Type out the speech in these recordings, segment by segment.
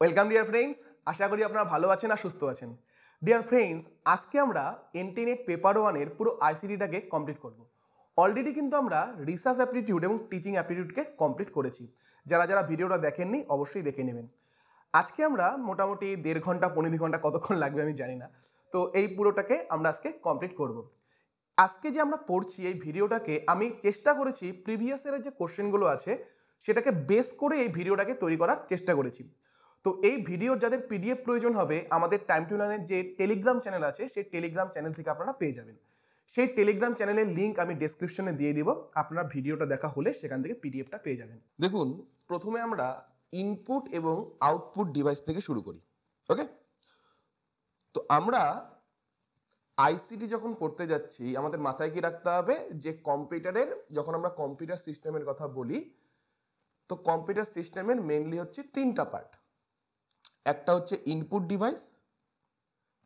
Welcome dear friends আশা করি আপনারা ভালো আছেন আর সুস্থ আছেন। ডিয়ার ফ্রেন্ডস আজকে আমরা এনটিনেট পেপার ওয়ানের পুরো আইসিটিটাকে কমপ্লিট করব। অলরেডি কিন্তু আমরা রিসার্চ অ্যাপটিটিউড এবং টিচিং অ্যাপটিটিউডকে কমপ্লিট করেছি। যারা যারা ভিডিওটা দেখেননি, অবশ্যই দেখে নেবেন। আজকে আমরা মোটামুটি দেড় ঘণ্টা, পনেরো ঘণ্টা কতক্ষণ লাগবে আমি জানি না। তো এই পুরোটাকে আমরা আজকে কমপ্লিট করব। আজকে যে আমরা পড়ছি এই ভিডিওটাকে, আমি চেষ্টা করেছি প্রিভিয়াস ইয়ারের যে কোশ্চেনগুলো আছে, সেটাকে বেস করে এই ভিডিওটাকে তৈরি করার চেষ্টা করেছি। তো এই ভিডিওর যাদের পিডিএফ প্রয়োজন হবে, আমাদের টাইম টু লার্নের যে টেলিগ্রাম চ্যানেল আছে, সেই টেলিগ্রাম চ্যানেল থেকে আপনারা পেয়ে যাবেন। সেই টেলিগ্রাম চ্যানেলের লিঙ্ক আমি ডেসক্রিপশনে দিয়ে দিব, আপনারা ভিডিওটা দেখা হলে সেখান থেকে পিডিএফটা পেয়ে যাবেন। দেখুন, প্রথমে আমরা ইনপুট এবং আউটপুট ডিভাইস থেকে শুরু করি ওকে তো আমরা আইসিটি যখন পড়তে যাচ্ছি, আমাদের মাথায় কি রাখতে হবে? যে কম্পিউটারের যখন আমরা কম্পিউটার সিস্টেমের কথা বলি, তো কম্পিউটার সিস্টেমের মেনলি হচ্ছে তিনটা পার্ট একটা হচ্ছে ইনপুট ডিভাইস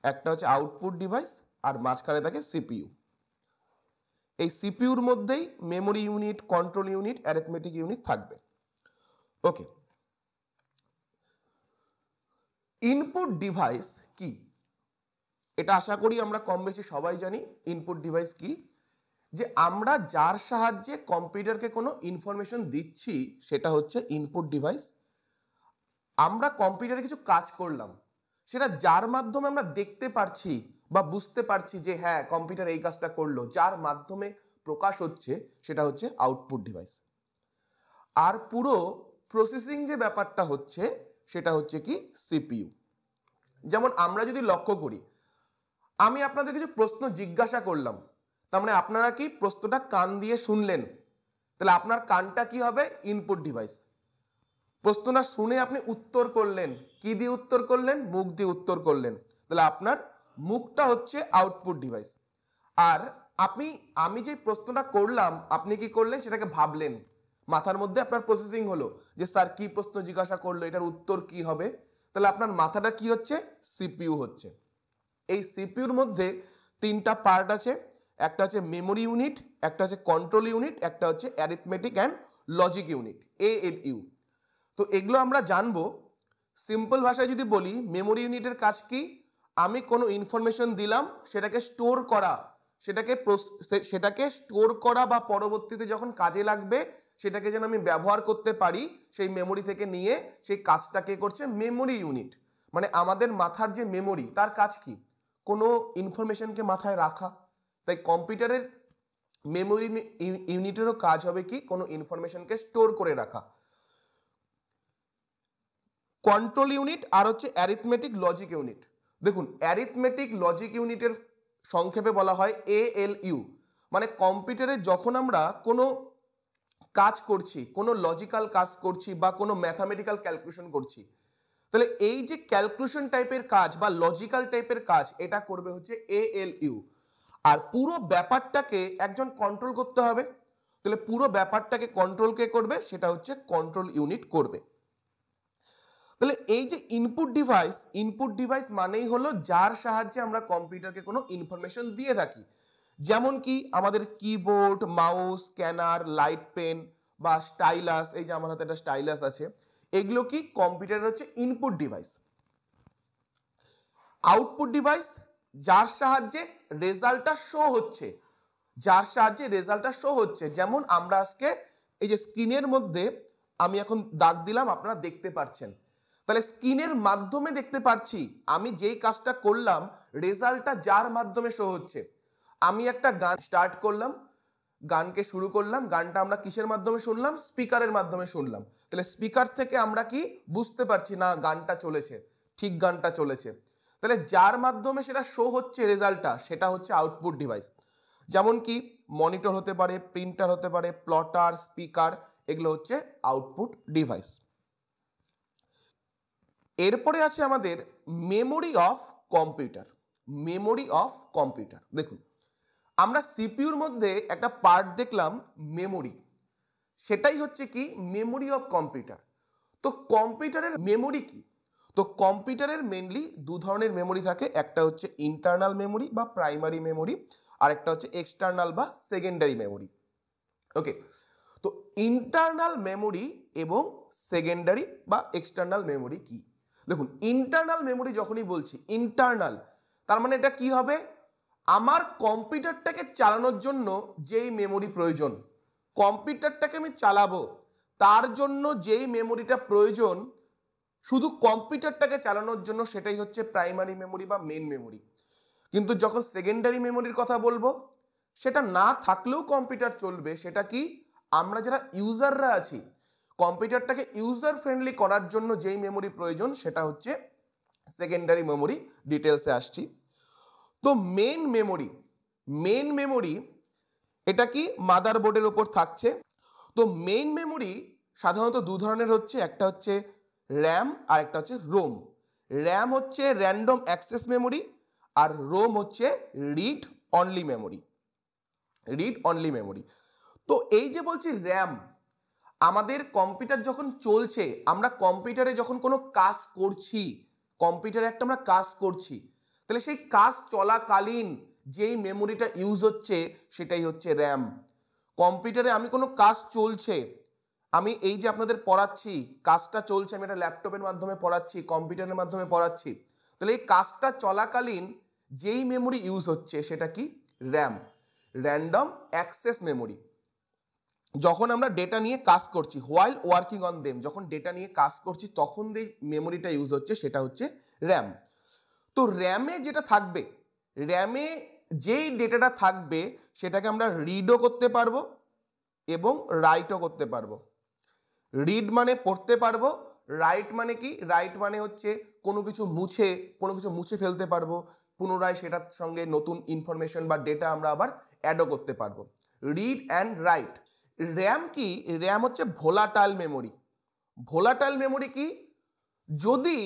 একটা হচ্ছে আউটপুট ডিভাইস আর মাঝখানে থাকে সিপিইউ এই সিপিইউর মধ্যেই memory unit control unit arithmetic unit থাকবে। ওকে ইনপুট ডিভাইস কি? এটা আশা করি আমরা কম বেশি সবাই জানি ইনপুট ডিভাইস কি। যে আমরা যার সাহায্যে কম্পিউটারকে কোনো ইনফরমেশন দিচ্ছি, সেটা হচ্ছে ইনপুট ডিভাইস আমরা কম্পিউটারে কিছু কাজ করলাম। সেটা যার মাধ্যমে আমরা দেখতে পারছি বা বুঝতে পারছি যে হ্যাঁ কম্পিউটার এই কাজটা করল, যার মাধ্যমে প্রকাশ হচ্ছে সেটা হচ্ছে আউটপুট ডিভাইস আর পুরো প্রসেসিং যে ব্যাপারটা হচ্ছে, সেটা হচ্ছে কি সিপিইউ যেমন আমরা যদি লক্ষ্য করি, আমি আপনাদের কিছু প্রশ্ন জিজ্ঞাসা করলাম, তার মানে আপনারা কি প্রশ্নটা কান দিয়ে শুনলেন? তাহলে আপনার কানটা কি হবে? ইনপুট ডিভাইস প্রশ্নটা শুনে আপনি উত্তর করলেন। কি দিয়ে উত্তর করলেন? মুখ দিয়ে উত্তর করলেন। তাহলে আপনার মুখটা হচ্ছে আউটপুট ডিভাইস আর আপনি, আমি যে প্রশ্নটা করলাম, আপনি কি করলেন? সেটাকে ভাবলেন। মাথার মধ্যে আপনার প্রসেসিং হলো যে, স্যার, কি প্রশ্ন জিজ্ঞাসা করল? এটার উত্তর কি হবে? তাহলে আপনার মাথাটা কি হচ্ছে? সিপিইউ হচ্ছে। এই সিপিইউর মধ্যে তিনটা পার্ট আছে। একটা হচ্ছে মেমোরি ইউনিট একটা হচ্ছে কন্ট্রোল ইউনিট একটা হচ্ছে arithmetic and logic unit A L U তো এগুলো আমরা জানব। সিম্পল ভাষায় যদি বলি মেমোরি ইউনিটের কাজ কি? আমি কোনো ইনফরমেশন দিলাম, সেটাকে স্টোর করা, সেটাকে সেটাকে স্টোর করা বা পরবর্তীতে যখন কাজে লাগবে, সেটাকে যেন আমি ব্যবহার করতে পারি, সেই মেমোরি থেকে নিয়ে সেই কাজটাকে করছে? মেমোরি ইউনিট মানে আমাদের মাথার যে মেমোরি তার কাজ কি? কোনো ইনফরমেশনকে মাথায় রাখা। তাই কম্পিউটারের মেমোরি ইউনিটেরও কাজ হবে কি? কোনো ইনফরমেশনকে স্টোর করে রাখা। কন্ট্রোল ইউনিট আর হচ্ছে অ্যারিথমেটিক লজিক ইউনিট দেখুন অ্যারিথমেটিক লজিক ইউনিটের সংক্ষেপে বলা হয় এ এল ইউ মানে কম্পিউটারে যখন আমরা কোনো কাজ করছি, কোনো লজিক্যাল কাজ করছি বা কোনো ম্যাথামেটিক্যাল ক্যালকুলেশন করছি, তাহলে এই যে ক্যালকুলেশন টাইপের কাজ বা লজিক্যাল টাইপের কাজ, এটা করবে হচ্ছে এ এল ইউ আর পুরো ব্যাপারটাকে একজন কন্ট্রোল করতে হবে। তাহলে পুরো ব্যাপারটাকে কন্ট্রোল কে করবে? সেটা হচ্ছে কন্ট্রোল ইউনিট করবে। তাহলে এই যে ইনপুট ডিভাইস ইনপুট ডিভাইস মানেই হলো যার সাহায্যে আমরা কম্পিউটারকে কোনো ইনফরমেশন দিয়ে থাকি। যেমন কি আমাদের keyboard mouse scanner light pen বা স্টাইলাস এই যে আমার হাতে একটা স্টাইলাস আছে, এগুলো কি কম্পিউটারের হচ্ছে ইনপুট ডিভাইস আউটপুট ডিভাইস যার সাহায্যে রেজাল্টটা শো হচ্ছে। যার সাহায্যে রেজাল্টটা শো হচ্ছে। যেমন আমরা আজকে এই যে স্ক্রিনের মধ্যে আমি এখন দাগ দিলাম, আপনারা দেখতে পাচ্ছেন তাহলে স্ক্রিনের মাধ্যমে দেখতে পাচ্ছি আমি যেই কাজটা করলাম, রেজাল্টটা যার মাধ্যমে শো হচ্ছে। আমি একটা গান স্টার্ট করলাম, গানকে শুরু করলাম, গানটা আমরা কিসের মাধ্যমে শুনলাম? স্পিকারের মাধ্যমে শুনলাম। তাহলে স্পিকার থেকে আমরা কি বুঝতে পারছি, না, গানটা চলেছে, ঠিক গানটা চলেছে। তাহলে যার মাধ্যমে সেটা শো হচ্ছে রেজাল্টটা, সেটা হচ্ছে আউটপুট ডিভাইস যেমন কি মনিটর হতে পারে প্রিন্টার হতে পারে প্লটার স্পিকার এগুলো হচ্ছে আউটপুট ডিভাইস এরপরে আছে আমাদের memory of computer memory of computer দেখুন, আমরা সিপিউর মধ্যে একটা পার্ট দেখলাম মেমোরি সেটাই হচ্ছে কি? মেমোরি অফ কম্পিউটার তো কম্পিউটারের মেমোরি কি? তো কম্পিউটারের মেনলি দু ধরনের মেমোরি থাকে। একটা হচ্ছে ইন্টারনাল মেমোরি বা প্রাইমারি মেমোরি আর একটা হচ্ছে এক্সটার্নাল বা সেকেন্ডারি মেমোরি ওকে তো ইন্টারনাল মেমোরি এবং সেকেন্ডারি বা এক্সটার্নাল মেমোরি কি? দেখুন ইন্টারনাল মেমোরি যখনই বলছি ইন্টারনাল তার মানে এটা কি হবে? আমার কম্পিউটারটাকে চালানোর জন্য যেই মেমোরি প্রয়োজন, কম্পিউটারটাকে আমি চালাবো, তার জন্য যেই মেমোরিটা প্রয়োজন, শুধু কম্পিউটারটাকে চালানোর জন্য সেটাই হচ্ছে প্রাইমারি মেমোরি বা মেন মেমোরি কিন্তু যখন সেকেন্ডারি মেমোরির কথা বলব, সেটা না থাকলেও কম্পিউটার চলবে, সেটা কি? আমরা যারা ইউজাররা আছি কম্পিউটারটাকে ইউজার ফ্রেন্ডলি করার জন্য যেই মেমোরি প্রয়োজন, সেটা হচ্ছে সেকেন্ডারি মেমোরি ডিটেলসে আসছি। তো মেন মেমোরি মেন মেমোরি এটা কি মাদার বোর্ডের ওপর থাকছে? তো মেইন মেমোরি সাধারণত দু ধরনের হচ্ছে, একটা হচ্ছে র্যাম আর একটা হচ্ছে রোম র্যাম হচ্ছে র্যান্ডম অ্যাক্সেস মেমোরি আর রোম হচ্ছে read only memory read only memory তো এই যে বলছি র্যাম আমাদের কম্পিউটার যখন চলছে, আমরা কম্পিউটারে যখন কোনো কাজ করছি, কম্পিউটারে একটা আমরা কাজ করছি, তাহলে সেই কাজ চলাকালীন যেই মেমোরিটা ইউজ হচ্ছে, সেটাই হচ্ছে র্যাম। কম্পিউটারে আমি কোনো কাজ চলছে, আমি এই যে আপনাদের পড়াচ্ছি, কাজটা চলছে, আমি একটা ল্যাপটপের মাধ্যমে পড়াচ্ছি, কম্পিউটারের মাধ্যমে পড়াচ্ছি, তাহলে এই কাজটা চলাকালীন যেই মেমোরি ইউজ হচ্ছে, সেটা কি? র্যাম। Random access memory. যখন আমরা ডেটা নিয়ে কাজ করছি হোয়াইল ওয়ার্কিং অন দেম যখন ডেটা নিয়ে কাজ করছি, তখন যেই মেমোরিটা ইউজ হচ্ছে, সেটা হচ্ছে র্যাম তো র্যামে যেটা থাকবে র্যামে যেই ডেটাটা থাকবে, সেটাকে আমরা রিডও করতে পারব এবং রাইটও করতে পারব। রিড মানে পড়তে পারব রাইট মানে কি? রাইট মানে হচ্ছে কোনো কিছু মুছে, কোনো কিছু মুছে ফেলতে পারব, পুনরায় সেটার সঙ্গে নতুন ইনফরমেশন বা ডেটা আমরা আবার অ্যাডও করতে পারব। রিড অ্যান্ড রাইট র্যাম কি? র্যাম হচ্ছে ভোলাটাইল মেমোরি। ভোলাটাইল মেমোরি কি? যদি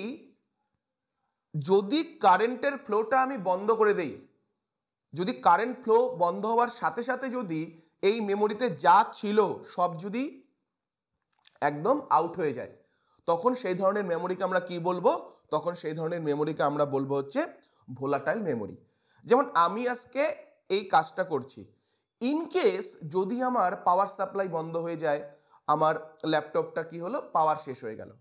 যদি কারেন্টের ফ্লোটা আমি বন্ধ করে দেই, যদি কারেন্ট ফ্লো বন্ধ হওয়ার সাথে সাথে যদি এই মেমোরিতে যা ছিল সব যদি একদম আউট হয়ে যায়, তখন সেই ধরনের মেমোরিকে আমরা কি বলব? তখন সেই ধরনের মেমোরিকে আমরা বলব হচ্ছে ভোলাটাইল মেমোরি। যেমন আমি আজকে এই কাজটা করছি ইন কেস যদি আমার পাওয়ার সাপ্লাই বন্ধ হয়ে যায়, আমার ল্যাপটপটা কি হলো? পাওয়ার শেষ হয়ে গেল।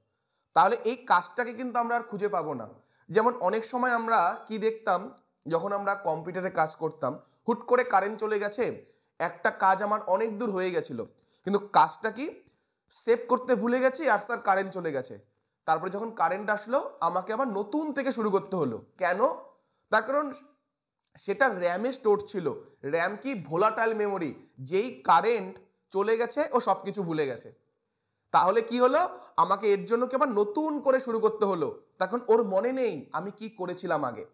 তাহলে এই কাজটাকে কিন্তু আমরা আর খুঁজে পাবো না। যেমন অনেক সময় আমরা কি দেখতাম, যখন আমরা কম্পিউটারে কাজ করতাম, হুট করে কারেন্ট চলে গেছে, একটা কাজ আমার অনেক দূর হয়ে গেছিল। কিন্তু কাজটা কি? সেভ করতে ভুলে গেছি আর স্যার কারেন্ট চলে গেছে। তারপরে যখন কারেন্ট আসলো, আমাকে আবার নতুন থেকে শুরু করতে হলো। কেন? তার কারণ সেটা র্যামে স্টোর ছিল। র্যাম কি ভোলাটাইল মেমোরি যেই কারেন্ট চলে গেছে ও সব কিছু ভুলে গেছে। তাহলে কি হলো? আমাকে এর জন্য কি নতুন করে শুরু করতে হলো? তখন ওর মনে নেই, আমি কি করেছিলাম আগে।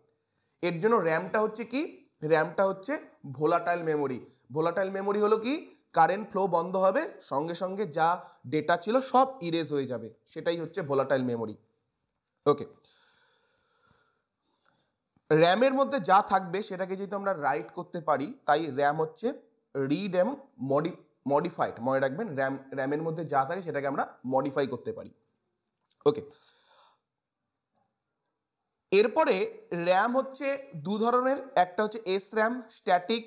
এর জন্য র্যামটা হচ্ছে কি? র্যামটা হচ্ছে ভোলাটাইল মেমোরি ভোলাটাইল মেমোরি হলো কি? কারেন্ট ফ্লো বন্ধ হবে, সঙ্গে সঙ্গে যা ডেটা ছিল সব ইরেজ হয়ে যাবে। সেটাই হচ্ছে ভোলাটাইল মেমোরি ওকে র্যামের মধ্যে যা থাকবে সেটাকে যেহেতু আমরা রাইট করতে পারি, তাই র্যাম হচ্ছে রিড এবং মডি মডিফাইড মনে রাখবেন র্যাম, র্যামের মধ্যে যা থাকে সেটাকে আমরা মডিফাই করতে পারি। ওকে এরপরে র্যাম হচ্ছে দু ধরনের, একটা হচ্ছে এস র্যাম স্ট্যাটিক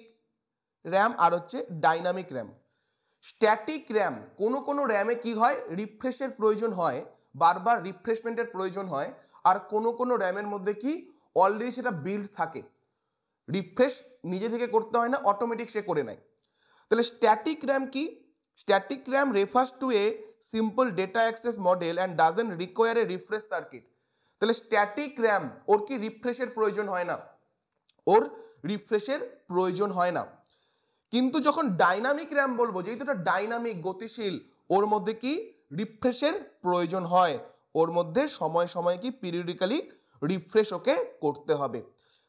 র্যাম আর হচ্ছে ডাইনামিক র্যাম স্ট্যাটিক র্যাম কোনো কোনো র্যামে কি হয়? রিফ্রেশের প্রয়োজন হয়, বারবার রিফ্রেশমেন্টের প্রয়োজন হয়, আর কোনো কোনো র্যামের মধ্যে কি? অলরেডি সেটা বিল্ড থাকে। রিফ্রেশ নিজে থেকে করতে হয় না অটোমেটিক সে করে নেয়। তাহলে স্ট্যাটিক র্যাম কি? Static RAM refers to a simple data access model and doesn't require a refresh circuit তাহলে স্ট্যাটিক র্যাম ওর কি রিফ্রেশের প্রয়োজন হয় না। ওর রিফ্রেশের প্রয়োজন হয় না। কিন্তু যখন ডাইনামিক র্যাম বলব, যেহেতু এটা ডাইনামিক গতিশীল, ওর মধ্যে কি রিফ্রেশের প্রয়োজন হয়। ওর মধ্যে সময় সময় কি পিরিয়ডিক্যালি রিফ্রেশ ওকে, করতে হবে।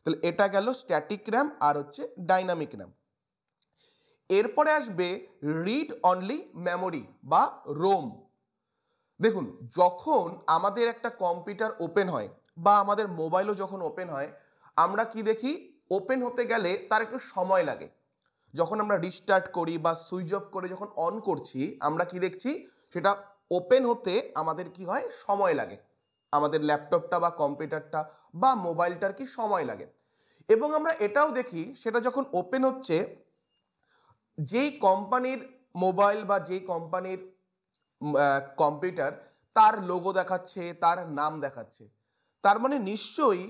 তাহলে এটা গেল স্ট্যাটিক র্যাম আর হচ্ছে ডাইনামিক র্যাম এরপরে আসবে রিড অনলি মেমোরি বা রোম দেখুন, যখন আমাদের একটা কম্পিউটার ওপেন হয় বা আমাদের মোবাইলও যখন ওপেন হয়, আমরা কি দেখি? ওপেন হতে গেলে তার একটু সময় লাগে। যখন আমরা রিস্টার্ট করি বা সুইচ অফ করে যখন অন করছি, আমরা কি দেখছি? সেটা ওপেন হতে আমাদের কি হয়? সময় লাগে। আমাদের ল্যাপটপটা বা কম্পিউটারটা বা মোবাইলটার কি সময় লাগে? এবং আমরা এটাও দেখি, সেটা যখন ওপেন হচ্ছে, যেই কোম্পানির মোবাইল বা যেই কোম্পানির কম্পিউটার তার লোগো দেখাচ্ছে, তার নাম দেখাচ্ছে, তার মানে নিশ্চয়ই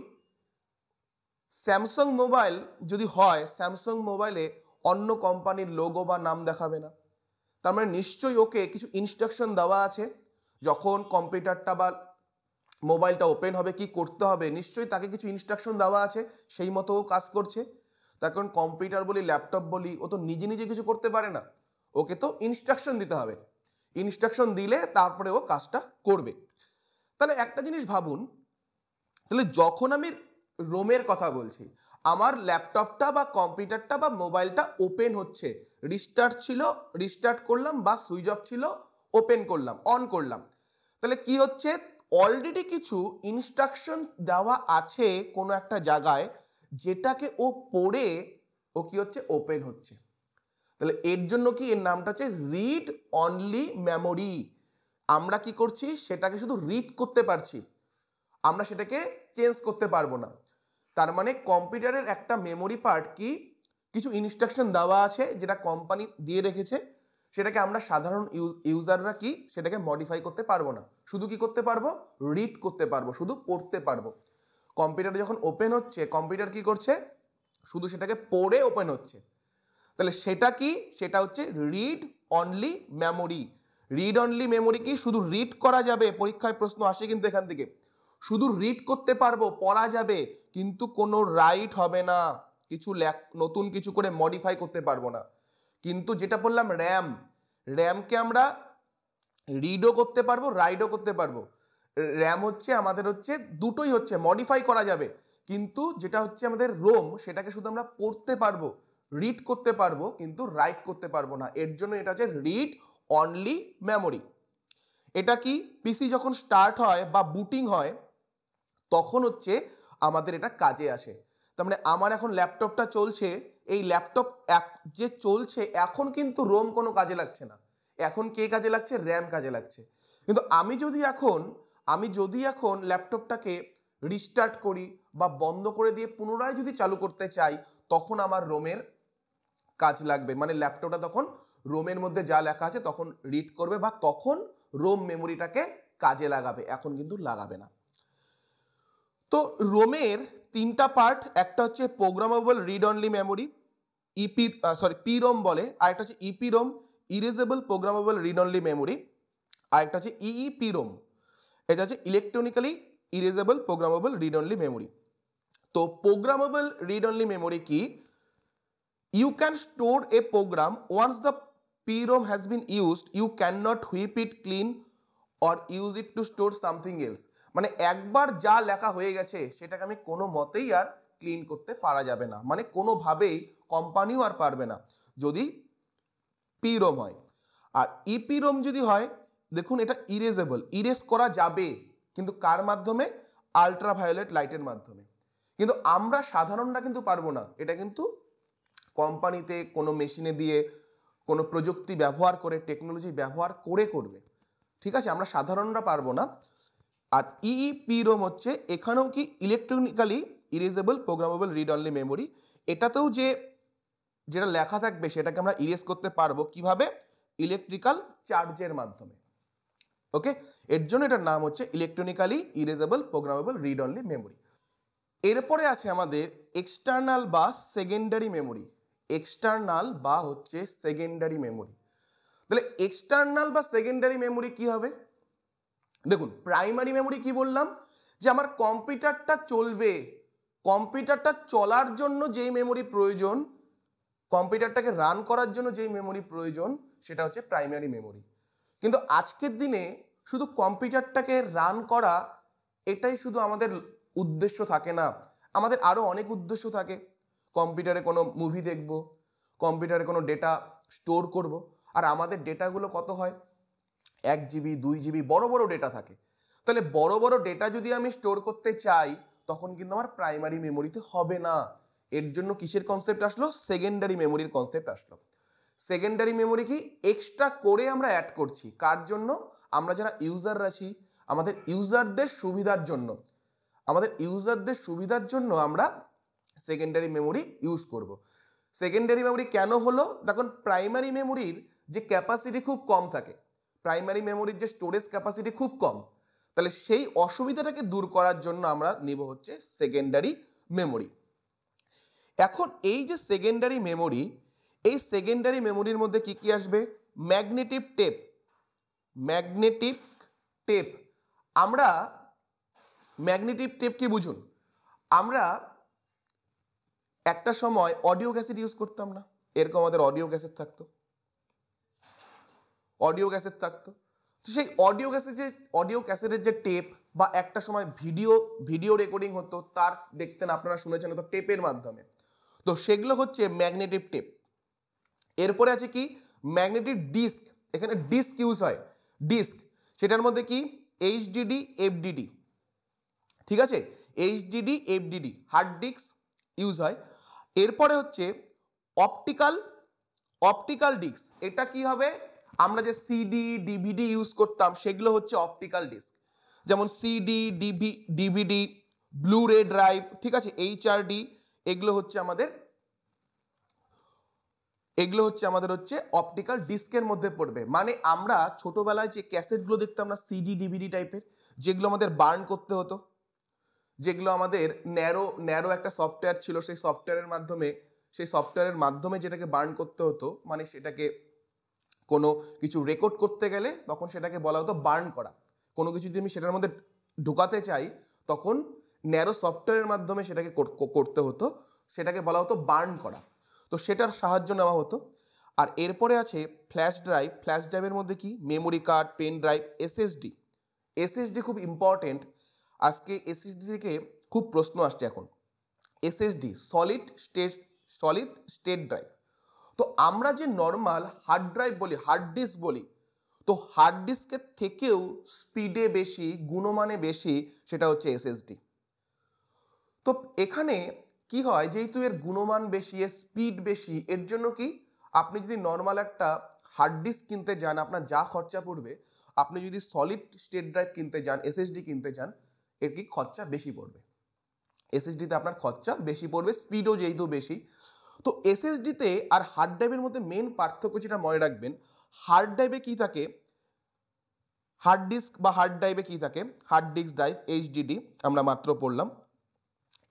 স্যামসাং মোবাইল যদি হয়, স্যামসাং মোবাইলে অন্য কোম্পানির লোগো বা নাম দেখাবে না। তার মানে নিশ্চয়ই ওকে কিছু ইনস্ট্রাকশন দেওয়া আছে, যখন কম্পিউটারটা বা মোবাইলটা ওপেন হবে, কি করতে হবে, নিশ্চয়ই তাকে কিছু ইনস্ট্রাকশন দেওয়া আছে, সেই মতো ও কাজ করছে। তার কারণ কম্পিউটার বলি ল্যাপটপ বলি, ও তো নিজে নিজে কিছু করতে পারে না। ওকে তো ইনস্ট্রাকশন দিতে হবে। ইনস্ট্রাকশন দিলে তারপরে ও কাজটা করবে। তাহলে একটা জিনিস ভাবুন, তাহলে যখন আমি রোমের কথা বলছি, আমার ল্যাপটপটা বা কম্পিউটারটা বা মোবাইলটা ওপেন হচ্ছে। রিস্টার্ট ছিল রিস্টার্ট করলাম বা সুইচ অফ ছিল ওপেন করলাম অন করলাম। তাহলে কি হচ্ছে? অলরেডি কিছু ইনস্ট্রাকশন দেওয়া আছে কোনো একটা জায়গায়, যেটাকে ও পড়ে ও কি হচ্ছে? ওপেন হচ্ছে। তাহলে এর জন্য কি এর নামটা হচ্ছে রিড অনলি মেমোরি আমরা কি করছি? সেটাকে শুধু রিড করতে পারছি। আমরা সেটাকে চেঞ্জ করতে পারব না। তার মানে কম্পিউটারের একটা মেমোরি পার্ট কি? কিছু ইনস্ট্রাকশন দেওয়া আছে, যেটা কোম্পানি দিয়ে রেখেছে। সেটাকে আমরা সাধারণ ইউজাররা কি? সেটাকে মডিফাই করতে পারব না। শুধু কি করতে পারব? রিড করতে পারব, শুধু পড়তে পারব। কম্পিউটার যখন ওপেন হচ্ছে কম্পিউটার কি করছে? শুধু সেটাকে পড়ে ওপেন হচ্ছে। তাহলে সেটা কি? সেটা হচ্ছে read only memory read only memory কি? শুধু রিড করা যাবে, পরীক্ষায় প্রশ্ন আসে কিন্তু এখান থেকে। শুধু রিড করতে পারব, পড়া যাবে, কিন্তু কোনো রাইট হবে না। কিছু নতুন কিছু করে মডিফাই করতে পারব না। কিন্তু যেটা বললাম, র্যাম। র্যামকে আমরা রিডও করতে পারব, রাইডও করতে পারব। র্যাম হচ্ছে, আমাদের হচ্ছে, দুটোই হচ্ছে মডিফাই করা যাবে। কিন্তু যেটা হচ্ছে আমাদের রোম সেটাকে শুধু আমরা পড়তে পারব রিড করতে পারব, কিন্তু রাইট করতে পারব না। এর জন্য এটা হচ্ছে রিড অনলি মেমোরি এটা কি? পিসি যখন স্টার্ট হয় বা বুটিং হয়, তখন হচ্ছে আমাদের এটা কাজে আসে। তার মানে আমার এখন ল্যাপটপটা চলছে এই ল্যাপটপ এক, যে চলছে, এখন কিন্তু রোম কোনো কাজে লাগছে না। এখন কে কাজে লাগছে? র্যাম কাজে লাগছে। কিন্তু আমি যদি এখন, আমি যদি এখন ল্যাপটপটাকে রিস্টার্ট করি বা বন্ধ করে দিয়ে পুনরায় যদি চালু করতে চাই, তখন আমার রোমের কাজ লাগবে। মানে ল্যাপটপটা তখন রোমের মধ্যে যা লেখা আছে তখন রিড করবে বা তখন রোম মেমোরিটাকে কাজে লাগাবে। এখন কিন্তু লাগাবে না। তো রোমের তিনটা পার্ট একটা হচ্ছে programmable read only memory EP sorry P ROM বলে, আর একটা হচ্ছে EP ROM erasable programmable read only memory আর একটা হচ্ছে ইইপি রোম এটা হচ্ছে electronically erasable programmable read only memory তো প্রোগ্রামেবল রিড অনলি মেমোরি কি? You can store a program once the P ROM has been used you can not whip it clean or use it to store something else মানে একবার যা লেখা হয়ে গেছে, সেটাকে আমি কোনো মতেই আর ক্লিন করতে পারা যাবে না। মানে কোনোভাবেই কোম্পানিও আর পারবে না। যদি পি রোম হয়। আর ইপি রোম যদি হয়, দেখুন এটা ইরেজেবল ইরেজ করা যাবে, কিন্তু কার মাধ্যমে? আলট্রা ভায়োলেট লাইটের মাধ্যমে। কিন্তু আমরা সাধারণরা কিন্তু পারব না। এটা কিন্তু কোম্পানিতে কোনো মেশিনে দিয়ে, কোনো প্রযুক্তি ব্যবহার করে টেকনোলজি ব্যবহার করে করবে। ঠিক আছে? আমরা সাধারণরা পারব না। আর ইইপি রোম হচ্ছে এখানেও কি electronically erasable programmable read only memory এটাতেও যে, যেটা লেখা থাকবে সেটাকে আমরা ইরেজ করতে পারব কীভাবে? ইলেকট্রিক্যাল চার্জের মাধ্যমে। ওকে এর জন্য এটার নাম হচ্ছে electronically erasable programmable read only memory এরপরে আছে আমাদের এক্সটার্নাল বা সেকেন্ডারি মেমোরি এক্সটার্নাল বা হচ্ছে সেকেন্ডারি মেমোরি তাহলে এক্সটার্নাল বা সেকেন্ডারি মেমোরি কি হবে? দেখুন প্রাইমারি মেমোরি কি বললাম? যে আমার কম্পিউটারটা চলবে, কম্পিউটারটা চলার জন্য যেই মেমোরি প্রয়োজন, কম্পিউটারটাকে রান করার জন্য যেই মেমোরি প্রয়োজন, সেটা হচ্ছে প্রাইমারি মেমোরি কিন্তু আজকের দিনে শুধু কম্পিউটারটাকে রান করা, এটাই শুধু আমাদের উদ্দেশ্য থাকে না। আমাদের আরও অনেক উদ্দেশ্য থাকে। কম্পিউটারে কোনো মুভি দেখব, কম্পিউটারে কোনো ডেটা স্টোর করব, আর আমাদের ডেটাগুলো কত হয়? এক জিবি, দুই জিবি বড় বড় ডেটা থাকে। তাহলে বড় বড় ডেটা যদি আমি স্টোর করতে চাই, তখন কিন্তু আমার প্রাইমারি মেমোরিতে হবে না। এর জন্য কিসের কনসেপ্ট আসলো? সেকেন্ডারি মেমোরির কনসেপ্ট আসলো। সেকেন্ডারি মেমোরি কি এক্সট্রা করে আমরা অ্যাড করছি। কার জন্য? আমরা যারা ইউজার আছি, আমাদের ইউজারদের সুবিধার জন্য। আমাদের ইউজারদের সুবিধার জন্য আমরা সেকেন্ডারি মেমোরি ইউজ করব। সেকেন্ডারি মেমোরি কেন হলো? দেখুন প্রাইমারি মেমোরির যে ক্যাপাসিটি খুব কম থাকে। প্রাইমারি মেমোরির যে স্টোরেজ ক্যাপাসিটি খুব কম, তাহলে সেই অসুবিধাটাকে দূর করার জন্য আমরা নিব হচ্ছে সেকেন্ডারি মেমোরি এখন এই যে সেকেন্ডারি মেমোরি এই সেকেন্ডারি মেমোরির মধ্যে কি কি আসবে? ম্যাগনেটিক টেপ ম্যাগনেটিক টেপ আমরা ম্যাগনেটিক টেপ কি বুঝুন? আমরা একটা সময় অডিও ক্যাসেট ইউজ করতাম না, এরকম আমাদের অডিও ক্যাসেট থাকতো। অডিও ক্যাসেট থাকতো। তো সেই অডিও ক্যাসেট যে, অডিও ক্যাসেটের যে টেপ বা একটা সময় ভিডিও ভিডিও রেকর্ডিং হতো, তার দেখতেন আপনারা শুনেছেন হতো টেপের মাধ্যমে। তো সেগুলো হচ্ছে ম্যাগনেটিক টেপ। এরপরে আছে কি? Magnetic disk. এখানে ডিস্ক ইউজ হয়। ডিস্ক। সেটার মধ্যে কি? HDD, FDD. ঠিক আছে? HDD, FDD. Hard disk use হয়। এরপরে হচ্ছে অপটিক্যাল অপটিক্যাল ডিস্ক। এটা কি হবে? আমরা যে সিডি ডিভিডি ইউজ করতাম, সেগুলো হচ্ছে অপটিক্যাল ডিস্ক যেমন CD DV DVD blu ray drive ঠিক আছে? এইচআরডি এগুলো হচ্ছে আমাদের, এগুলো হচ্ছে আমাদের হচ্ছে অপটিক্যাল ডিস্কের মধ্যে পড়বে। মানে আমরা ছোটবেলায় যে ক্যাসেটগুলো দেখতাম না সিডি ডিভিডি টাইপের যেগুলো আমাদের বার্ন করতে হতো, যেগুলো আমাদের ন্যারো ন্যারো একটা সফটওয়্যার ছিল, সেই সফটওয়্যারের মাধ্যমে, সেই সফটওয়্যারের মাধ্যমে যেটাকে বার্ন করতে হতো মানে সেটাকে কোনো কিছু রেকর্ড করতে গেলে তখন সেটাকে বলা হতো বার্ন করা। কোনো কিছু যদি আমি সেটার মধ্যে ঢুকাতে চাই, তখন ন্যারো সফটওয়্যারের মাধ্যমে সেটাকে করতে হতো। সেটাকে বলা হতো বার্ন করা। তো সেটার সাহায্য নেওয়া হতো। আর এরপরে আছে ফ্ল্যাশ ড্রাইভ ফ্ল্যাশ ড্রাইভের মধ্যে কি? Memory card pen drive SSD SSD খুব ইম্পর্টেন্ট আজকে এসএসডি থেকে খুব প্রশ্ন আসছে এখন। SSD solid state solid state drive তো আমরা যে নর্মাল হার্ড ড্রাইভ বলি হার্ড ডিস্ক বলি, তো হার্ড ডিস্কের থেকেও স্পিডে বেশি, গুণমানে বেশি সেটা হচ্ছে এসএসডি তো এখানে কি হয়, যেহেতু এর গুণমান বেশি, এর স্পিড বেশি, এর জন্য কি? আপনি যদি নর্মাল একটা হার্ড ডিস্ক কিনতে যান, আপনার যা খরচা পড়বে, আপনি যদি সলিড স্টেট ড্রাইভ কিনতে যান এসএসডি কিনতে যান, এর কি খরচা বেশি পড়বে। এসএসডিতে আপনার খরচা বেশি পড়বে স্পিডও যেহেতু বেশি তো এসএসডিতে আর হার্ড ড্রাইভের মধ্যে মেন পার্থক্য যেটা মনে রাখবেন হার্ড ড্রাইভে কি থাকে? হার্ড ডিস্ক বা হার্ড ড্রাইভে কি থাকে? হার্ড ডিস্ক ড্রাইভ এইচডিডি আমরা মাত্র পড়লাম।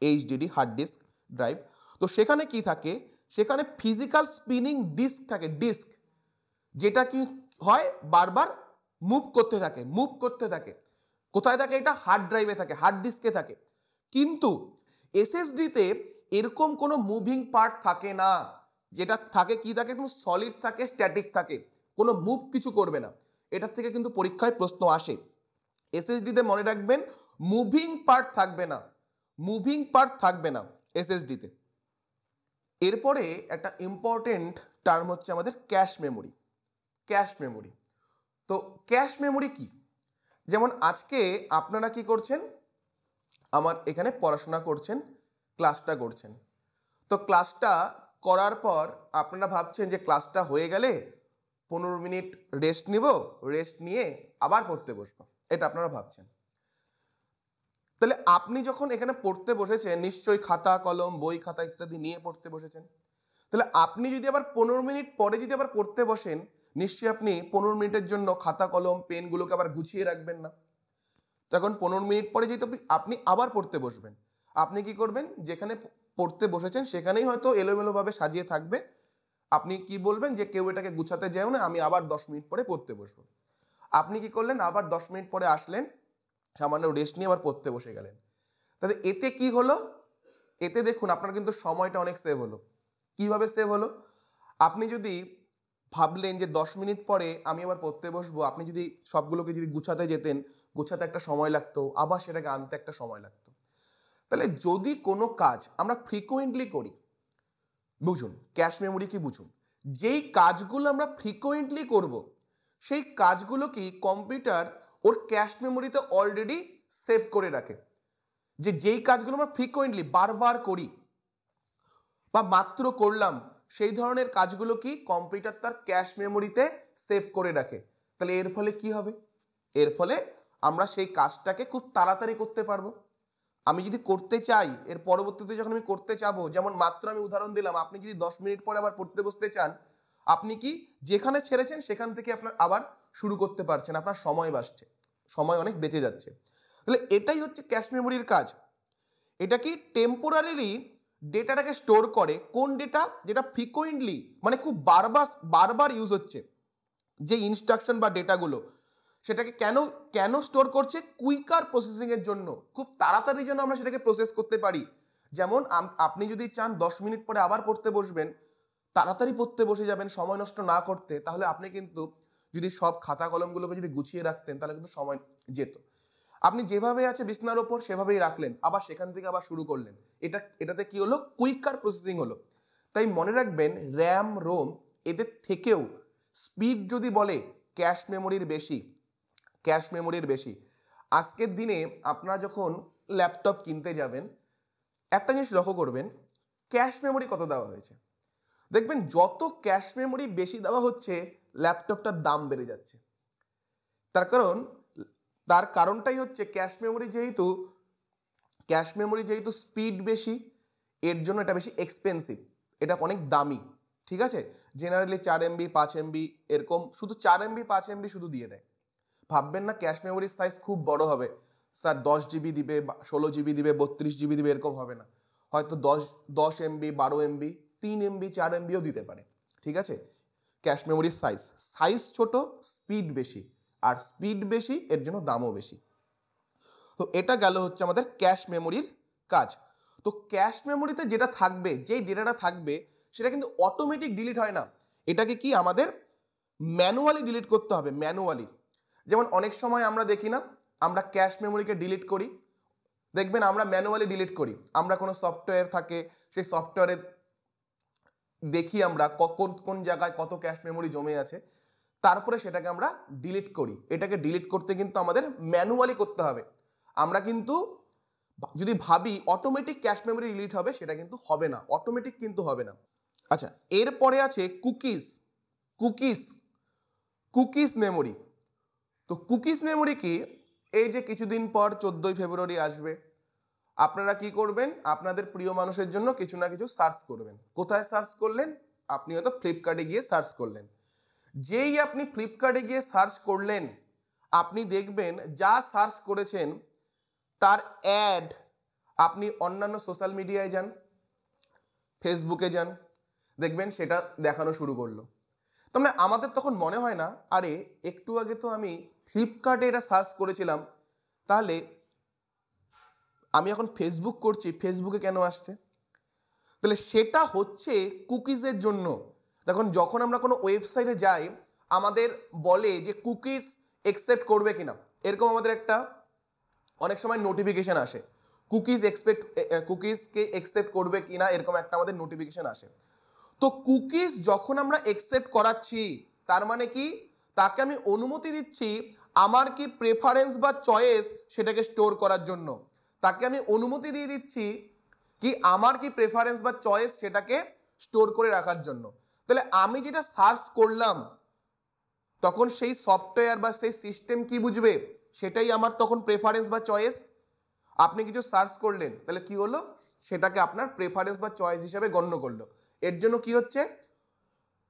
এইচডিডি হার্ড ডিস্ক ড্রাইভ তো সেখানে কি থাকে? সেখানে ফিজিক্যাল স্পিনিং ডিস্ক থাকে ডিস্ক যেটা কি হয়? বারবার মুভ করতে থাকে মুভ করতে থাকে। কোথায় থাকে এটা? হার্ড ড্রাইভে থাকে হার্ড ডিস্কে থাকে। কিন্তু এসএসডিতে এরকম কোনো মুভিং পার্ট থাকে না। যেটা থাকে কি থাকে? কোনো সলিড থাকে স্ট্যাটিক থাকে। কোনো মুভ কিছু করবে না। এটার থেকে কিন্তু পরীক্ষায় প্রশ্ন আসে। এসএসডিতে মনে রাখবেন মুভিং পার্ট থাকবে না। মুভিং পার্ট থাকবে না এসএসডিতে এরপরে একটা ইম্পর্টেন্ট টার্ম হচ্ছে আমাদের ক্যাশ মেমোরি ক্যাশ মেমোরি তো ক্যাশ মেমোরি কি? যেমন আজকে আপনারা কি করছেন? আমার এখানে পড়াশোনা করছেন ক্লাসটা করছেন। তো ক্লাসটা করার পর আপনারা ভাবছেন যে ক্লাসটা হয়ে গেলে পনেরো মিনিট রেস্ট নিব, রেস্ট নিয়ে আবার পড়তে বসবো। এটা আপনারা ভাবছেন। তাহলে আপনি যখন এখানে পড়তে বসেছেন, নিশ্চয়ই খাতা, কলম, বই, খাতা ইত্যাদি নিয়ে পড়তে বসেছেন। তাহলে আপনি যদি আবার পনেরো মিনিট পরে যদি আবার পড়তে বসেন, নিশ্চয়ই আপনি পনেরো মিনিটের জন্য খাতা, কলম, পেনগুলোকে আবার গুছিয়ে রাখবেন না। তখন পনেরো মিনিট পরে যেহেতু আপনি আবার পড়তে বসবেন। আপনি কি করবেন? যেখানে পড়তে বসেছেন, সেখানেই হয়তো এলোমেলোভাবে সাজিয়ে থাকবে। আপনি কি বলবেন যে, কেউ এটাকে গুছাতে যাও না, আমি আবার দশ মিনিট পরে পড়তে বসবো। আপনি কি করলেন? আবার দশ মিনিট পরে আসলেন, সামান্য রেস্ট নিয়ে আবার পড়তে বসে গেলেন। তাহলে এতে কি হলো? এতে দেখুন, আপনার কিন্তু সময়টা অনেক সেভ হলো। কীভাবে সেভ হলো? আপনি যদি ভাবলেন যে, দশ মিনিট পরে আমি আবার পড়তে বসবো, আপনি যদি সবগুলোকে যদি গুছাতে যেতেন, গুছাতে একটা সময় লাগতো, আবার সেটাকে আনতে একটা সময় লাগতো। তাহলে যদি কোনো কাজ আমরা ফ্রিকোয়েন্টলি করি, বুঝুন ক্যাশ মেমোরি কি বুঝুন? যেই কাজগুলো আমরা ফ্রিকোয়েন্টলি করব, সেই কাজগুলো কি কম্পিউটার ওর ক্যাশ মেমোরিতে অলরেডি সেভ করে রাখে। যে যেই কাজগুলো আমরা ফ্রিকোয়েন্টলি বারবার করি, বা মাত্র করলাম, সেই ধরনের কাজগুলো কি কম্পিউটার তার ক্যাশ মেমোরিতে সেভ করে রাখে। তাহলে এর ফলে কি হবে? এর ফলে আমরা সেই কাজটাকে খুব তাড়াতাড়ি করতে পারব। আমি যদি করতে চাই, এর পরবর্তীতে যখন আমি করতে চাবো, যেমন মাত্র আমি উদাহরণ দিলাম, আপনি যদি দশ মিনিট পরে আবার পড়তে বসতে চান, আপনি কি যেখানে ছেড়েছেন সেখান থেকে আপনার আবার শুরু করতে পারছেন, আপনার সময় বাঁচছে, সময় অনেক বেঁচে যাচ্ছে। তাহলে এটাই হচ্ছে ক্যাশ মেমোরির কাজ। এটা কি টেম্পোরারিলি ডেটাটাকে স্টোর করে, কোন ডেটা যেটা ফ্রিকোয়েন্টলি মানে খুব বারবার বারবার ইউজ হচ্ছে, যে ইনস্ট্রাকশন বা ডেটাগুলো সেটাকে কেন কেন স্টোর করছে? কুইকার প্রসেসিংয়ের জন্য। খুব তাড়াতাড়ি যেন আমরা সেটাকে প্রসেস করতে পারি। যেমন আপনি যদি চান দশ মিনিট পরে আবার পড়তে বসবেন, তাড়াতাড়ি পড়তে বসে যাবেন, সময় নষ্ট না করতে, তাহলে আপনি কিন্তু যদি সব খাতা কলমগুলোকে যদি গুছিয়ে রাখতেন, তাহলে কিন্তু সময় যেত। আপনি যেভাবে আছে বিছনার ওপর সেভাবেই রাখলেন, আবার সেখান থেকে আবার শুরু করলেন। এটা, এটাতে কি হলো? কুইকার প্রসেসিং হলো। তাই মনে রাখবেন র্যাম রোম এদের থেকেও স্পিড যদি বলে ক্যাশ মেমোরির বেশি ক্যাশ মেমোরির বেশি। আজকের দিনে আপনারা যখন ল্যাপটপ কিনতে যাবেন, একটা জিনিস লক্ষ্য করবেন, ক্যাশ মেমোরি কত দেওয়া হয়েছে? দেখবেন যত ক্যাশ মেমোরি বেশি দেওয়া হচ্ছে, ল্যাপটপটার দাম বেড়ে যাচ্ছে। তার কারণ, তার কারণটাই হচ্ছে ক্যাশ মেমোরি যেহেতু, ক্যাশ মেমোরি যেহেতু স্পিড বেশি, এর জন্য এটা বেশি এক্সপেন্সিভ এটা অনেক দামি, ঠিক আছে? জেনারেলি চার এমবি পাঁচ এমবি এরকম শুধু চার এমবি পাঁচ এমবি শুধু দিয়ে দেয়। ভাববেন না ক্যাশ মেমোরির সাইজ খুব বড় হবে। স্যার, দশ জিবি দিবে ষোলো জিবি দিবে, বত্রিশ জিবি দিবে, এরকম হবে না। হয়তো দশ দশ এমবি বারো এমবি তিন এমবি চার এমবিও দিতে পারে। ঠিক আছে? ক্যাশ মেমোরির সাইজ সাইজ ছোট স্পিড বেশি। আর স্পিড বেশি, এর জন্য দামও বেশি। তো এটা গেল হচ্ছে আমাদের ক্যাশ মেমোরির কাজ। তো ক্যাশ মেমোরিতে যেটা থাকবে, যেই ডেটাটা থাকবে, সেটা কিন্তু অটোমেটিক ডিলিট হয় না। এটাকে কি আমাদের ম্যানুয়ালি ডিলিট করতে হবে ম্যানুয়ালি যেমন অনেক সময় আমরা দেখি না, আমরা ক্যাশ মেমোরিকে ডিলিট করি। দেখবেন আমরা ম্যানুয়ালি ডিলিট করি। আমরা কোনো সফটওয়্যার থাকে, সেই সফটওয়্যারে দেখি আমরা কোন কোন জায়গায় কত ক্যাশ মেমোরি জমে আছে, তারপরে সেটাকে আমরা ডিলিট করি। এটাকে ডিলিট করতে কিন্তু আমাদের ম্যানুয়ালি করতে হবে। আমরা কিন্তু যদি ভাবি অটোমেটিক ক্যাশ মেমোরি ডিলিট হবে, সেটা কিন্তু হবে না। অটোমেটিক কিন্তু হবে না। আচ্ছা এরপরে আছে কুকিজ কুকিজ কুকিজ মেমোরি তো কুকিজ মেমোরি কি? এই যে কিছুদিন পর চোদ্দোই ফেব্রুয়ারি আসবে, আপনারা কি করবেন? আপনাদের প্রিয় মানুষের জন্য কিছু না কিছু সার্চ করবেন। কোথায় সার্চ করলেন? আপনি হয়তো ফ্লিপকার্টে গিয়ে সার্চ করলেন। যেই আপনি ফ্লিপকার্টে গিয়ে সার্চ করলেন, আপনি দেখবেন যা সার্চ করেছেন, তার অ্যাড আপনি অন্যান্য সোশ্যাল মিডিয়ায় যান ফেসবুকে যান, দেখবেন সেটা দেখানো শুরু করল। তার মানে আমাদের তখন মনে হয় না, আরে, একটু আগে তো আমি ফ্লিপকার্টে এটা সার্চ করেছিলাম, তাহলে আমি এখন ফেসবুক করছি ফেসবুকে কেন আসছে? তাহলে সেটা হচ্ছে কুকিজের জন্য। দেখুন, যখন আমরা কোনো ওয়েবসাইটে যাই, আমাদের বলে যে কুকিজ একসেপ্ট করবে কিনা। এরকম আমাদের একটা অনেক সময় নোটিফিকেশান আসে। কুকিজ এক্সপেক্ট কুকিজকে একসেপ্ট করবে কিনা, এরকম একটা আমাদের নোটিফিকেশান আসে। তো কুকিজ যখন আমরা একসেপ্ট করাচ্ছি, তার মানে কি? তাকে আমি অনুমতি দিচ্ছি আমার কি প্রেফারেন্স বা চয়েস সেটাকে স্টোর করার জন্য। তাকে আমি অনুমতি দিয়ে দিচ্ছি কি আমার কি প্রেফারেন্স বা চয়েস সেটাকে স্টোর করে রাখার জন্য। তাহলে আমি যেটা সার্চ করলাম, তখন সেই সফটওয়্যার বা সেই সিস্টেম কি বুঝবে? সেটাই আমার তখন প্রেফারেন্স বা চয়েস আপনি কিছু সার্চ করলেন, তাহলে কি হলো? সেটাকে আপনার প্রেফারেন্স বা চয়েস হিসাবে গণ্য করল। এর জন্য কি হচ্ছে?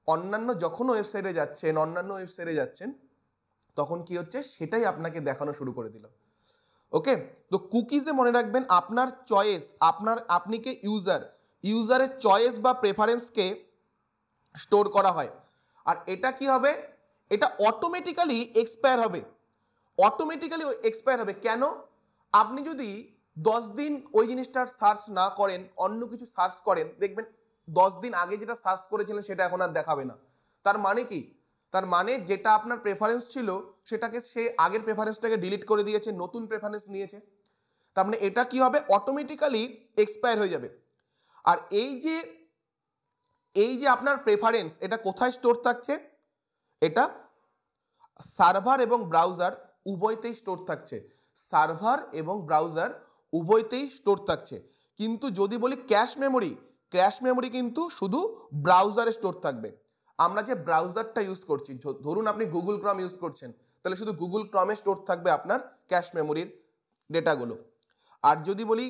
অন্যান্য যখন ওয়েবসাইটে যাচ্ছেন, অন্যান্য ওয়েবসাইটে যাচ্ছেন, তখন কি হচ্ছে? সেটাই আপনাকে দেখানো শুরু করে দিল। ওকে? তো কুকিজে মনে রাখবেন, আপনার চয়েস আপনার, আপনি কে ইউজার ইউজারের চয়েস বা প্রেফারেন্সকে স্টোর করা হয়। আর এটা কি হবে? এটা অটোমেটিক্যালি এক্সপায়ার হবে। অটোমেটিক্যালি এক্সপায়ার হবে। কেন? আপনি যদি দশ দিন ওই জিনিসটার সার্চ না করেন, অন্য কিছু সার্চ করেন, দেখবেন দশ দিন আগে যেটা সার্চ করেছিলেন সেটা এখন আর দেখাবে না। তার মানে কি? তার মানে যেটা আপনার প্রেফারেন্স ছিল, সেটাকে সে আগের প্রেফারেন্সটাকে ডিলিট করে দিয়েছে, নতুন প্রেফারেন্স নিয়েছে। তার মানে এটা কি হবে? অটোমেটিক্যালি এক্সপায়ার হয়ে যাবে। আর এই যে এই যে আপনার প্রেফারেন্স এটা কোথায় স্টোর থাকছে? এটা সার্ভার এবং ব্রাউজার উভয়তেই স্টোর থাকছে। সার্ভার এবং ব্রাউজার উভয়তেই স্টোর থাকছে। কিন্তু যদি বলি ক্যাশ মেমোরি ক্যাশ মেমোরি কিন্তু শুধু ব্রাউজারে স্টোর থাকবে। আমরা যে ব্রাউজারটা ইউজ করছি ধরুন আপনি গুগল ক্রম ইউজ করছেন, তাহলে শুধু গুগল ক্রমে স্টোর থাকবে আপনার ক্যাশ মেমোরির ডেটাগুলো। আর যদি বলি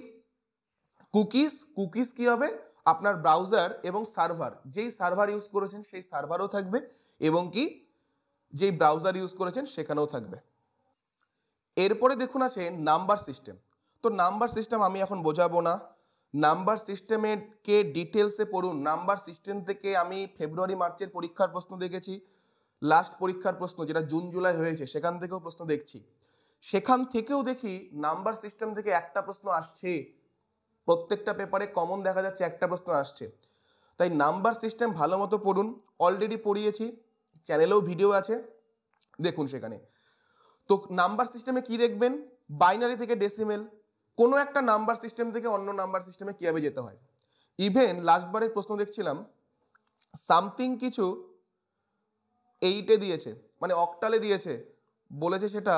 কুকিজ কুকিজ কি হবে? আপনার ব্রাউজার এবং সার্ভার, যেই সার্ভার ইউজ করেছেন সেই সার্ভারও থাকবে এবং কি যেই ব্রাউজার ইউজ করেছেন সেখানেও থাকবে। এরপরে দেখুন আছে নাম্বার সিস্টেম। তো নাম্বার সিস্টেম আমি এখন বোঝাবো না। নাম্বার সিস্টেমের কে ডিটেলসে পড়ুন। নাম্বার সিস্টেম থেকে আমি ফেব্রুয়ারি, মার্চের পরীক্ষার প্রশ্ন দেখেছি। লাস্ট পরীক্ষার প্রশ্ন যেটা জুন, জুলাই হয়েছে, সেখান থেকেও প্রশ্ন দেখছি। সেখান থেকেও দেখি নাম্বার সিস্টেম থেকে একটা প্রশ্ন আসছে। প্রত্যেকটা পেপারে কমন দেখা যাচ্ছে একটা প্রশ্ন আসছে। তাই নাম্বার সিস্টেম ভালো মতো পড়ুন। অলরেডি পড়িয়েছি, চ্যানেলেও ভিডিও আছে। দেখুন সেখানে। তো নাম্বার সিস্টেমে কি দেখবেন? বাইনারি থেকে ডেসিমেল। কোনো একটা নাম্বার সিস্টেম থেকে অন্য নাম্বার সিস্টেমে কীভাবে যেতে হয়? ইভেন লাস্টবারের প্রশ্ন দেখছিলাম সামথিং কিছু এইটে দিয়েছে মানে অক্টালে দিয়েছে, বলেছে সেটা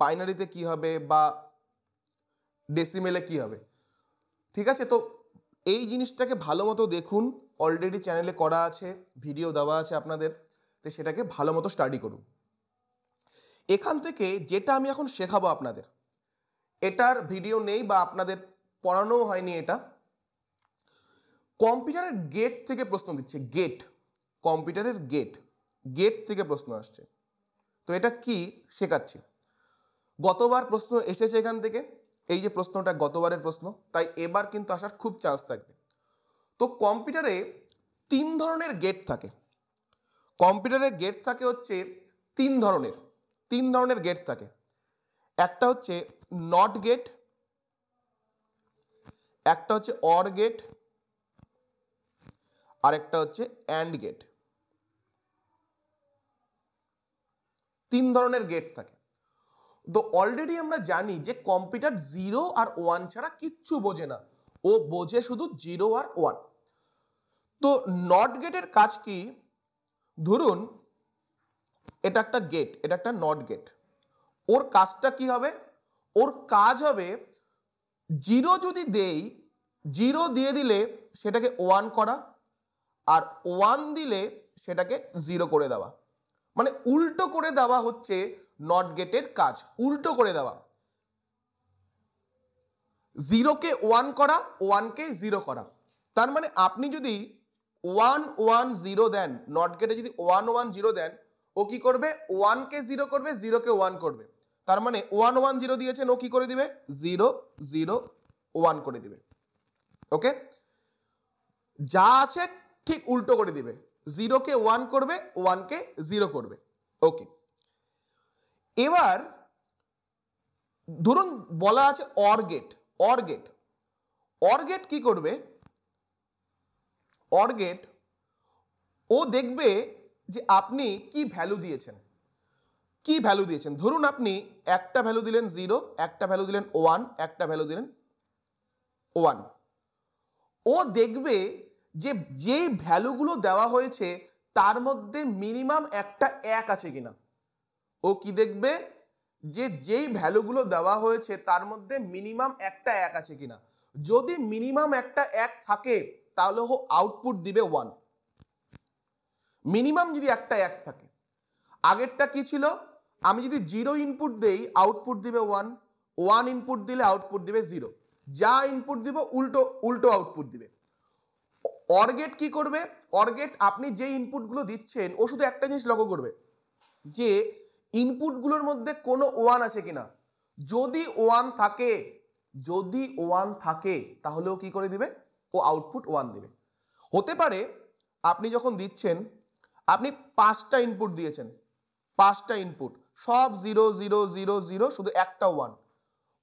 বাইনারিতে কি হবে বা ডেসিমেলে কি হবে। ঠিক আছে? তো এই জিনিসটাকে ভালো মতো দেখুন অলরেডি চ্যানেলে করা আছে ভিডিও দেওয়া আছে আপনাদের, তো সেটাকে ভালো মতো স্টাডি করুন। এখান থেকে যেটা আমি এখন শেখাবো আপনাদের এটার ভিডিও নেই বা আপনাদের পড়ানোও হয়নি এটা। কম্পিউটারের গেট থেকে প্রশ্ন দিচ্ছে গেট কম্পিউটারের গেট গেট থেকে প্রশ্ন আসছে। তো এটা কি শেখাচ্ছি? গতবার প্রশ্ন এসেছে এখান থেকে, এই যে প্রশ্নটা গতবারের প্রশ্ন, তাই এবার কিন্তু আসার খুব চান্স থাকবে। তো কম্পিউটারে তিন ধরনের গেট থাকে। কম্পিউটারের গেট থাকে হচ্ছে তিন ধরনের তিন ধরনের গেট থাকে। একটা হচ্ছে নট গেট একটা হচ্ছে অর গেট আর একটা হচ্ছে অ্যান্ড গেট তিন ধরনের গেট থাকে। তো অলরেডি আমরা জানি যে কম্পিউটার জিরো আর ওয়ান ছাড়া কিচ্ছু বোঝে না। ও বোঝে শুধু জিরো আর ওয়ান তো নট গেটের কাজ কি? ধরুন, এটা একটা গেট এটা একটা নট গেট ওর কাজটা কি হবে? ওর কাজ হবে জিরো যদি দেই, জিরো দিয়ে দিলে সেটাকে ওয়ান করা আর ওয়ান দিলে সেটাকে জিরো করে দেওয়া। মানে উল্টো করে দেওয়া হচ্ছে নট গেটের কাজ, উল্টো করে দেওয়া। জিরোকে ওয়ান করা ওয়ানকে জিরো করা। তার মানে আপনি যদি ওয়ান ওয়ান জিরো দেন নট গেটে যদি ওয়ান ওয়ান জিরো দেন, ও কি করবে? ওয়ানকে জিরো করবে জিরোকে ওয়ান করবে। তার মানে ওয়ান ওয়ান জিরো দিয়েছেন, ও কি করে দিবে? জিরো জিরো ওয়ান করে দিবে। ওকে যা আছে ঠিক উল্টো করে দিবে। জিরোকে ওয়ান করবে ওয়ানকে জিরো করবে। ওকে এবার ধরুন বলা আছে or gate or gate or gate কি করবে? অর গেট ও দেখবে যে আপনি কি ভ্যালু দিয়েছেন। কি ভ্যালু দিয়েছেন? ধরুন আপনি একটা ভ্যালু দিলেন জিরো একটা ভ্যালু দিলেন ওয়ান একটা ভ্যালু দিলেন ওয়ান ও দেখবে যে যেই ভ্যালুগুলো দেওয়া হয়েছে, তার মধ্যে মিনিমাম একটা এক আছে কিনা। ও কি দেখবে? যে যেই ভ্যালুগুলো দেওয়া হয়েছে, তার মধ্যে মিনিমাম একটা এক আছে কিনা। যদি মিনিমাম একটা এক থাকে, তাহলে ও আউটপুট দিবে ওয়ান মিনিমাম যদি একটা এক থাকে, আগেরটা কি ছিল? আমি যদি জিরো ইনপুট দেই আউটপুট দিবে ওয়ান ওয়ান ইনপুট দিলে আউটপুট দিবে জিরো যা ইনপুট দিব, উল্টো উল্টো আউটপুট দিবে। অরগেট কি করবে? অরগেট আপনি যে ইনপুটগুলো দিচ্ছেন, ও শুধু একটা জিনিস লক্ষ্য করবে, যে ইনপুটগুলোর মধ্যে কোনো ওয়ান আছে কিনা। যদি ওয়ান থাকে, যদি ওয়ান থাকে তাহলেও কি করে দিবে? ও আউটপুট ওয়ান দিবে। হতে পারে আপনি যখন দিচ্ছেন, আপনি পাঁচটা ইনপুট দিয়েছেন, পাঁচটা ইনপুট সব জিরো জিরো জিরো জিরো, শুধু একটা ওয়ান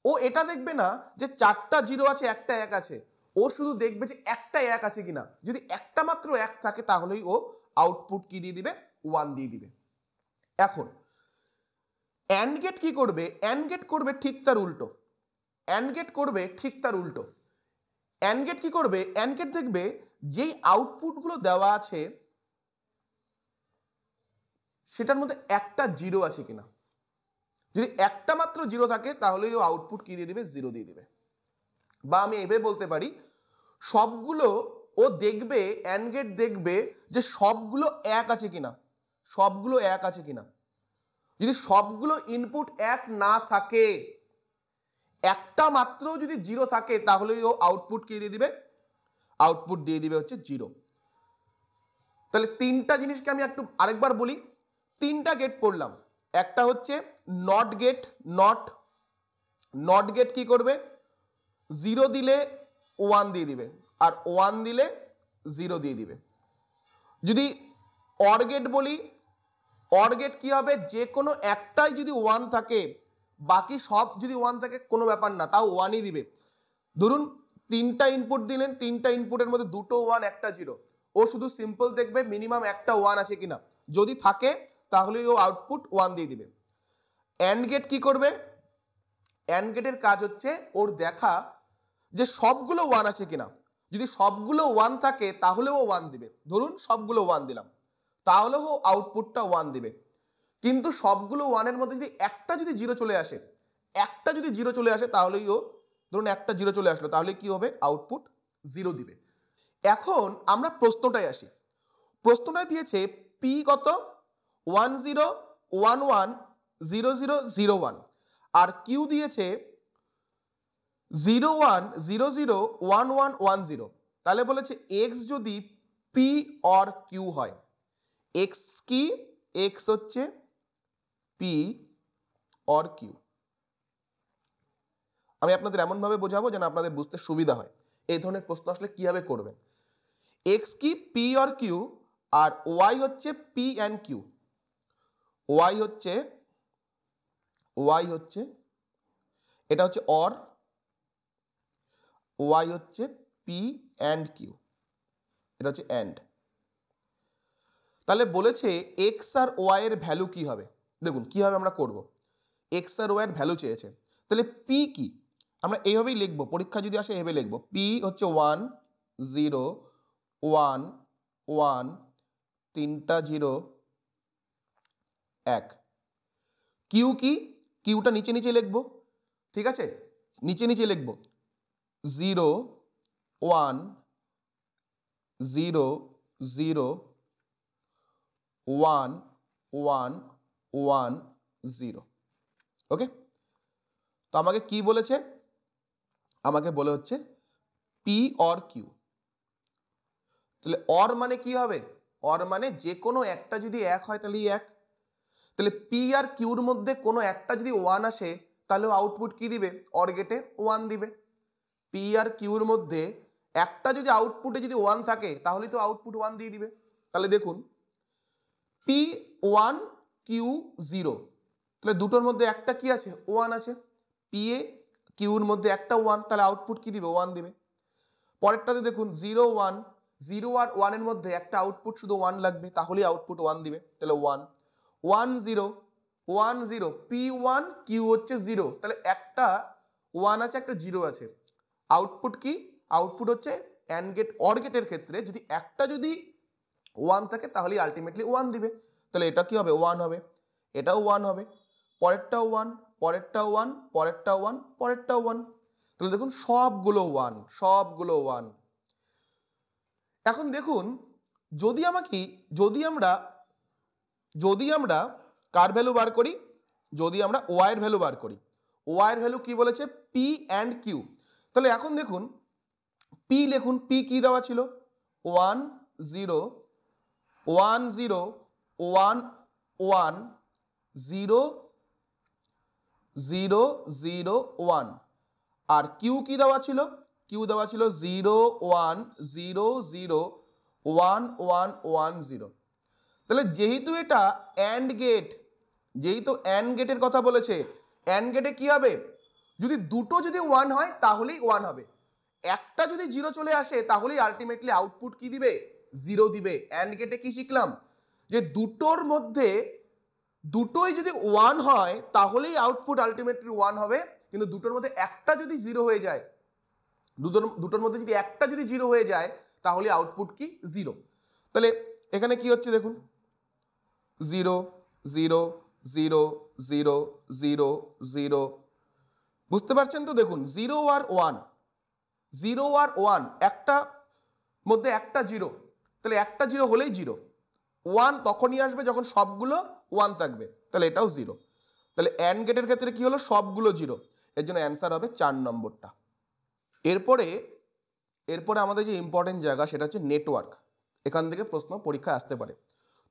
ও এটা দেখবে না যে চারটা জিরো আছে, একটা এক আছে। ও শুধু দেখবে যে একটা এক আছে কিনা। যদি একটা মাত্র এক থাকে, তাহলেই ও আউটপুট কি দিয়ে দিবে? ওয়ান দিয়ে দিবে। এখন অ্যান্ড গেট কি করবে? অ্যান্ড গেট করবে ঠিক তার উল্টো। অ্যান্ড গেট করবে ঠিক তার উল্টো। অ্যান্ড গেট কি করবে? অ্যান্ড গেট দেখবে, যেই আউটপুটগুলো দেওয়া আছে সেটার মধ্যে একটা জিরো আছে কিনা? যদি একটা মাত্র জিরো থাকে, তাহলেই ও আউটপুট কি দিয়ে দিবে? জিরো দিয়ে দিবে। বা আমি এভাবে বলতে পারি, সবগুলো ও দেখবে অ্যান্ড গেট দেখবে যে সবগুলো এক আছে কিনা? সবগুলো এক আছে কিনা? যদি সবগুলো ইনপুট এক না থাকে, একটা মাত্র যদি জিরো থাকে, তাহলেই ও আউটপুট কি দিয়ে দিবে? আউটপুট দিয়ে দিবে হচ্ছে জিরো তাহলে তিনটা জিনিসকে আমি একটু আরেকবার বলি তিনটা গেট পড়লাম। একটা হচ্ছে not gate not not gate কি করবে? জিরো দিলে ওয়ান দিয়ে দিবে। আর ওয়ান দিলে জিরো দিয়ে দিবে। যদি অর গেট বলি অর গেট কি হবে? যে কোনো একটাই যদি ওয়ান থাকে, বাকি সব যদি ওয়ান থাকে, কোনো ব্যাপার না, তাও ওয়ানই দিবে। ধরুন তিনটা ইনপুট দিলেন, তিনটা ইনপুটের মধ্যে দুটো ওয়ান একটা জিরো ও শুধু সিম্পল দেখবে মিনিমাম একটা ওয়ান আছে কিনা। যদি থাকে তাহলে ও আউটপুট ওয়ান দিয়ে দিবে। অ্যান্ড গেট কি করবে? অ্যান্ড গেটের কাজ হচ্ছে ওর দেখা যে সবগুলো ওয়ান আছে কিনা। যদি সবগুলো ওয়ান থাকে, তাহলে ও ওয়ান দিবে। ধরুন সবগুলো ওয়ান দিলাম। তাহলে ও আউটপুটটা ওয়ান দিবে। কিন্তু সবগুলো ওয়ানের মধ্যে যদি একটা যদি জিরো চলে আসে, একটা যদি জিরো চলে আসে, তাহলেই ও ধরুন একটা জিরো চলে আসলো, তাহলে কি হবে? আউটপুট জিরো দিবে। এখন আমরা প্রশ্নটায় আসি। প্রশ্নটায় দিয়েছে পি কত? One zero one one zero zero zero one আর কিউ দিয়েছে zero one zero zero one one one zero তাহলে বলেছে এক্স যদি পি অর কিউ হয় এক্স কি? এক্স হচ্ছে পি অর কিউ আমি আপনাদের এমনভাবে বোঝাবো যেন আপনাদের বুঝতে সুবিধা হয়। এই ধরনের প্রশ্ন আসলে কীভাবে করবেন? এক্স কি? পি অর কিউ আর ওয়াই হচ্ছে পি অ্যান্ড কিউ ওয়াই হচ্ছে ওয়াই হচ্ছে, এটা হচ্ছে অর ওয়াই হচ্ছে পি অ্যান্ড কিউ এটা হচ্ছে অ্যান্ড তাহলে বলেছে এক্স আর ওয়াই এর ভ্যালু কি হবে? দেখুন, কীভাবে আমরা করব? এক্স আর ওয়াই এর ভ্যালু চেয়েছে। তাহলে পি কি? আমরা এইভাবেই লিখব, পরীক্ষা যদি আসে এভাবে লিখব। পি হচ্ছে ওয়ান জিরো ওয়ান ওয়ান তিনটা জিরো এক। কিউ কি? কিউটা নিচে নিচে লিখব, ঠিক আছে? নিচে নিচে লিখব। Zero one, zero zero, one one one, zero. Okay? তো আমাকে কি বলেছে? আমাকে বলে হচ্ছে পি অর কিউ। তাহলে অর মানে কি হবে? অর মানে যে কোনো একটা যদি এক হয় তাহলে এক। তাহলে পি আর কিউর মধ্যে কোনো একটা যদি ওয়ান আসে তাহলে আউটপুট কি দিবে? অর গেটে ওয়ান দিবে। পি আর কিউর মধ্যে একটা যদি আউটপুটে যদি ওয়ান থাকে তাহলে তো আউটপুট ওয়ান দিয়ে দিবে। তাহলে দেখুন পি ওয়ান কিউ জিরো তাহলে দুটোর মধ্যে একটা কি আছে? ওয়ান আছে। পি এ কিউর মধ্যে একটা ওয়ান তাহলে আউটপুট কি দিবে? ওয়ান দিবে। পরেরটাতে দেখুন জিরো ওয়ান জিরো আর ওয়ানের মধ্যে একটা আউটপুট শুধু ওয়ান লাগবে, তাহলেই আউটপুট ওয়ান দিবে। তাহলে one one zero one zero, P one, Q হচ্ছে জিরো। তাহলে একটা ওয়ান আছে, একটা জিরো আছে। আউটপুট কি? আউটপুট হচ্ছে অ্যান্ড গেট অর গেটের ক্ষেত্রে যদি একটা যদি ওয়ান থাকে, তাহলে আলটিমেটলি ওয়ান দিবে। তাহলে এটা কি হবে? ওয়ান হবে। এটাও ওয়ান হবে। পরেরটাও ওয়ান পরেরটাও ওয়ান পরেরটাও ওয়ান পরেরটাও ওয়ান। তাহলে দেখুন, সবগুলো ওয়ান সবগুলো ওয়ান। এখন দেখুন, যদি আমাকে, যদি আমরা যদি আমরা কার ভ্যালু বার করি? যদি আমরা ওয়াইয়ের ভ্যালু বার করি। ওয়াইয়ের ভ্যালু কি বলেছে? পি অ্যান্ড কিউ তাহলে এখন দেখুন পি লিখুন পি কি দেওয়া ছিল? One zero one zero one one zero zero zero one আর কিউ কি দেওয়া ছিল? কিউ দেওয়া ছিল zero one zero zero one one one zero তাহলে যেহেতু এটা অ্যান্ড গেট যেহেতু অ্যান্ড গেটের কথা বলেছে অ্যান্ড গেটে কি হবে? যদি দুটো যদি ওয়ান হয়, তাহলেই ওয়ান হবে। একটা যদি জিরো চলে আসে, তাহলেই আলটিমেটলি আউটপুট কি দিবে? জিরো দিবে। অ্যান্ড গেটে কি শিখলাম? যে দুটোর মধ্যে, দুটোই যদি ওয়ান হয়, তাহলেই আউটপুট আলটিমেটলি ওয়ান হবে। কিন্তু দুটোর মধ্যে একটা যদি জিরো হয়ে যায়, দুটোর দুটোর মধ্যে যদি একটা যদি জিরো হয়ে যায় তাহলে আউটপুট কি? জিরো তাহলে এখানে কি হচ্ছে দেখুন? Zero zero zero zero zero zero বুঝতে পারছেন তো? দেখুন জিরো আর ওয়ান জিরো আর ওয়ান একটা মধ্যে একটা জিরো তাহলে একটা জিরো হলেই জিরো ওয়ান তখনই আসবে যখন সবগুলো ওয়ান থাকবে। তাহলে এটাও জিরো তাহলে অ্যান্ড গেটের ক্ষেত্রে কি হলো? সবগুলো জিরো এর জন্য অ্যান্সার হবে চার নম্বরটা। এরপরে এরপরে আমাদের যে ইম্পর্টেন্ট জায়গা, সেটা হচ্ছে নেটওয়ার্ক এখান থেকে প্রশ্ন পরীক্ষায় আসতে পারে।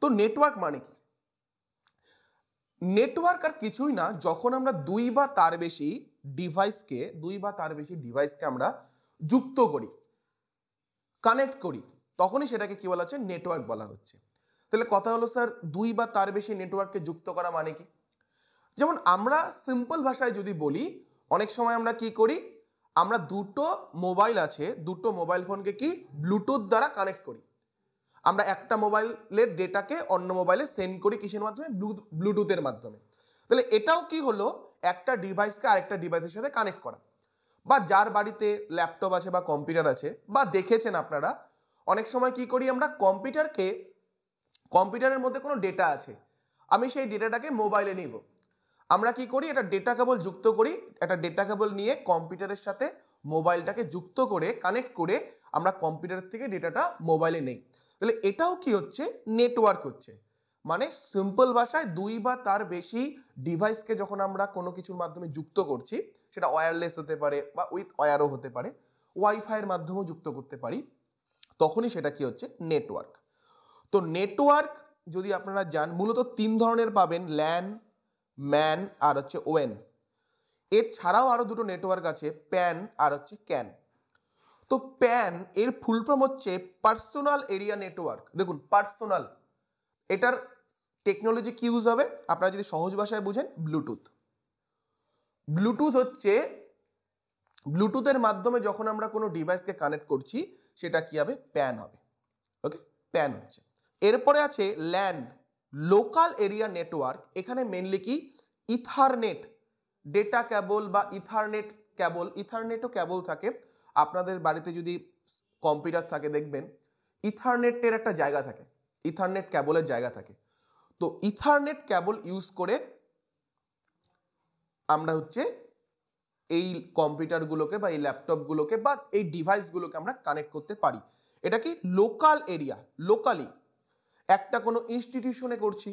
তো নেটওয়ার্ক মানে কি? নেটওয়ার্ক আর কিছুই না, যখন আমরা দুই বা তার বেশি ডিভাইসকে দুই বা তার বেশি ডিভাইসকে আমরা যুক্ত করি কানেক্ট করি, তখনই সেটাকে কি বলা হচ্ছে? নেটওয়ার্ক বলা হচ্ছে। তাহলে কথা হলো স্যার দুই বা তার বেশি নেটওয়ার্ককে যুক্ত করা মানে কি? যেমন আমরা সিম্পল ভাষায় যদি বলি, অনেক সময় আমরা কি করি? আমরা দুটো মোবাইল আছে, দুটো মোবাইল ফোনকে কি ব্লুটুথ দ্বারা কানেক্ট করি। আমরা একটা মোবাইলের ডেটাকে অন্য মোবাইলে সেন্ড করি কিসের মাধ্যমে? ব্লুটুথের মাধ্যমে। তাহলে এটাও কি হলো? একটা ডিভাইসকে আরেকটা ডিভাইসের সাথে কানেক্ট করা। বা যার বাড়িতে ল্যাপটপ আছে বা কম্পিউটার আছে, বা দেখেছেন আপনারা, অনেক সময় কি করি আমরা? কম্পিউটারকে, কম্পিউটারের মধ্যে কোনো ডেটা আছে, আমি সেই ডেটাটাকে মোবাইলে নিব। আমরা কি করি? এটা ডেটা কেবল যুক্ত করি, একটা ডেটা কেবল নিয়ে কম্পিউটারের সাথে মোবাইলটাকে যুক্ত করে, কানেক্ট করে আমরা কম্পিউটার থেকে ডেটাটা মোবাইলে নেই। তাহলে এটাও কি হচ্ছে? নেটওয়ার্ক হচ্ছে। মানে সিম্পল ভাষায় দুই বা তার বেশি ডিভাইসকে যখন আমরা কোনো কিছুর মাধ্যমে যুক্ত করছি, সেটা ওয়্যারলেস হতে পারে বা উইথ ওয়্যারও হতে পারে ওয়াইফাইয়ের মাধ্যমেও যুক্ত করতে পারি, তখনই সেটা কি হচ্ছে? নেটওয়ার্ক তো নেটওয়ার্ক যদি আপনারা যান মূলত তিন ধরনের পাবেন ল্যান ম্যান আর হচ্ছে ওয়েন এছাড়াও আরও দুটো নেটওয়ার্ক আছে প্যান আর হচ্ছে ক্যান তো প্যান এর ফুল ফর্ম হচ্ছে পার্সোনাল এরিয়া নেটওয়ার্ক। দেখুন, পার্সোনাল। এটার টেকনোলজি কি ইউজ হবে? আপনারা যদি সহজ ভাষায় বুঝেন, ব্লুটুথ। ব্লুটুথ হচ্ছে, ব্লুটুথের মাধ্যমে যখন আমরা কোনো ডিভাইসকে কানেক্ট করছি, সেটা কি হবে? প্যান হবে। ওকে? প্যান হচ্ছে। এরপরে আছে ল্যান্ড লোকাল এরিয়া নেটওয়ার্ক, এখানে মেনলি কি? ইথারনেট। ডেটা ক্যাবল বা ইথারনেট ক্যাবল, ইথারনেটও ক্যাবল থাকে। আপনাদের বাড়িতে যদি কম্পিউটার থাকে, দেখবেন ইথারনেটের একটা জায়গা থাকে, ইথারনেট ক্যাবলের জায়গা থাকে। তো ইথারনেট ক্যাবল ইউজ করে আমরা হচ্ছে এই কম্পিউটারগুলোকে বা এই ল্যাপটপগুলোকে বা এই ডিভাইসগুলোকে আমরা কানেক্ট করতে পারি। এটা কি লোকাল এরিয়া লোকালি একটা কোনো ইনস্টিটিউশনে করছি,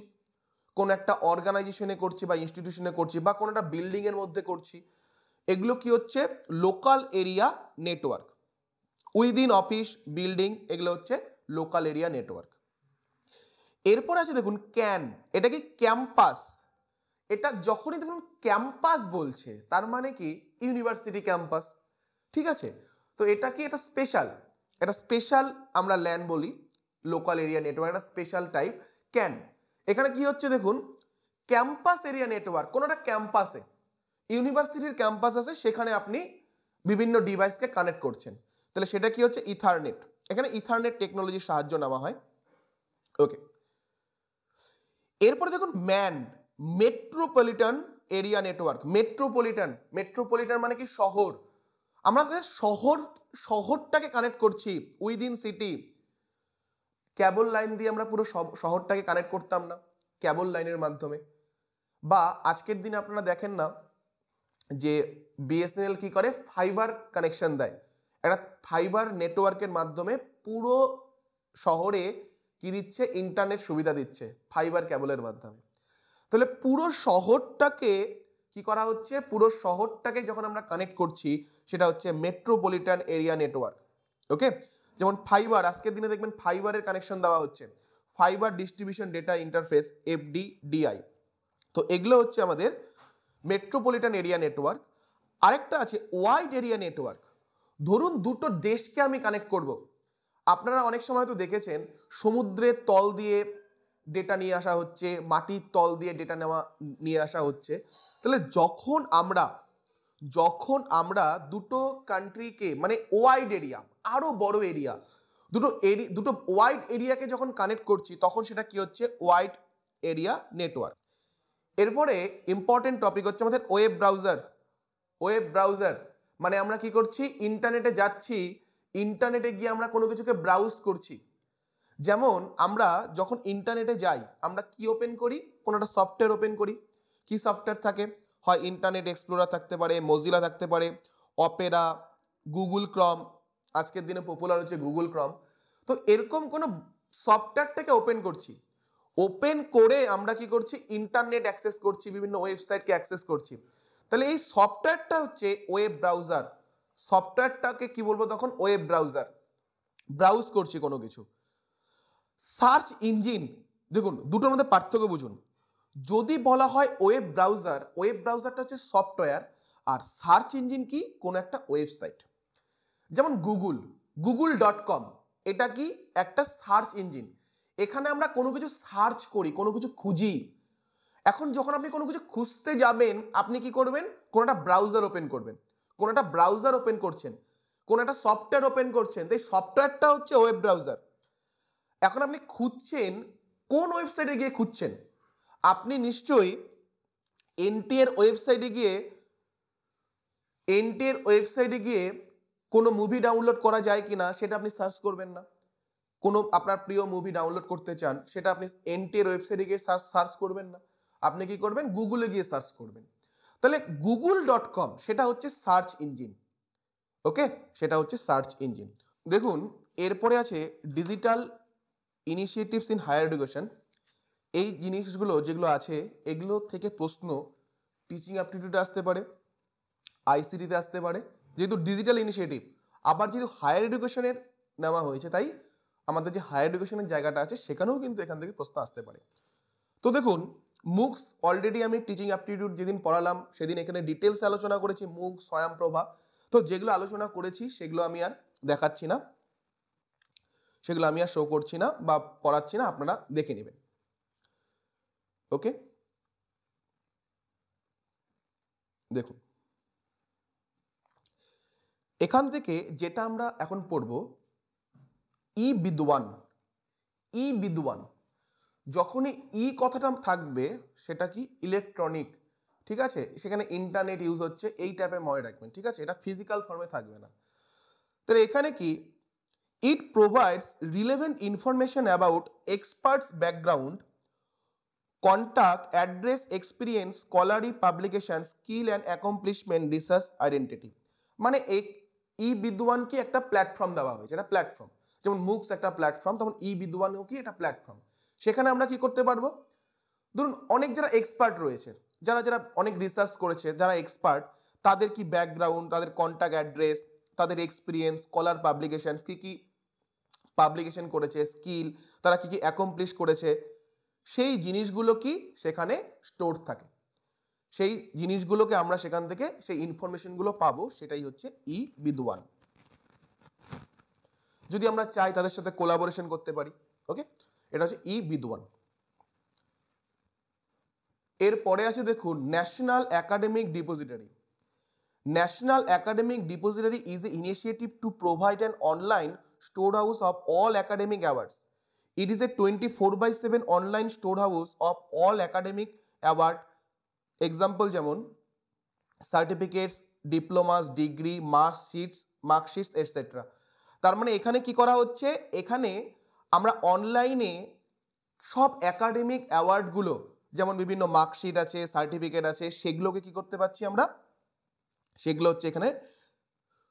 কোনো একটা অর্গানাইজেশনে করছি বা ইনস্টিটিউশনে করছি বা কোনো একটা বিল্ডিংয়ের মধ্যে করছি এগুলো কি হচ্ছে? Local area network within office building এগুলো হচ্ছে লোকাল এরিয়া নেটওয়ার্ক এরপর আছে দেখুন ক্যান এটা কি ক্যাম্পাস এটা যখনই দেখুন ক্যাম্পাস বলছে, তার মানে কি? ইউনিভার্সিটি ক্যাম্পাস ঠিক আছে? তো এটা কি এটা স্পেশাল এটা স্পেশাল আমরা ল্যান্ড বলি লোকাল এরিয়া নেটওয়ার্ক একটা স্পেশাল টাইপ ক্যান এখানে কি হচ্ছে দেখুন? ক্যাম্পাস এরিয়া নেটওয়ার্ক কোনো একটা ক্যাম্পাসে ইউনিভার্সিটির ক্যাম্পাস আছে, সেখানে আপনি বিভিন্ন ডিভাইসকে কানেক্ট করছেন। তাহলে সেটা কি হচ্ছে? ইথারনেট। এখানে ইথারনেট টেকনোলজির সাহায্য নেওয়া হয়। ওকে এরপরে দেখুন, MAN, metropolitan area network. Metropolitan metropolitan মানে কি? শহর। আমাদের শহর, শহরটাকে কানেক্ট করছি। Within city. ক্যাবল লাইন দিয়ে আমরা পুরো শহরটাকে কানেক্ট করতাম না, ক্যাবল লাইনের মাধ্যমে। বা আজকের দিনে আপনারা দেখেন না যে বিএসএনএল কি করে? ফাইবার কানেকশন দেয়। একটা ফাইবার নেটওয়ার্কের মাধ্যমে পুরো শহরে কি দিচ্ছে? ইন্টারনেট সুবিধা দিচ্ছে ফাইবার ক্যাবলের মাধ্যমে। তাহলে পুরো শহরটাকে কি করা হচ্ছে? পুরো শহরটাকে যখন আমরা কানেক্ট করছি, সেটা হচ্ছে মেট্রোপলিটন এরিয়া নেটওয়ার্ক ওকে যেমন ফাইবার আজকের দিনে দেখবেন ফাইবারের কানেকশন দেওয়া হচ্ছে। Fibre distribution data interface FDDI তো এগুলো হচ্ছে আমাদের মেট্রোপলিটন এরিয়া নেটওয়ার্ক আরেকটা আছে ওয়াইড এরিয়া নেটওয়ার্ক ধরুন দুটো দেশকে আমি কানেক্ট করব। আপনারা অনেক সময় তো দেখেছেন সমুদ্রের তল দিয়ে ডেটা নিয়ে আসা হচ্ছে, মাটির তল দিয়ে ডেটা নেওয়া, নিয়ে আসা হচ্ছে। তাহলে যখন আমরা যখন আমরা দুটো কান্ট্রিকে মানে ওয়াইড এরিয়া আরও বড় এরিয়া দুটো এরি দুটো ওয়াইড এরিয়াকে যখন কানেক্ট করছি, তখন সেটা কি হচ্ছে? ওয়াইড এরিয়া নেটওয়ার্ক এরপরে ইম্পর্টেন্ট টপিক হচ্ছে আমাদের ওয়েব ব্রাউজার ওয়েব ব্রাউজার মানে আমরা কি করছি? ইন্টারনেটে যাচ্ছি ইন্টারনেটে গিয়ে আমরা কোনো কিছুকে ব্রাউজ করছি। যেমন আমরা যখন ইন্টারনেটে যাই, আমরা কি ওপেন করি? কোনো একটা সফটওয়্যার ওপেন করি। কি সফটওয়্যার থাকে? হয় ইন্টারনেট এক্সপ্লোরার থাকতে পারে মজিলা থাকতে পারে অপেরা গুগল ক্রম আজকের দিনে পপুলার হচ্ছে গুগল ক্রম তো এরকম কোনো সফটওয়্যারটাকে ওপেন করছি। ওপেন করে আমরা কি করছি? ইন্টারনেট অ্যাক্সেস করছি, বিভিন্ন ওয়েবসাইটকে অ্যাক্সেস করছি। তাহলে এই সফটওয়্যারটা হচ্ছে ওয়েব ব্রাউজার। সফটওয়্যারটাকে কি বলব তখন? Web browser. ব্রাউজ করছি কোনো কিছু। Search engine. দেখুন, দুটোর মধ্যে পার্থক্য বুঝুন। যদি বলা হয় ওয়েব ব্রাউজার, ওয়েব ব্রাউজারটা হচ্ছে সফটওয়্যার, আর সার্চ ইঞ্জিন কি? কোনো একটা ওয়েবসাইট। যেমন গুগল গুগল ডট কম। এটা কি? একটা সার্চ ইঞ্জিন। এখানে আমরা কোনো কিছু সার্চ করি, কোনো কিছু খুঁজি। এখন যখন আপনি কোনো কিছু খুঁজতে যাবেন, আপনি কি করবেন? কোনো একটা ব্রাউজার ওপেন করবেন। কোনো একটা ব্রাউজার ওপেন করছেন। কোনো একটা সফটওয়্যার ওপেন করছেন। তো এই সফটওয়্যারটা হচ্ছে ওয়েব ব্রাউজার এখন আপনি খুঁজছেন, কোন ওয়েবসাইটে গিয়ে খুঁজছেন? আপনি নিশ্চয়ই এনটি এর ওয়েবসাইটে গিয়ে এনটি এর ওয়েবসাইটে গিয়ে কোনো মুভি ডাউনলোড করা যায় কি না সেটা আপনি সার্চ করবেন না। কোনো আপনার প্রিয় মুভি ডাউনলোড করতে চান, সেটা আপনি এনটি ওয়েবসাইটে গিয়ে সার্চ সার্চ করবেন না। আপনি কি করবেন? গুগলে গিয়ে সার্চ করবেন। তাহলে গুগল ডট কম সেটা হচ্ছে সার্চ ইঞ্জিন ওকে সেটা হচ্ছে সার্চ ইঞ্জিন দেখুন, এরপরে আছে digital initiatives in higher education এই জিনিসগুলো যেগুলো আছে, এগুলো থেকে প্রশ্ন টিচিং অ্যাপটিটিউডে আসতে পারে আইসিটিতে আসতে পারে। যেহেতু ডিজিটাল ইনিশিয়েটিভ আবার যেহেতু হায়ার এডুকেশনের নেওয়া হয়েছে, তাই আমাদের যে হায়ার এডুকেশনের জায়গাটা আছে, সেখানেও কিন্তু এখান থেকে প্রশ্ন আসতে পারে। তো দেখুন মুক্স অলরেডি আমি টিচিং অ্যাপটিটিউড যেদিন পড়ালাম, সেদিন এখানে ডিটেলস আলোচনা করেছি মুখ স্বয়ংপ্রভা। তো যেগুলো আলোচনা করেছি, সেগুলো আমি আর দেখাচ্ছি না। সেগুলো আমি আর শো করছি না বা পড়াচ্ছি না, আপনারা দেখে নেবেন। ওকে দেখুন। এখান থেকে যেটা আমরা এখন পড়ব ই বিদ্বান ই বিদ্বান। যখনই ই কথাটা থাকবে, সেটা কি ইলেকট্রনিক ঠিক আছে? সেখানে ইন্টারনেট ইউজ হচ্ছে, এই টাইপের মনে রাখবেন, ঠিক আছে? এটা ফিজিক্যাল ফর্মে থাকবে না। তাহলে এখানে কি? It provides relevant information about experts background contact address experience scholarly publication skill and accomplishment research identity মানে এই ই বিদ্বানকে একটা প্ল্যাটফর্ম দেওয়া হয়েছে এটা প্ল্যাটফর্ম যেমন মুক্স একটা প্ল্যাটফর্ম তখন ই বিদ্বানও কি এটা প্ল্যাটফর্ম সেখানে আমরা কি করতে পারব? ধরুন অনেক যারা এক্সপার্ট রয়েছে, যারা যারা অনেক রিসার্চ করেছে, যারা এক্সপার্ট তাদের কি ব্যাকগ্রাউন্ড তাদের কন্ট্যাক্ট অ্যাড্রেস তাদের এক্সপিরিয়েন্স স্কলার পাবলিকেশন কী কী পাবলিকেশন করেছে স্কিল তারা কি কি অ্যাকমপ্লিশ করেছে, সেই জিনিসগুলো কি সেখানে স্টোর থাকে। সেই জিনিসগুলোকে আমরা সেখান থেকে, সেই ইনফরমেশনগুলো পাবো, সেটাই হচ্ছে ই বিদ্বান যদি আমরা চাই তাদের সাথে কোলাবোরেশন করতে পারি ওকে এটা হচ্ছে ই বিদ্বান। এরপরে আছে দেখুন national academic depository national academic depository is a initiative to provide an online store house of all academic awards it is a twenty four by seven online store house of all academic award example যেমন certificates diplomas degree marksheets marksheets etcetera তার মানে এখানে কি করা হচ্ছে? এখানে আমরা অনলাইনে সব একাডেমিক অ্যাওয়ার্ডগুলো যেমন বিভিন্ন মার্কশিট আছে সার্টিফিকেট আছে, সেগুলোকে কি করতে পারছি আমরা? সেগুলো হচ্ছে এখানে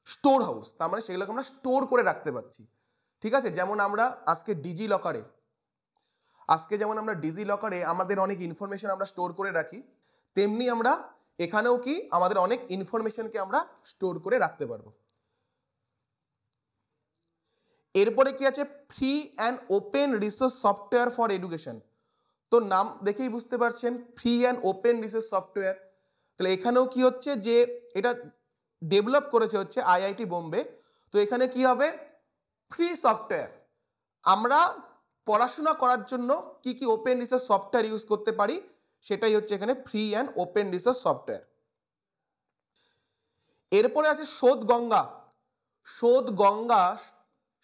স্টোর হাউস তার মানে সেগুলোকে আমরা স্টোর করে রাখতে পারছি। ঠিক আছে? যেমন আমরা আজকে ডিজি লকারে আজকে যেমন আমরা ডিজি লকারে আমাদের অনেক ইনফরমেশন আমরা স্টোর করে রাখি, তেমনি আমরা এখানেও কি আমাদের অনেক ইনফরমেশনকে আমরা স্টোর করে রাখতে পারব। এরপরে কি আছে? Free and open resource software for education তো নাম দেখেই বুঝতে পারছেন free and open resource software তাহলে এখানেও কি হচ্ছে যে, এটা ডেভেলপ করেছে হচ্ছে আইআইটি বোম্বে তো এখানে কি হবে? ফ্রি সফটওয়্যার আমরা পড়াশোনা করার জন্য কি কি ওপেন রিসোর্স সফটওয়্যার ইউজ করতে পারি? সেটাই হচ্ছে এখানে free and open resource software এরপরে আছে শোধ গঙ্গা শোধ গঙ্গা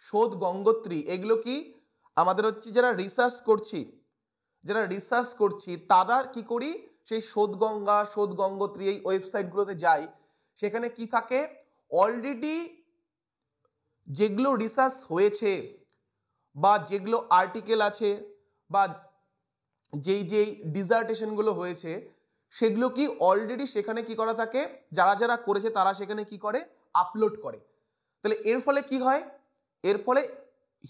শোধ গঙ্গোত্রী, এগুলো কি? আমাদের হচ্ছে যারা রিসার্চ করছি, যারা রিসার্চ করছি, তারা কি করি? সেই শোধ গঙ্গা, শোধ গঙ্গোত্রী এই ওয়েবসাইটগুলোতে যাই। সেখানে কি থাকে? অলরেডি যেগুলো রিসার্চ হয়েছে বা যেগুলো আর্টিকেল আছে বা যেই যেই ডিজার্টেশনগুলো হয়েছে, সেগুলো কি অলরেডি সেখানে কি করা থাকে? যারা যারা করেছে তারা সেখানে কি করে? আপলোড করে। তাহলে এর ফলে কি হয়? এর ফলে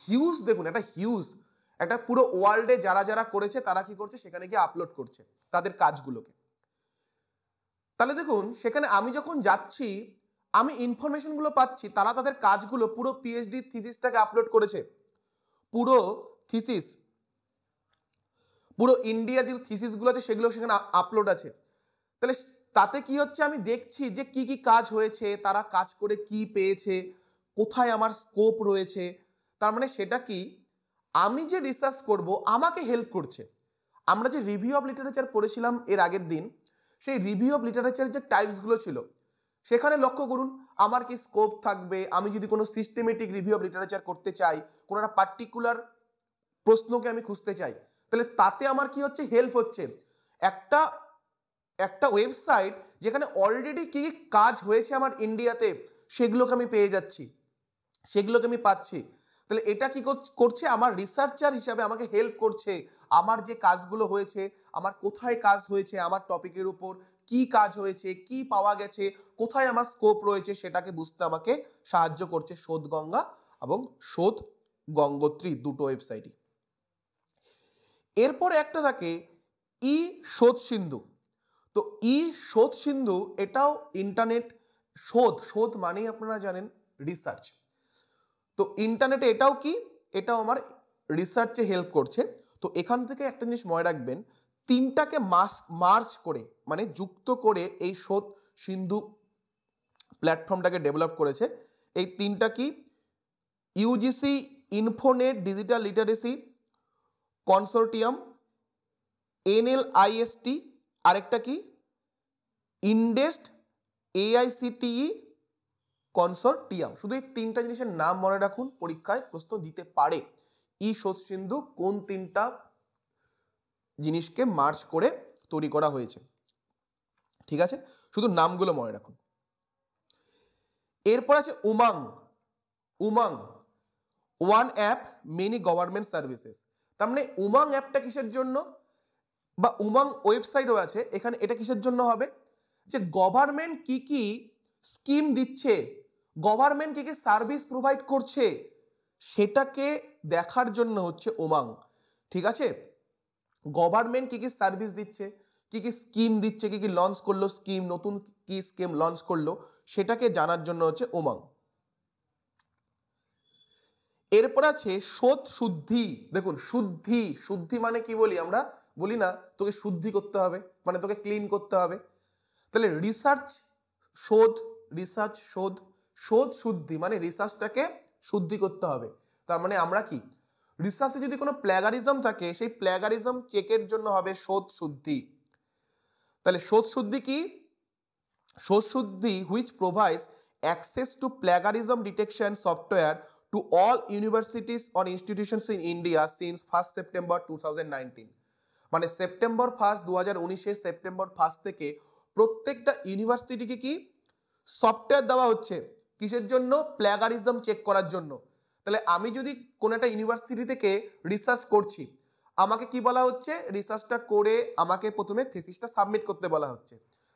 হিউজ দেখুন, একটা হিউজ একটা পুরো ওয়ার্ল্ডে যারা যারা করেছে, তারা কি করছে? সেখানে গিয়ে আপলোড করছে তাদের কাজগুলোকে। তাহলে দেখুন, সেখানে আমি যখন যাচ্ছি, আমি ইনফরমেশনগুলো পাচ্ছি, তারা তাদের কাজগুলো, পুরো পিএইচডি থিসিসটাকে আপলোড করেছে। পুরো থিসিস পুরো ইন্ডিয়ার যে থিসিসগুলো আছে, সেগুলো সেখানে আপলোড আছে। তাহলে তাতে কি হচ্ছে? আমি দেখছি যে কি কি কাজ হয়েছে, তারা কাজ করে কি পেয়েছে কোথায় আমার স্কোপ রয়েছে? তার মানে সেটা কি? আমি যে রিসার্চ করব, আমাকে হেল্প করছে। আমরা যে রিভিউ অফ লিটারেচার পড়েছিলাম এর আগের দিন, সেই রিভিউ অফ লিটারেচারের যে টাইপসগুলো ছিল, সেখানে লক্ষ্য করুন, আমার কি স্কোপ থাকবে? আমি যদি কোনো সিস্টেমেটিক রিভিউ অফ লিটারেচার করতে চাই, কোনো একটা পার্টিকুলার প্রশ্নকে আমি খুঁজতে চাই, তাহলে তাতে আমার কি হচ্ছে? হেল্প হচ্ছে। একটা একটা ওয়েবসাইট যেখানে অলরেডি কি কাজ হয়েছে আমার ইন্ডিয়াতে সেগুলোকে আমি পেয়ে যাচ্ছি। সেগুলোকে আমি পাচ্ছি। তাহলে এটা কি করছ- আমার রিসার্চার হিসাবে আমাকে হেল্প করছে। আমার যে কাজগুলো হয়েছে, আমার কোথায় কাজ হয়েছে, আমার টপিকের উপর কি কাজ হয়েছে, কি পাওয়া গেছে, কোথায় আমার স্কোপ রয়েছে সেটাকে বুঝতে আমাকে সাহায্য করছে শোধ গঙ্গা এবং শোধ গঙ্গোত্রী দুটো ওয়েবসাইটই এরপরে একটা থাকে ই শোধ সিন্ধু। তো ই শোধ সিন্ধু এটাও ইন্টারনেট শোধ শোধ মানেই আপনারা জানেন রিসার্চ তো ইন্টারনেটে এটাও কি? এটাও আমার রিসার্চে হেল্প করছে। তো এখান থেকে একটা জিনিস মনে রাখবেন, তিনটাকে মাস মার্চ করে মানে যুক্ত করে এই শোধ সিন্ধু প্ল্যাটফর্মটাকে ডেভেলপ করেছে। এই তিনটা কি? UGC Infonet digital literacy consortium NLIST আরেকটা কি? INDEST AICTE consortium. শুধু এই তিনটা জিনিসের নাম মনে রাখুন, পরীক্ষায় প্রশ্ন দিতে পারে। ই সিন্ধু কোন তিনটা জিনিসকে মার্চ করে তৈরি করা হয়েছে? ঠিক আছে? শুধু নামগুলো মনে রাখুন। এরপর আছে Umang. Umang one app many government services তার মানে উমাং অ্যাপটা কিসের জন্য? বা উমাং ওয়েবসাইটও আছে, এখানে এটা কিসের জন্য হবে? যে গভর্নমেন্ট কি কি স্কিম দিচ্ছে গভর্নমেন্ট কি কি সার্ভিস প্রোভাইড করছে, সেটাকে দেখার জন্য হচ্ছে ওমাং ঠিক আছে? গভর্নমেন্ট কি কি সার্ভিস দিচ্ছে, কি কি স্কিম দিচ্ছে, কি কি লঞ্চ করল স্কিম, নতুন কি স্কিম লঞ্চ করল, সেটাকে জানার জন্য হচ্ছে ওমাং এরপর আছে শোধ শুদ্ধি। দেখুন, শুদ্ধি শুদ্ধি মানে কি বলি আমরা? বলি না, তোকে শুদ্ধি করতে হবে মানে তোকে ক্লিন করতে হবে। তাহলে রিসার্চ শোধ রিসার্চ শোধ শোধ শুদ্ধি মানে রিসার্চটাকে শুদ্ধি করতে হবে। তার মানে আমরা কি? রিসার্চে যদি কোনো প্ল্যাগারিজম থাকে, সেই প্ল্যাগারিজম চেকের জন্য হবে শোধ শুদ্ধি। তাহলে শোধ শুদ্ধি কি? Shodh Shuddhi which provides access to plagiarism detection software to all universities on institutions in India since first September two মানে সেপ্টেম্বর ফার্স্ট দু হাজার সেপ্টেম্বর ফার্স্ট থেকে প্রত্যেকটা ইউনিভার্সিটিকে কি সফটওয়্যার দেওয়া হচ্ছে? কিসের জন্য? প্ল্যাগারিজম চেক করার জন্য। তাহলে আমি যদি কোনো একটা ইউনিভার্সিটি থেকে রিসার্চ করছি, আমাকে কি বলা হচ্ছে? রিসার্চটা করে আমাকে প্রথমে থিসিসটা সাবমিট করতে বলা হচ্ছে।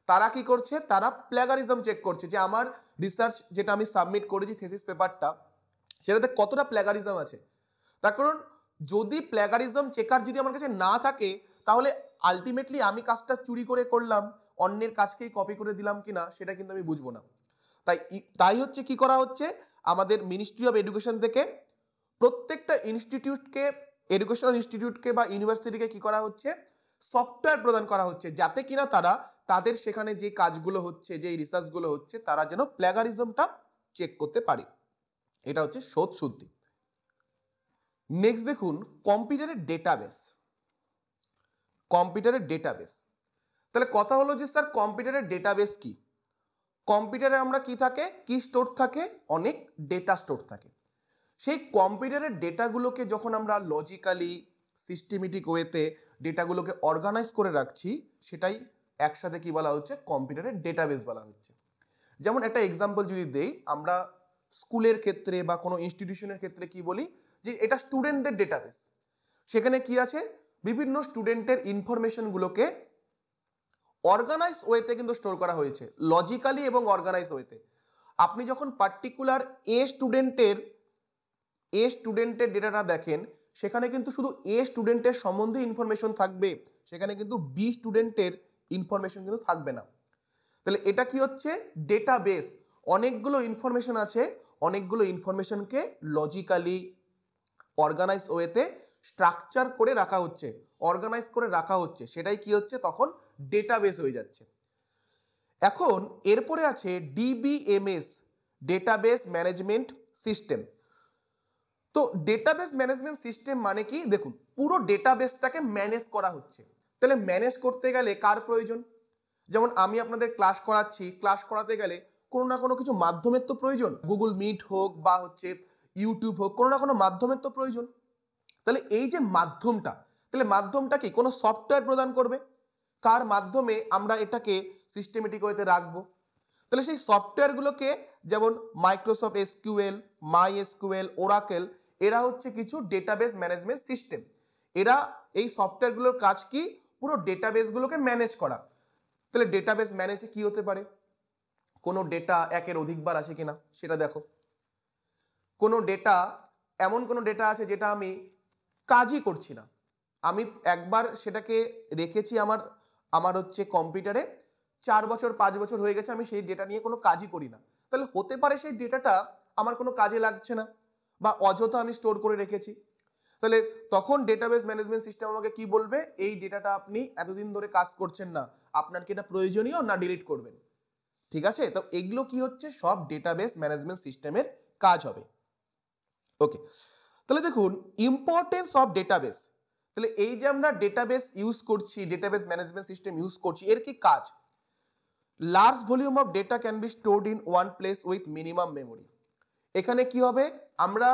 তারা কি করছে? তারা প্ল্যাগারিজম চেক করছে যে আমার রিসার্চ যেটা আমি সাবমিট করেছি থিসিস পেপারটা সেটাতে কতটা প্ল্যাগারিজম আছে? তার কারণ যদি প্ল্যাগারিজম চেকার যদি আমার কাছে না থাকে, তাহলে আলটিমেটলি আমি কাজটা চুরি করে করলাম। অন্যের কাজকেই কপি করে দিলাম কিনা সেটা কিন্তু আমি বুঝব না। তাই তাই হচ্ছে কি করা হচ্ছে? আমাদের মিনিস্ট্রি অফ এডুকেশন থেকে প্রত্যেকটা ইনস্টিটিউটকে এডুকেশনাল ইনস্টিটিউটকে বা ইউনিভার্সিটিকে কি করা হচ্ছে? সফটওয়্যার প্রদান করা হচ্ছে যাতে কিনা তারা তাদের সেখানে যে কাজগুলো হচ্ছে যে রিসার্চগুলো হচ্ছে, তারা যেন প্ল্যাগারিজমটা চেক করতে পারে। এটা হচ্ছে শোধ শুদ্ধি। নেক্সট দেখুন কম্পিউটারের ডেটাবেস কম্পিউটারের ডেটাবেস তাহলে কথা হলো যে স্যার কম্পিউটারের ডেটাবেস কি? কম্পিউটারে আমরা কি থাকে? কি স্টোর থাকে? অনেক ডেটা স্টোর থাকে। সেই কম্পিউটারের ডেটাগুলোকে যখন আমরা লজিক্যালি সিস্টেমেটিক ওয়েতে ডেটাগুলোকে অর্গানাইজ করে রাখছি, সেটাই একসাথে কি বলা হচ্ছে? কম্পিউটারের ডেটাবেস বলা হচ্ছে। যেমন একটা এক্সাম্পল যদি দেই, আমরা স্কুলের ক্ষেত্রে বা কোনো ইনস্টিটিউশনের ক্ষেত্রে কি বলি? যে এটা স্টুডেন্টদের ডেটাবেস সেখানে কি আছে? বিভিন্ন স্টুডেন্টের ইনফরমেশনগুলোকে অর্গানাইজ ওয়েতে কিন্তু স্টোর করা হয়েছে লজিক্যালি এবং অর্গানাইজ ওয়েতে আপনি যখন পার্টিকুলার এ স্টুডেন্টের এ স্টুডেন্টের ডেটাটা দেখেন, সেখানে কিন্তু শুধু এ স্টুডেন্টের সম্বন্ধে ইনফরমেশন থাকবে, সেখানে কিন্তু বি স্টুডেন্টের ইনফরমেশন কিন্তু থাকবে না। তাহলে এটা কি হচ্ছে? ডেটা বেস অনেকগুলো ইনফরমেশন আছে, অনেকগুলো ইনফরমেশনকে লজিক্যালি অর্গানাইজ ওয়েতে স্ট্রাকচার করে রাখা হচ্ছে অর্গানাইজ করে রাখা হচ্ছে। সেটাই কি হচ্ছে? তখন ডেটাবেস হয়ে যাচ্ছে। এখন এরপরে আছে ডিবিএমএস ডেটাবেস ম্যানেজমেন্ট সিস্টেম তো ডেটাবেস ম্যানেজমেন্ট সিস্টেম মানে কি? দেখুন, পুরো ডেটাবেসটাকে ম্যানেজ করা হচ্ছে। তাহলে ম্যানেজ করতে গেলে কার প্রয়োজন? যেমন আমি আপনাদের ক্লাস করাচ্ছি ক্লাস করাতে গেলে কোনো না কোনো কিছু মাধ্যমের তো প্রয়োজন। গুগল মিট হোক বা হচ্ছে ইউটিউব হোক, কোনো না কোনো মাধ্যমের তো প্রয়োজন। তাহলে এই যে মাধ্যমটা, তাহলে মাধ্যমটা কি? কোনো সফটওয়্যার প্রদান করবে? কার মাধ্যমে আমরা এটাকে সিস্টেমেটিক ওয়েতে রাখব? তাহলে সেই সফটওয়্যারগুলোকে যেমন Microsoft SQL MySQL Oracle এরা হচ্ছে কিছু ডেটাবেস ম্যানেজমেন্ট সিস্টেম এরা এই সফটওয়্যারগুলোর কাজ কি? পুরো ডেটাবেসগুলোকে ম্যানেজ করা। তাহলে ডেটাবেস ম্যানেজে কি হতে পারে? কোনো ডেটা একের অধিকবার আছে কিনা? সেটা দেখো। কোনো ডেটা এমন কোনো ডেটা আছে যেটা আমি কাজই করছি না। আমি একবার সেটাকে রেখেছি আমার আমার হচ্ছে কম্পিউটারে চার বছর, পাঁচ বছর হয়ে গেছে, আমি সেই ডেটা নিয়ে কোনো কাজই করি না। তাহলে হতে পারে সেই ডেটাটা আমার কোনো কাজে লাগছে না, বা অযথা আমি স্টোর করে রেখেছি। তাহলে তখন ডেটাবেস ম্যানেজমেন্ট সিস্টেম আমাকে কি বলবে? এই ডেটাটা আপনি এতদিন ধরে কাজ করছেন না, আপনার কি এটা প্রয়োজনীয় না ডিলিট করবেন? ঠিক আছে? তো এগুলো কি হচ্ছে? সব ডেটাবেস ম্যানেজমেন্ট সিস্টেমের কাজ হবে। ওকে তাহলে দেখুন ইম্পর্টেন্স অফ ডেটাবেস তাহলে এই যে আমরা ডেটাবেস ইউজ করছি ডেটাবেস ম্যানেজমেন্ট সিস্টেম ইউজ করছি, এর কি কাজ? Large volume of data can be stored in one place with minimum memory এখানে কি হবে? আমরা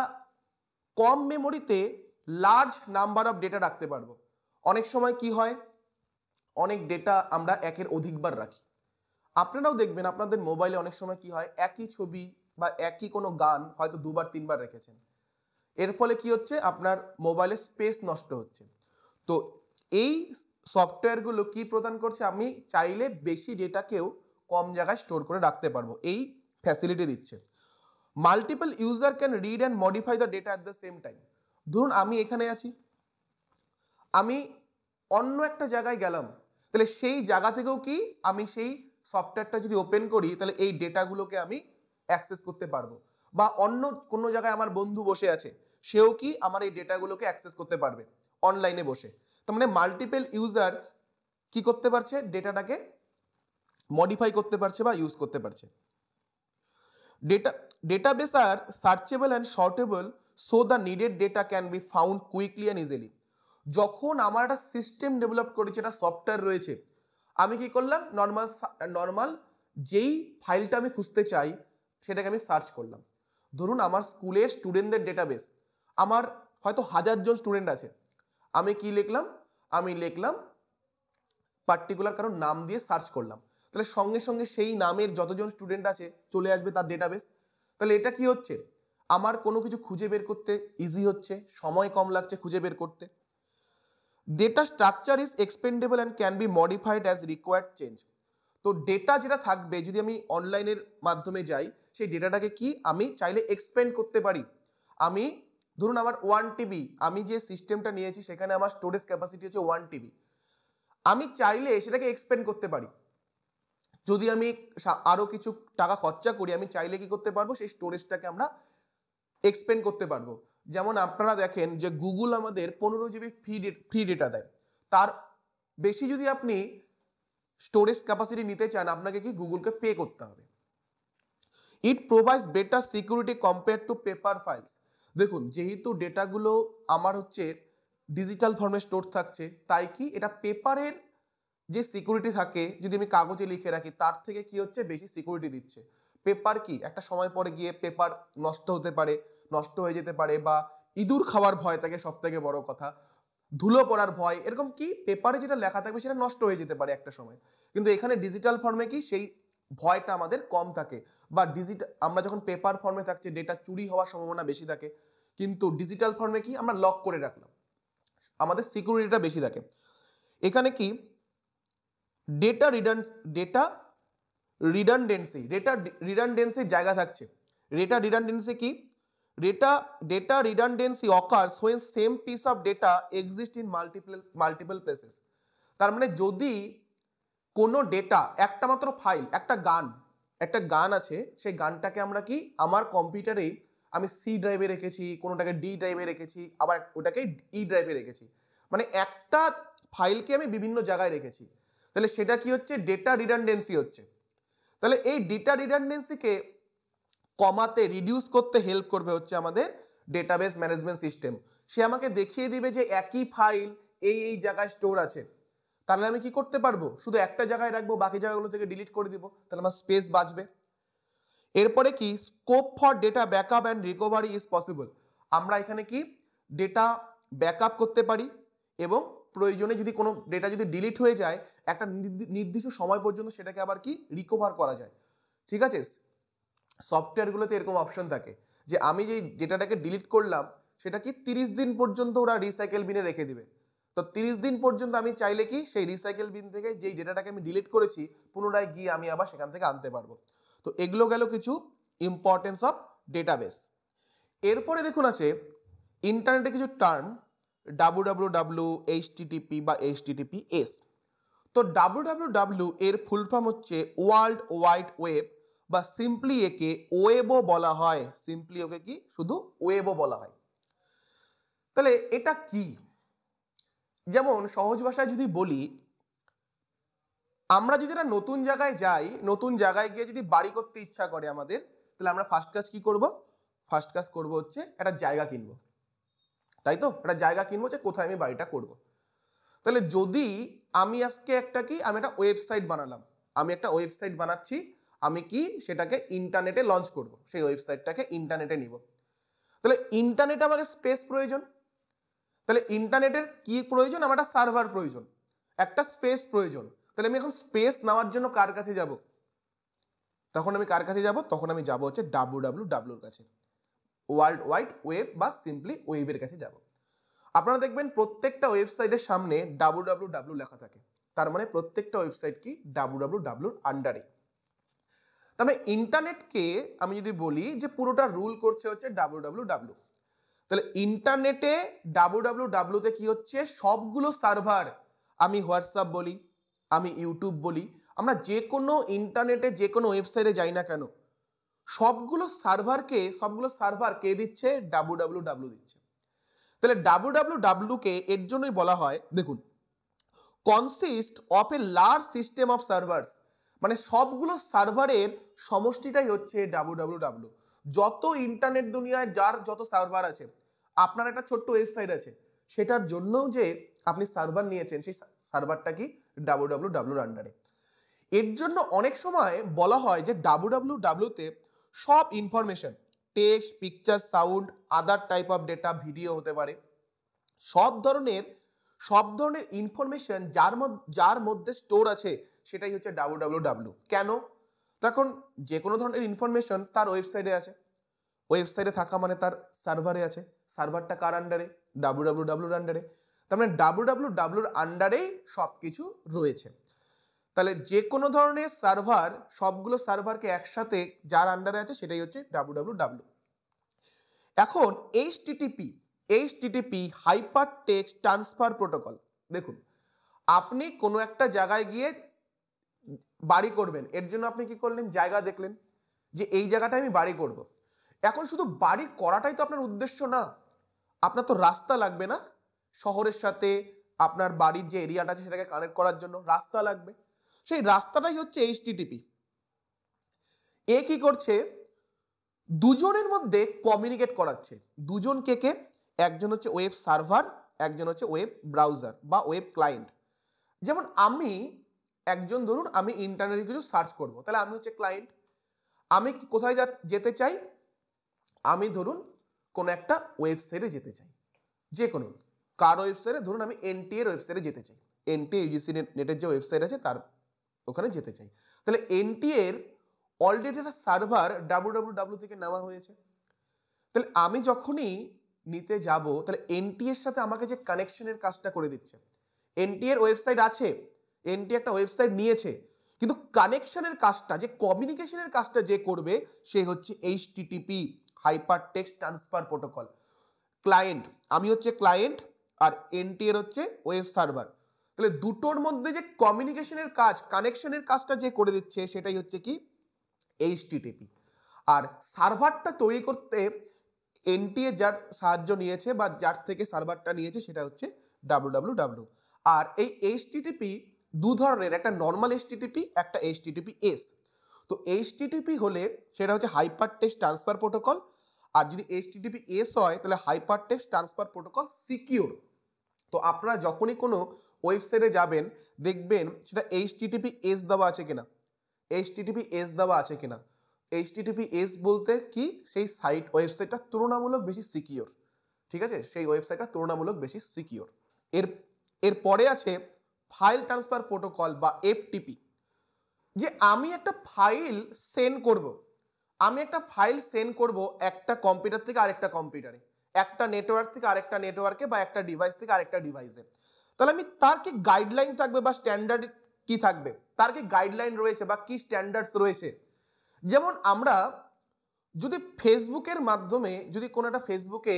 কম মেমোরিতে লার্জ নাম্বার অফ ডেটা রাখতে পারব। অনেক সময় কি হয়? অনেক ডেটা আমরা একের অধিকবার রাখি। আপনারাও দেখবেন, আপনাদের মোবাইলে অনেক সময় কি হয়? একই ছবি বা একই কোনো গান হয়তো দুবার, তিনবার রেখেছেন। এর ফলে কি হচ্ছে? আপনার মোবাইলে স্পেস নষ্ট হচ্ছে। তো এই সফটওয়্যারগুলো কি প্রদান করছে? আমি চাইলে বেশি ডেটাকেও কম জায়গায় স্টোর করে রাখতে পারব। এই ফ্যাসিলিটি দিচ্ছে। Multiple user can read and modify the data at the same time ধরুন আমি এখানে আছি। আমি অন্য একটা জায়গায় গেলাম। তাহলে সেই জায়গা থেকেও কি আমি সেই সফটওয়্যারটা যদি ওপেন করি, তাহলে এই ডেটাগুলোকে আমি অ্যাক্সেস করতে পারব। বা অন্য কোনো জায়গায় আমার বন্ধু বসে আছে, সেও কি আমার এই ডেটাগুলোকে অ্যাক্সেস করতে পারবে অনলাইনে বসে। তার মানে মাল্টিপল ইউজার কি করতে পারছে? ডেটাটাকে মডিফাই করতে পারছে বা ইউজ করতে পারছে। Data database R searchable and sortable so the needed data can be found quickly and easily যখন আমার একটা সিস্টেম ডেভেলপ করেছে, একটা সফটওয়্যার রয়েছে, আমি কি করলাম? নর্মাল নর্মাল যেই ফাইলটা আমি খুঁজতে চাই, সেটাকে আমি সার্চ করলাম। ধরুন আমার স্কুলের স্টুডেন্টদের ডেটাবেস আমার হয়তো হাজারজন স্টুডেন্ট আছে। আমি কি লিখলাম? আমি লিখলাম পার্টিকুলার কারণ নাম দিয়ে সার্চ করলাম। তাহলে সঙ্গে সঙ্গে সেই নামের যতজন স্টুডেন্ট আছে চলে আসবে তার ডেটাবেস তাহলে এটা কি হচ্ছে? আমার কোনো কিছু খুঁজে বের করতে ইজি হচ্ছে, সময় কম লাগছে খুঁজে বের করতে। Data structure is expandable and can be modified as required change তো ডেটা যেটা থাকবে, যদি আমি অনলাইনের মাধ্যমে যাই, সেই ডেটাটাকে কি আমি চাইলে এক্সপেন্ড করতে পারি? আমি ধরুন আমার ওয়ান টিবি আমি যে সিস্টেমটা নিয়েছি, সেখানে আমার স্টোরেজ ক্যাপাসিটি হচ্ছে ওয়ান টিবি আমি চাইলে সেটাকে এক্সপেন্ড করতে পারি। যদি আমি আরও কিছু টাকা খরচা করি, আমি চাইলে কি করতে পারব? সেই স্টোরেজটাকে আমরা এক্সপেন্ড করতে পারব। যেমন আপনারা দেখেন যে গুগল আমাদের পনেরো জিবি ফ্রি ফ্রি ডেটা দেয়। তার বেশি যদি আপনি স্টোরেজ ক্যাপাসিটি নিতে চান, আপনাকে কি গুগলকে পে করতে হবে। It provides better security compare to paper files দেখুন, যেহেতু ডেটাগুলো আমার হচ্ছে ডিজিটাল ফর্মে স্টোর থাকছে, তাই কি এটা পেপারের যে সিকিউরিটি থাকে, যদি আমি কাগজে লিখে রাখি, তার থেকে কি হচ্ছে, বেশি সিকিউরিটি দিচ্ছে। পেপার কি? একটা সময় পরে গিয়ে পেপার নষ্ট হতে পারে, নষ্ট হয়ে যেতে পারে, বা ইঁদুর খাওয়ার ভয় থাকে সব থেকে বড় কথা। ধুলো পড়ার ভয়, এরকম কি পেপারে যেটা লেখা থাকবে সেটা নষ্ট হয়ে যেতে পারে একটা সময়। কিন্তু এখানে ডিজিটাল ফর্মে কি সেই ভয়টা আমাদের কম থাকে বা ডিজিটাল আমরা যখন পেপার ফর্মে থাকছে ডেটা চুরি হওয়ার সম্ভাবনা বেশি থাকে। কিন্তু ডিজিটাল ফর্মে কি আমরা লক করে রাখলাম। আমাদের সিকিউরিটিটা বেশি থাকে। এখানে কি? ডেটা রিডান ডেটা রিডান্ডেন্সি ডেটা রিডান্ডেন্সির জায়গা থাকছে। ডেটা রিডান্ডেন্সি কি? Data data redundancy occurs when same piece of data exist in multiple multiple places তার মানে যদি কোনো ডেটা একটা মাত্র ফাইল একটা গান একটা গান আছে, সেই গানটাকে আমরা কি আমার কম্পিউটারেই আমি সি ড্রাইভে রেখেছি, কোনোটাকে ডি ড্রাইভে রেখেছি, আবার ওটাকে ই ড্রাইভে রেখেছি। মানে একটা ফাইলকে আমি বিভিন্ন জায়গায় রেখেছি। তাহলে সেটা কি হচ্ছে? ডেটা রিডান্ডেন্সি হচ্ছে। তাহলে এই ডেটা রিডান্ডেন্সিকে কমাতে রিডিউস করতে হেল্প করবে হচ্ছে আমাদের ডেটাবেস ম্যানেজমেন্ট সিস্টেম সে আমাকে দেখিয়ে দিবে যে একই ফাইল এই এই জায়গায় স্টোর আছে। তাহলে আমি কি করতে পারব? শুধু একটা জায়গায় রাখব, বাকি জায়গাগুলো থেকে ডিলিট করে দিব, তাহলে আমার স্পেস বাঁচবে। এরপরে কি? Scope for data backup and recovery is possible আমরা এখানে কি? ডেটা ব্যাকআপ করতে পারি এবং প্রয়োজনে যদি কোনো ডেটা যদি ডিলিট হয়ে যায়, একটা নির্দিষ্ট সময় পর্যন্ত সেটাকে আবার কি? রিকভার করা যায়। ঠিক আছে? সফটওয়্যারগুলোতে এরকম অপশন থাকে যে আমি যে ডেটাটাকে ডিলিট করলাম সেটা কি তিরিশ দিন পর্যন্ত ওরা রিসাইকেল বিনে রেখে দিবে। তো তিরিশ দিন পর্যন্ত আমি চাইলে কি সেই রিসাইকেল বিন থেকে যেই ডেটাটাকে আমি ডিলিট করেছি, পুনরায় গিয়ে আমি আবার সেখান থেকে আনতে পারব। তো এগুলো গেল কিছু ইম্পর্টেন্স অফ ডেটাবেস এরপরে দেখুন আছে ইন্টারনেটে কিছু term W W W HTTP বা এইচ টিটিপি এস তো ডাব্লু ডাব্লু ডাব্লু এর ফুল ফর্ম হচ্ছে ওয়ার্ল্ড ওয়াইড ওয়েব বা সিম্পলি একে ওয়েবও বলা হয়। সিম্পলি ওকে কি? শুধু ওয়েবও বলা হয়। তাহলে এটা কি? যেমন সহজ ভাষায় যদি বলি, আমরা যদি একটা নতুন জায়গায় যাই, নতুন জায়গায় গিয়ে যদি বাড়ি করতে ইচ্ছা করে আমাদের, তাহলে আমরা ফার্স্ট কাজ কি করব? ফার্স্ট কাজ করব হচ্ছে একটা জায়গা কিনবো। তাই তো? একটা জায়গা কিনবো যে কোথায় আমি বাড়িটা করব। তাহলে যদি আমি আজকে একটা কি? আমি একটা ওয়েবসাইট বানালাম। আমি একটা ওয়েবসাইট বানাচ্ছি আমি কি সেটাকে ইন্টারনেটে লঞ্চ করব? সেই ওয়েবসাইটটাকে ইন্টারনেটে নিব। তাহলে ইন্টারনেটে আমাকে স্পেস প্রয়োজন। তাহলে ইন্টারনেটের কি প্রয়োজন? আমার একটা সার্ভার প্রয়োজন। একটা স্পেস প্রয়োজন। তাহলে আমি এখন স্পেস নেওয়ার জন্য কার কাছে যাব? তখন আমি কার কাছে যাব? তখন আমি যাব হচ্ছে ডাব্লু ডাব্লু ডাব্লুর কাছে। ওয়ার্ল্ড ওয়াইড ওয়েব বা সিম্পলি ওয়েবের কাছে যাব। আপনারা দেখবেন প্রত্যেকটা ওয়েবসাইটের সামনে ডাব্লু ডাব্লু ডাব্লু লেখা থাকে। তার মানে প্রত্যেকটা ওয়েবসাইট কি? ডাব্লু ডাব্লু ডাব্লুর আন্ডারে তার মানে ইন্টারনেটকে আমি যদি বলি যে পুরোটা রুল করছে হচ্ছে ডাব্লু ডাব্লু ডাব্লু তাহলে ইন্টারনেটে ডাব্লু ডাব্লু ডাব্লুতে কি হচ্ছে? সবগুলো সার্ভার, আমি হোয়াটসঅ্যাপ বলি, আমি ইউটিউব বলি, আমরা যে কোনো ইন্টারনেটে যে কোনো ওয়েবসাইটে যাই না কেন, সবগুলো সার্ভারকে, সবগুলো সার্ভার কে দিচ্ছে? ডাব্লু ডাব্লু ডাব্লু দিচ্ছে। তাহলে ডাব্লু ডাব্লু ডাব্লুকে এর জন্যই বলা হয়, দেখুন consist of a large system of servers মানে সবগুলো সার্ভারের সমষ্টিটাই হচ্ছে ডাব্লু ডাব্লু যত ইন্টারনেট দুনিয়ায় যার যত সার্ভার আছে, আপনার একটা ছোট্ট ওয়েবসাইট আছে, সেটার জন্যও যে আপনি সার্ভার নিয়েছেন, সেই সার্ভারটা কি ডাব্লু ডাব্লু আন্ডারে এর জন্য অনেক সময় বলা হয় যে ডাব্লু ডাব্লু ডাব্লুতে সব information text picture sound other type of data video হতে পারে। সব ধরনের সব ধরনের ইনফরমেশন যার যার মধ্যে স্টোর আছে, সেটাই হচ্ছে ডাব্লু ডাব্লু ডাব্লু কেন? তখন যে কোনো ধরনের ইনফরমেশন তার ওয়েবসাইটে আছে। ওয়েবসাইটে থাকা মানে তার সার্ভারে আছে। সার্ভারটা কার আন্ডারে ডাব্লু ডাব্লু ডাব্লুর আন্ডারে তার মানে ডাব্লু ডাব্লু ডাব্লুর আন্ডারেই সব কিছু রয়েছে। তাহলে যে কোনো ধরনের সার্ভার সবগুলো সার্ভারকে একসাথে যার আন্ডারে আছে সেটাই হচ্ছে ডাব্লু ডাব্লু ডাব্লু এখন HTTP HTTP hyper text transfer protocol দেখুন, আপনি কোনো একটা জায়গায় গিয়ে বাড়ি করবেন, এর জন্য আপনি কি করলেন? জায়গা দেখলেন যে এই জায়গাটা আমি বাড়ি করব। এখন শুধু বাড়ি করাটাই তো আপনার উদ্দেশ্য না। আপনার তো রাস্তা লাগবে না শহরের সাথে, আপনার বাড়ির যে এরিয়াটা আছে সেটাকে কানেক্ট করার জন্য রাস্তা লাগবে। সেই রাস্তাটাই হচ্ছে এইচ এইচটিটিপি এ কি করছে? দুজনের মধ্যে কমিউনিকেট করাচ্ছে। দুজন কে কে? একজন হচ্ছে ওয়েব সার্ভার একজন হচ্ছে ওয়েব ব্রাউজার বা ওয়েব ক্লায়েন্ট যেমন আমি একজন ধরুন আমি ইন্টারনেটে কিছু সার্চ করব। তাহলে আমি হচ্ছে ক্লায়েন্ট আমি কোথায় যা যেতে চাই? আমি ধরুন কোনো একটা ওয়েবসাইটে যেতে চাই। যে কোনো কার ওয়েবসাইটে ধরুন আমি এনটি এর ওয়েবসাইটে যেতে চাই। এনটি ইউজিসি নেটের যে ওয়েবসাইট আছে, তার ওখানে যেতে চাই। তাহলে এনটি এর অলরেডি একটা সার্ভার ডাব্লু ডাব্লু ডাব্লু থেকে নেওয়া হয়েছে। তাহলে আমি যখনই নিতে যাব, তাহলে এনটি এর সাথে আমাকে যে কানেকশনের কাজটা করে দিচ্ছে। এনটি এর ওয়েবসাইট আছে এনটি একটা ওয়েবসাইট নিয়েছে। কিন্তু কানেকশনের কাজটা, যে কমিউনিকেশনের কাজটা যে করবে, সে হচ্ছে HTTP hyper text transfer protocol. Client, আমি হচ্ছে ক্লায়েন্ট আর এনটি এর হচ্ছে ওয়েব সার্ভার। তাহলে দুটোর মধ্যে যে কমিউনিকেশনের কাজ, কানেকশনের কাজটা যে করে দিচ্ছে, সেটাই হচ্ছে কি? এইচটিটিপি। আর সার্ভারটা তৈরি করতে এনটিএ যার সাহায্য নিয়েছে বা যার থেকে সার্ভারটা নিয়েছে, সেটা হচ্ছে ডাব্লু আর এই এইচটিটিপি দু ধরনের, একটা নর্মাল এইচটিটিপি একটা এইচটিটিপি এস তো এইচটিটিপি হলে সেটা হচ্ছে হাইপার টেক্সট ট্রান্সফার প্রোটোকল আর যদি এইচটিটিপি এস হয়, তাহলে hyper text transfer protocol secure তো আপনারা যখনই কোনো ওয়েবসাইটে যাবেন, দেখবেন সেটা এইচটিটিপি এস দেওয়া আছে কিনা। এইচটিটিপি এস দেওয়া আছে কিনা। এইচটিটিপি এস বলতে কি? সেই সাইট ওয়েবসাইটটা তুলনামূলক বেশি সিকিওর ঠিক আছে? সেই ওয়েবসাইটটা তুলনামূলক বেশি সিকিওর এর এর পরে আছে ফাইল ট্রান্সফার প্রোটোকল বা এফটিপি, যে আমি একটা ফাইল সেন্ড করব। আমি একটা ফাইল সেন্ড করব একটা কম্পিউটার থেকে আরেকটা কম্পিউটারে, একটা নেটওয়ার্ক থেকে আরেকটা নেটওয়ার্কে বা একটা ডিভাইস থেকে আরেকটা ডিভাইসে। তাহলে আমি, তার কি গাইডলাইন থাকবে বা স্ট্যান্ডার্ড কি থাকবে? তার কি গাইডলাইন রয়েছে বা কি স্ট্যান্ডার্ডস রয়েছে? যেমন আমরা যদি ফেসবুকের মাধ্যমে যদি কোনো একটা ফেসবুকে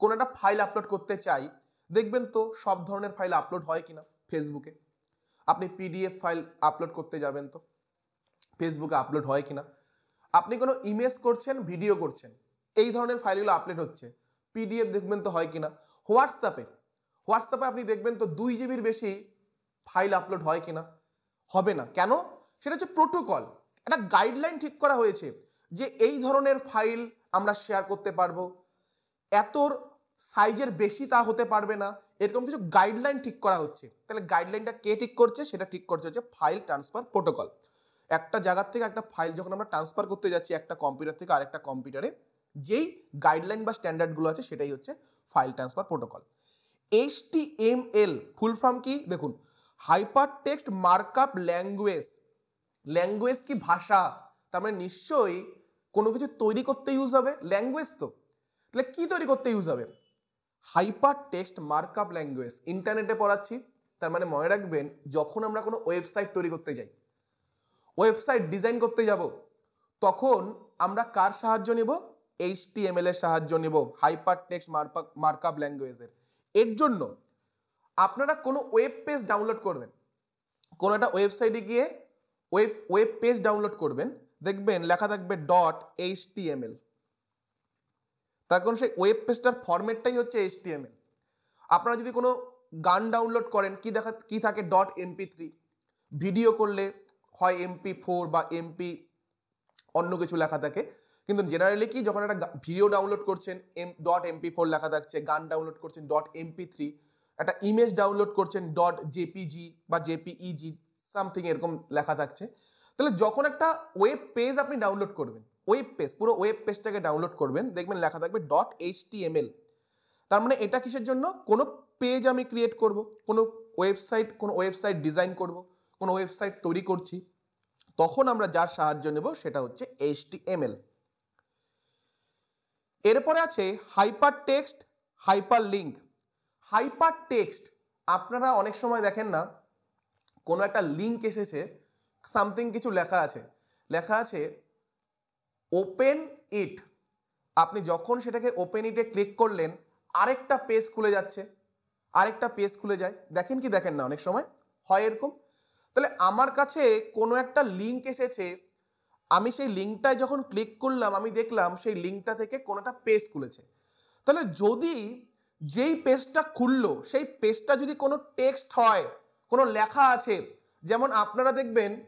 কোনো একটা ফাইল আপলোড করতে চাই, দেখবেন তো সব ধরনের ফাইল আপলোড হয় কিনা। ফেসবুকে আপনি পিডিএফ ফাইল আপলোড করতে যাবেন তো। ফেসবুকে আপলোড হয় কিনা। আপনি কোনো ইমেজ করছেন ভিডিও করছেন, এই ধরনের ফাইলগুলো আপলোড হচ্ছে। পিডিএফ দেখবেন তো হয় কিনা। হোয়াটসঅ্যাপে হোয়াটসঅ্যাপে আপনি দেখবেন তো দুই জিবির বেশি ফাইল আপলোড হয় কিনা। হবে না। কেন? সেটা হচ্ছে প্রোটোকল একটা গাইডলাইন ঠিক করা হয়েছে যে এই ধরনের ফাইল আমরা শেয়ার করতে পারব। এতর সাইজের বেশি তা হতে পারবে না। এরকম কিছু গাইডলাইন ঠিক করা হচ্ছে। তাহলে গাইডলাইনটা কে ঠিক করছে? সেটা ঠিক করছে হচ্ছে ফাইল ট্রান্সফার প্রোটোকল একটা জায়গার থেকে একটা ফাইল যখন আমরা ট্রান্সফার করতে যাচ্ছি একটা কম্পিউটার থেকে আরেকটা কম্পিউটারে যেই গাইডলাইন বা স্ট্যান্ডার্ডগুলো আছে সেটাই হচ্ছে file transfer protocol HTML full form কি? দেখুন hyper text markup language language কি ভাষা? তার মানে নিশ্চয়ই কোনো কিছু তৈরি করতে ইউজ হবে। ল্যাঙ্গুয়েজ তো। তাহলে কী তৈরি করতে ইউজ হবে? Hyper text markup language. ইন্টারনেটে পড়াচ্ছি, তার মানে মনে রাখবেন, যখন আমরা কোনো ওয়েবসাইট তৈরি করতে যাই, ওয়েবসাইট ডিজাইন করতে যাব, তখন আমরা কার সাহায্য নিব? এইচটিএমএল এর সাহায্য নেব, হাইপার টেক্সট মার্কআপ ল্যাঙ্গুয়েজের। এর জন্য আপনারা কোনো ওয়েব পেজ ডাউনলোড করবেন, কোনো একটা ওয়েবসাইটে গিয়ে ওয়েব ওয়েব পেজ ডাউনলোড করবেন, দেখবেন লেখা থাকবে ডট এইচটিএমএল। তখন সেই ওয়েব পেজটার ফরম্যাটটাই হচ্ছে এইচটিএমএল আপনারা যদি কোনো গান ডাউনলোড করেন, কি দেখা, কি থাকে ডট এমপি থ্রি ভিডিও করলে হয় এমপি ফোর বা এমপি অন্য কিছু লেখা থাকে। কিন্তু জেনারেলি কি, যখন একটা ভিডিও ডাউনলোড করছেন এম ডট এমপি ফোর লেখা থাকছে, গান ডাউনলোড করছেন ডট এমপি থ্রি একটা ইমেজ ডাউনলোড করছেন ডট জেপিজি বা জেপিইজি সামথিং এরকম লেখা থাকছে। তাহলে যখন একটা ওয়েব পেজ আপনি ডাউনলোড করবেন ওয়েব পেজ পুরো ওয়েব পেজটাকে ডাউনলোড করবেন। দেখবেন লেখা থাকবে. ডট এইচটিএমএল তার মানে এটা কিসের জন্য? কোনো পেজ আমি ক্রিয়েট করব, কোনো ওয়েবসাইট কোনো ওয়েবসাইট ডিজাইন করব, কোনো ওয়েবসাইট তৈরি করছি, তখন আমরা যার সাহায্য নেব সেটা হচ্ছে এইচটিএমএল এরপরে আছে hyper text hyper link hyper text আপনারা অনেক সময় দেখেন না, কোনো একটা লিঙ্ক এসেছে সামথিং কিছু লেখা আছে। লেখা আছে ওপেন ইট। আপনি যখন সেটাকে ওপেন ইটে ক্লিক করলেন, আরেকটা পেজ খুলে যাচ্ছে। আরেকটা পেজ খুলে যায়। দেখেন কি দেখেন না, অনেক সময় হয় এরকম। তাহলে আমার কাছে কোনো একটা লিঙ্ক এসেছে। আমি সেই লিঙ্কটায় যখন ক্লিক করলাম, আমি দেখলাম সেই লিঙ্কটা থেকে কোনো একটা পেজ খুলেছে। তাহলে যদি যেই পেজটা খুললো, সেই পেজটা যদি কোনো টেক্সট হয়, কোনো লেখা আছে, যেমন আপনারা দেখবেন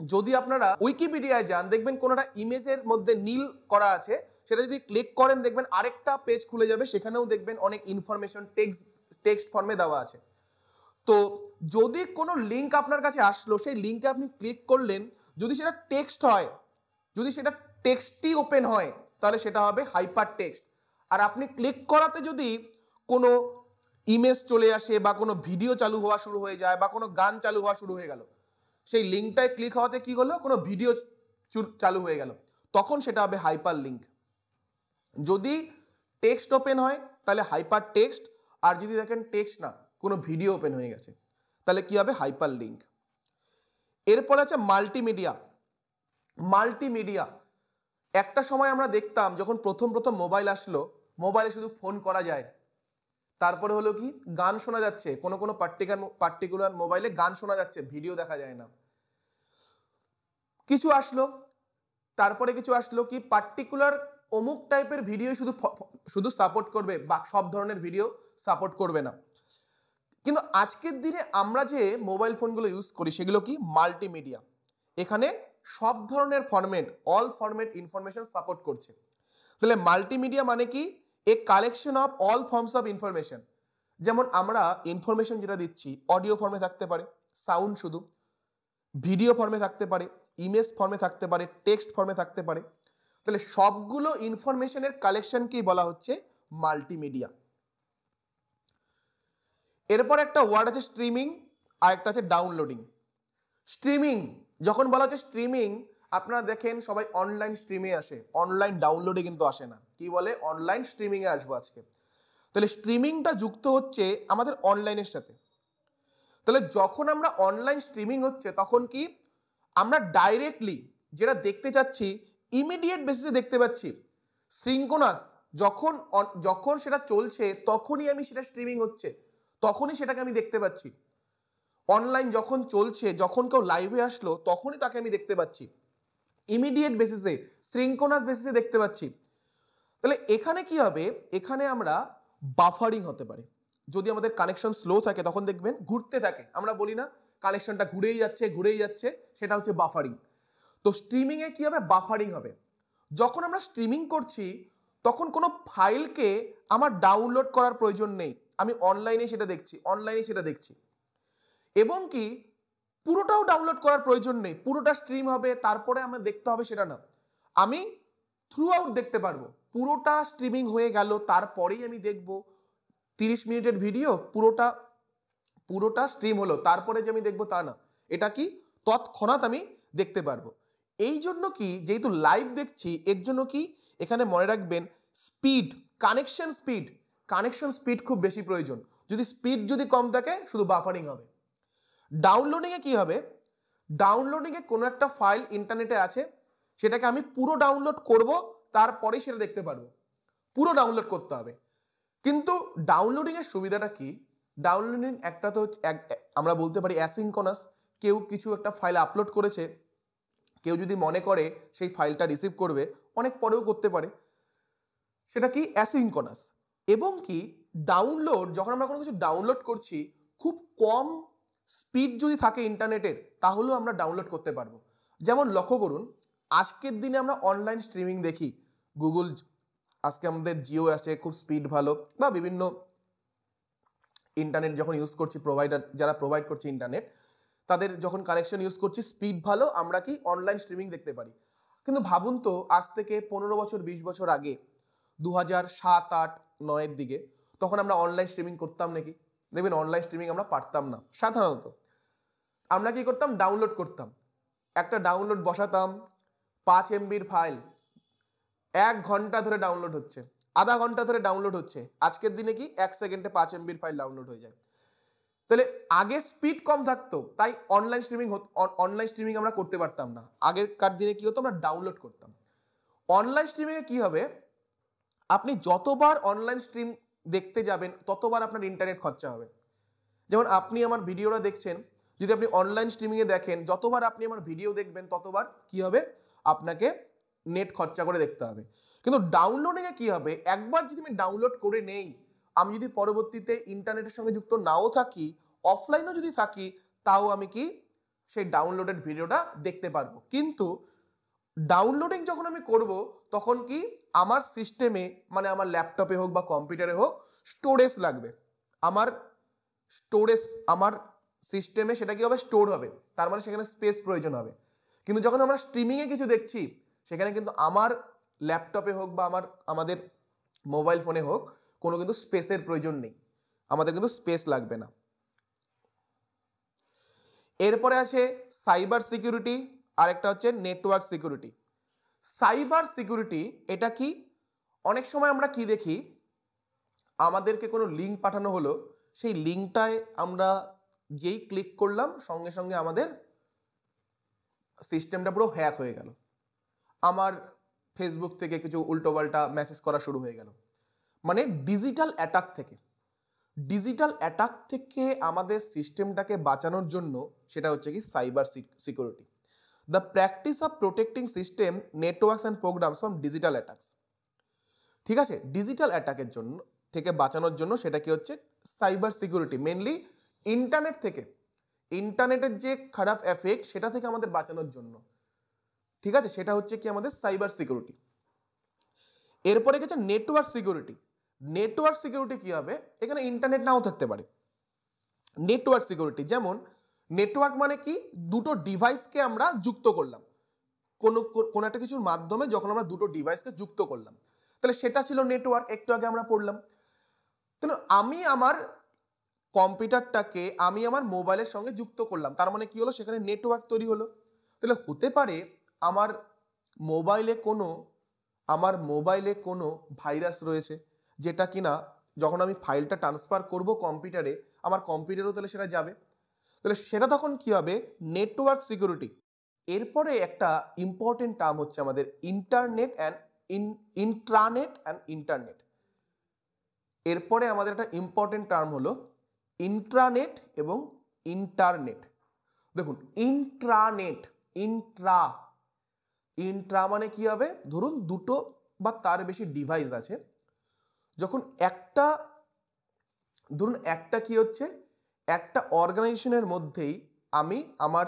যদি আপনারা উইকিপিডিয়ায় যান, দেখবেন কোনো একটা ইমেজের মধ্যে নীল করা আছে, সেটা যদি ক্লিক করেন, দেখবেন আরেকটা পেজ খুলে যাবে, সেখানেও দেখবেন অনেক ইনফরমেশন টেক্সট টেক্সট ফর্মে দেওয়া আছে। তো যদি কোনো লিঙ্ক আপনার কাছে আসলো, সেই লিঙ্কে আপনি ক্লিক করলেন, যদি সেটা টেক্সট হয়, যদি সেটা টেক্সটই ওপেন হয়, তাহলে সেটা হবে হাইপার টেক্সট আর আপনি ক্লিক করাতে যদি কোনো ইমেজ চলে আসে, বা কোনো ভিডিও চালু হওয়া শুরু হয়ে যায়, বা কোনো গান চালু হওয়া শুরু হয়ে গেল সেই লিঙ্কটায় ক্লিক হওয়াতে কি হলো? কোনো ভিডিও চালু হয়ে গেল। তখন সেটা হবে হাইপার লিঙ্ক যদি টেক্সট ওপেন হয়, তাহলে হাইপার টেক্সট আর যদি দেখেন টেক্সট না, কোনো ভিডিও ওপেন হয়ে গেছে, তাহলে কি হবে? হাইপার লিঙ্ক এরপর আছে মাল্টিমিডিয়া মাল্টিমিডিয়া একটা সময় আমরা দেখতাম, যখন প্রথম প্রথম মোবাইল আসলো মোবাইলে শুধু ফোন করা যায়। তারপরে হলো কি, গান শোনা যাচ্ছে। কোনো কোনো পার্টিকার পার্টিকুলার মোবাইলে গান শোনা যাচ্ছে ভিডিও দেখা যায় না। কিছু আসলো, তারপরে কিছু আসলো কি পার্টিকুলার অমুক টাইপের ভিডিও শুধু শুধু সাপোর্ট করবে বা সব ধরনের ভিডিও সাপোর্ট করবে না। কিন্তু আজকের দিনে আমরা যে মোবাইল ফোনগুলো ইউজ করি, সেগুলো কি মাল্টিমিডিয়া এখানে সব ধরনের format all format information support করছে। তাহলে মাল্টিমিডিয়া মানে কি a collection of all forms of information যেমন আমরা ইনফরমেশন যেটা দিচ্ছি অডিও ফর্মে থাকতে পারে সাউন্ড শুধু ভিডিও ফর্মে থাকতে পারে ইমেজ ফর্মে থাকতে পারে টেক্সট ফর্মে থাকতে পারে। তাহলে সবগুলো ইনফরমেশনের কালেকশনকেই বলা হচ্ছে? মাল্টিমিডিয়া এরপর একটা ওয়ার্ড আছে স্ট্রিমিং আর একটা আছে ডাউনলোডিং স্ট্রিমিং যখন বলা হচ্ছে স্ট্রিমিং আপনারা দেখেন সবাই অনলাইন স্ট্রিমে আসে অনলাইন ডাউনলোডে কিন্তু আসে না। কি বলে? অনলাইন স্ট্রিমিংয়ে আসব আজকে। তাহলে স্ট্রিমিংটা যুক্ত হচ্ছে আমাদের অনলাইনের সাথে। তাহলে যখন আমরা অনলাইন স্ট্রিমিং হচ্ছে, তখন কি? আমরা ডাইরেক্টলি যেটা দেখতে চাচ্ছি ইমিডিয়েট বেসিসে দেখতে পাচ্ছি সিঙ্কোনাস যখন যখন সেটা চলছে, তখনই আমি সেটা স্ট্রিমিং হচ্ছে, তখনই সেটাকে আমি দেখতে পাচ্ছি। অনলাইন যখন চলছে, যখন কেউ লাইভে আসলো, তখনই তাকে আমি দেখতে পাচ্ছি। ইমিডিয়েট বেসিসে সিঙ্কোনাস বেসিসে দেখতে পাচ্ছি। তাহলে এখানে কি হবে? এখানে আমরা বাফারিং হতে পারে। যদি আমাদের কানেকশন স্লো থাকে, তখন দেখবেন ঘুরতে থাকে। আমরা বলি না কানেকশনটা ঘুরেই যাচ্ছে ঘুরেই যাচ্ছে, সেটা হচ্ছে বাফারিং তো স্ট্রিমিংয়ে কি হবে? বাফারিং হবে। যখন আমরা স্ট্রিমিং করছি, তখন কোনো ফাইলকে আমার ডাউনলোড করার প্রয়োজন নেই। আমি অনলাইনে সেটা দেখছি অনলাইনে সেটা দেখছি। এবং কি, পুরোটাও ডাউনলোড করার প্রয়োজন নেই। পুরোটা স্ট্রিম হবে, তারপরে আমার দেখতে হবে সেটা না। আমি থ্রু আউট দেখতে পারব। পুরোটা স্ট্রিমিং হয়ে গেল, তারপরেই আমি দেখব। তিরিশ মিনিটের ভিডিও পুরোটা পুরোটা স্ট্রিম হলো, তারপরে যে আমি দেখব তা না। এটা কি? তৎক্ষণাৎ আমি দেখতে পারব। এই জন্য কি, যেহেতু লাইভ দেখছি, এর জন্য কি, এখানে মনে রাখবেন speed connection speed connection speed খুব বেশি প্রয়োজন। যদি স্পিড যদি কম থাকে, শুধু বাফারিং হবে। ডাউনলোডিংয়ে কি হবে? ডাউনলোডিংয়ে কোনো একটা ফাইল ইন্টারনেটে আছে, সেটাকে আমি পুরো ডাউনলোড করব তারপরেই সেটা দেখতে পারবে। পুরো ডাউনলোড করতে হবে। কিন্তু ডাউনলোডিংয়ের সুবিধাটা কি? ডাউনলোডিং একটা তো আমরা বলতে পারি অ্যাসিনকনাস কেউ কিছু একটা ফাইল আপলোড করেছে, কেউ যদি মনে করে সেই ফাইলটা রিসিভ করবে, অনেক পরেও করতে পারে। সেটা কি? অ্যাসিনকনাস এবং কি? ডাউনলোড যখন আমরা কোনো কিছু ডাউনলোড করছি, খুব কম স্পিড যদি থাকে ইন্টারনেটের তাহলেও আমরা ডাউনলোড করতে পারব। যেমন লক্ষ্য করুন, আজকের দিনে আমরা অনলাইন স্ট্রিমিং দেখি। গুগল আজকে আমাদের জিও আছে, খুব স্পিড ভালো বা বিভিন্ন ইন্টারনেট যখন ইউজ করছি প্রোভাইডার যারা প্রোভাইড করছে ইন্টারনেট তাদের যখন কানেকশন ইউজ করছি স্পিড ভালো, আমরা কি অনলাইন স্ট্রিমিং দেখতে পারি। কিন্তু ভাবুন তো, আজ থেকে পনেরো বছর, বিশ বছর আগে দু হাজার সাত, আট, নয়ের দিকে, তখন আমরা অনলাইন স্ট্রিমিং করতাম নাকি? দেখবেন অনলাইন স্ট্রিমিং আমরা পারতাম না, সাধারণত। আমরা কি করতাম? ডাউনলোড করতাম। একটা ডাউনলোড বসাতাম, পাঁচ এমবির ফাইল এক ঘণ্টা ধরে ডাউনলোড হচ্ছে, আধা ঘণ্টা ধরে ডাউনলোড হচ্ছে। আজকের দিনে কি এক সেকেন্ডে পাঁচ এমবির ফাইল ডাউনলোড হয়ে যায়। তাহলে আগে স্পিড কম থাকতো, তাই অনলাইন স্ট্রিমিং অনলাইন স্ট্রিমিং আমরা করতে পারতাম না। আগেরকার দিনে কি হতো, আমরা ডাউনলোড করতাম। অনলাইন স্ট্রিমিংয়ে কি হবে, আপনি যতবার অনলাইন স্ট্রিম দেখতে যাবেন, ততবার আপনার ইন্টারনেট খরচা হবে। যেমন আপনি আমার ভিডিওটা দেখছেন, যদি আপনি অনলাইন স্ট্রিমিংয়ে দেখেন, যতবার আপনি আমার ভিডিও দেখবেন, ততবার কি হবে, আপনাকে নেট খরচা করে দেখতে হবে। কিন্তু ডাউনলোডিংয়ে কী হবে? একবার যদি আমি ডাউনলোড করে নেই, আমি যদি পরবর্তীতে ইন্টারনেটের সঙ্গে যুক্ত নাও থাকি অফলাইনও যদি থাকি, তাও আমি কি সেই ডাউনলোডেড ভিডিওটা দেখতে পারব। কিন্তু ডাউনলোডিং যখন আমি করব, তখন কি আমার সিস্টেমে মানে আমার ল্যাপটপে হোক বা কম্পিউটারে হোক স্টোরেজ লাগবে। আমার স্টোরেজ আমার সিস্টেমে সেটা কি হবে? স্টোর হবে। তার মানে সেখানে স্পেস প্রয়োজন হবে। কিন্তু যখন আমরা স্ট্রিমিংয়ে কিছু দেখছি সেখানে কিন্তু আমার ল্যাপটপে হোক বা আমার, আমাদের মোবাইল ফোনে হোক, কোনো কিন্তু স্পেসের প্রয়োজন নেই। আমাদের কিন্তু স্পেস লাগবে না। এরপরে আছে সাইবার সিকিউরিটি আর একটা হচ্ছে নেটওয়ার্ক সিকিউরিটি। সাইবার সিকিউরিটি, এটা কি? অনেক সময় আমরা কি দেখি? আমাদেরকে কোনো লিঙ্ক পাঠানো হলো, সেই লিঙ্কটায় আমরা যেই ক্লিক করলাম, সঙ্গে সঙ্গে আমাদের সিস্টেমটা পুরো হ্যাক হয়ে গেল। আমার ফেসবুক থেকে কিছু উল্টোপাল্টা মেসেজ করা শুরু হয়ে গেল। মানে ডিজিটাল অ্যাটাক থেকে। ডিজিটাল অ্যাটাক থেকে আমাদের সিস্টেমটাকে বাঁচানোর জন্য সেটা হচ্ছে কি cyber security the practice of protecting system networks and programs from digital attacks ঠিক আছে? ডিজিটাল অ্যাটাকের জন্য, থেকে বাঁচানোর জন্য সেটা কি হচ্ছে? সাইবার সিকিউরিটি মেনলি ইন্টারনেট থেকে। ইন্টারনেটের যে খারাপ এফেক্ট সেটা থেকে আমাদের বাঁচানোর জন্য। ঠিক আছে? সেটা হচ্ছে কি আমাদের সাইবার সিকিউরিটি এরপরে গেছে নেটওয়ার্ক সিকিউরিটি নেটওয়ার্ক সিকিউরিটি কি হবে? এখানে ইন্টারনেট নাও থাকতে পারে। নেটওয়ার্ক সিকিউরিটি যেমন নেটওয়ার্ক মানে কি? দুটো ডিভাইসকে আমরা যুক্ত করলাম। কোনো কোনো একটা কিছুর মাধ্যমে যখন আমরা দুটো ডিভাইসকে যুক্ত করলাম। তাহলে সেটা ছিল নেটওয়ার্ক একটু আগে আমরা পড়লাম। তাহলে আমি আমার কম্পিউটারটাকে, আমি আমার মোবাইলের সঙ্গে যুক্ত করলাম। তার মানে কি হলো? সেখানে নেটওয়ার্ক তৈরি হলো। তাহলে হতে পারে আমার মোবাইলে কোনো, আমার মোবাইলে কোনো ভাইরাস রয়েছে যেটা কিনা যখন আমি ফাইলটা ট্রান্সফার করব কম্পিউটারে, আমার কম্পিউটারেও তাহলে সেটা যাবে। তাহলে সেটা তখন কি হবে? নেটওয়ার্ক সিকিউরিটি এরপরে একটা ইম্পর্টেন্ট টার্ম হচ্ছে আমাদের internet and in intranet and internet এরপরে আমাদের একটা ইম্পর্টেন্ট টার্ম হলো ইন্ট্রানেট এবং ইন্টারনেট দেখুন ইন্ট্রানেট ইন্ট্রা ইন্ট্রা মানে কি হবে? ধরুন দুটো বা তার বেশি ডিভাইস আছে। যখন একটা, ধরুন একটা কি হচ্ছে? একটা অর্গানাইজেশনের মধ্যেই আমি আমার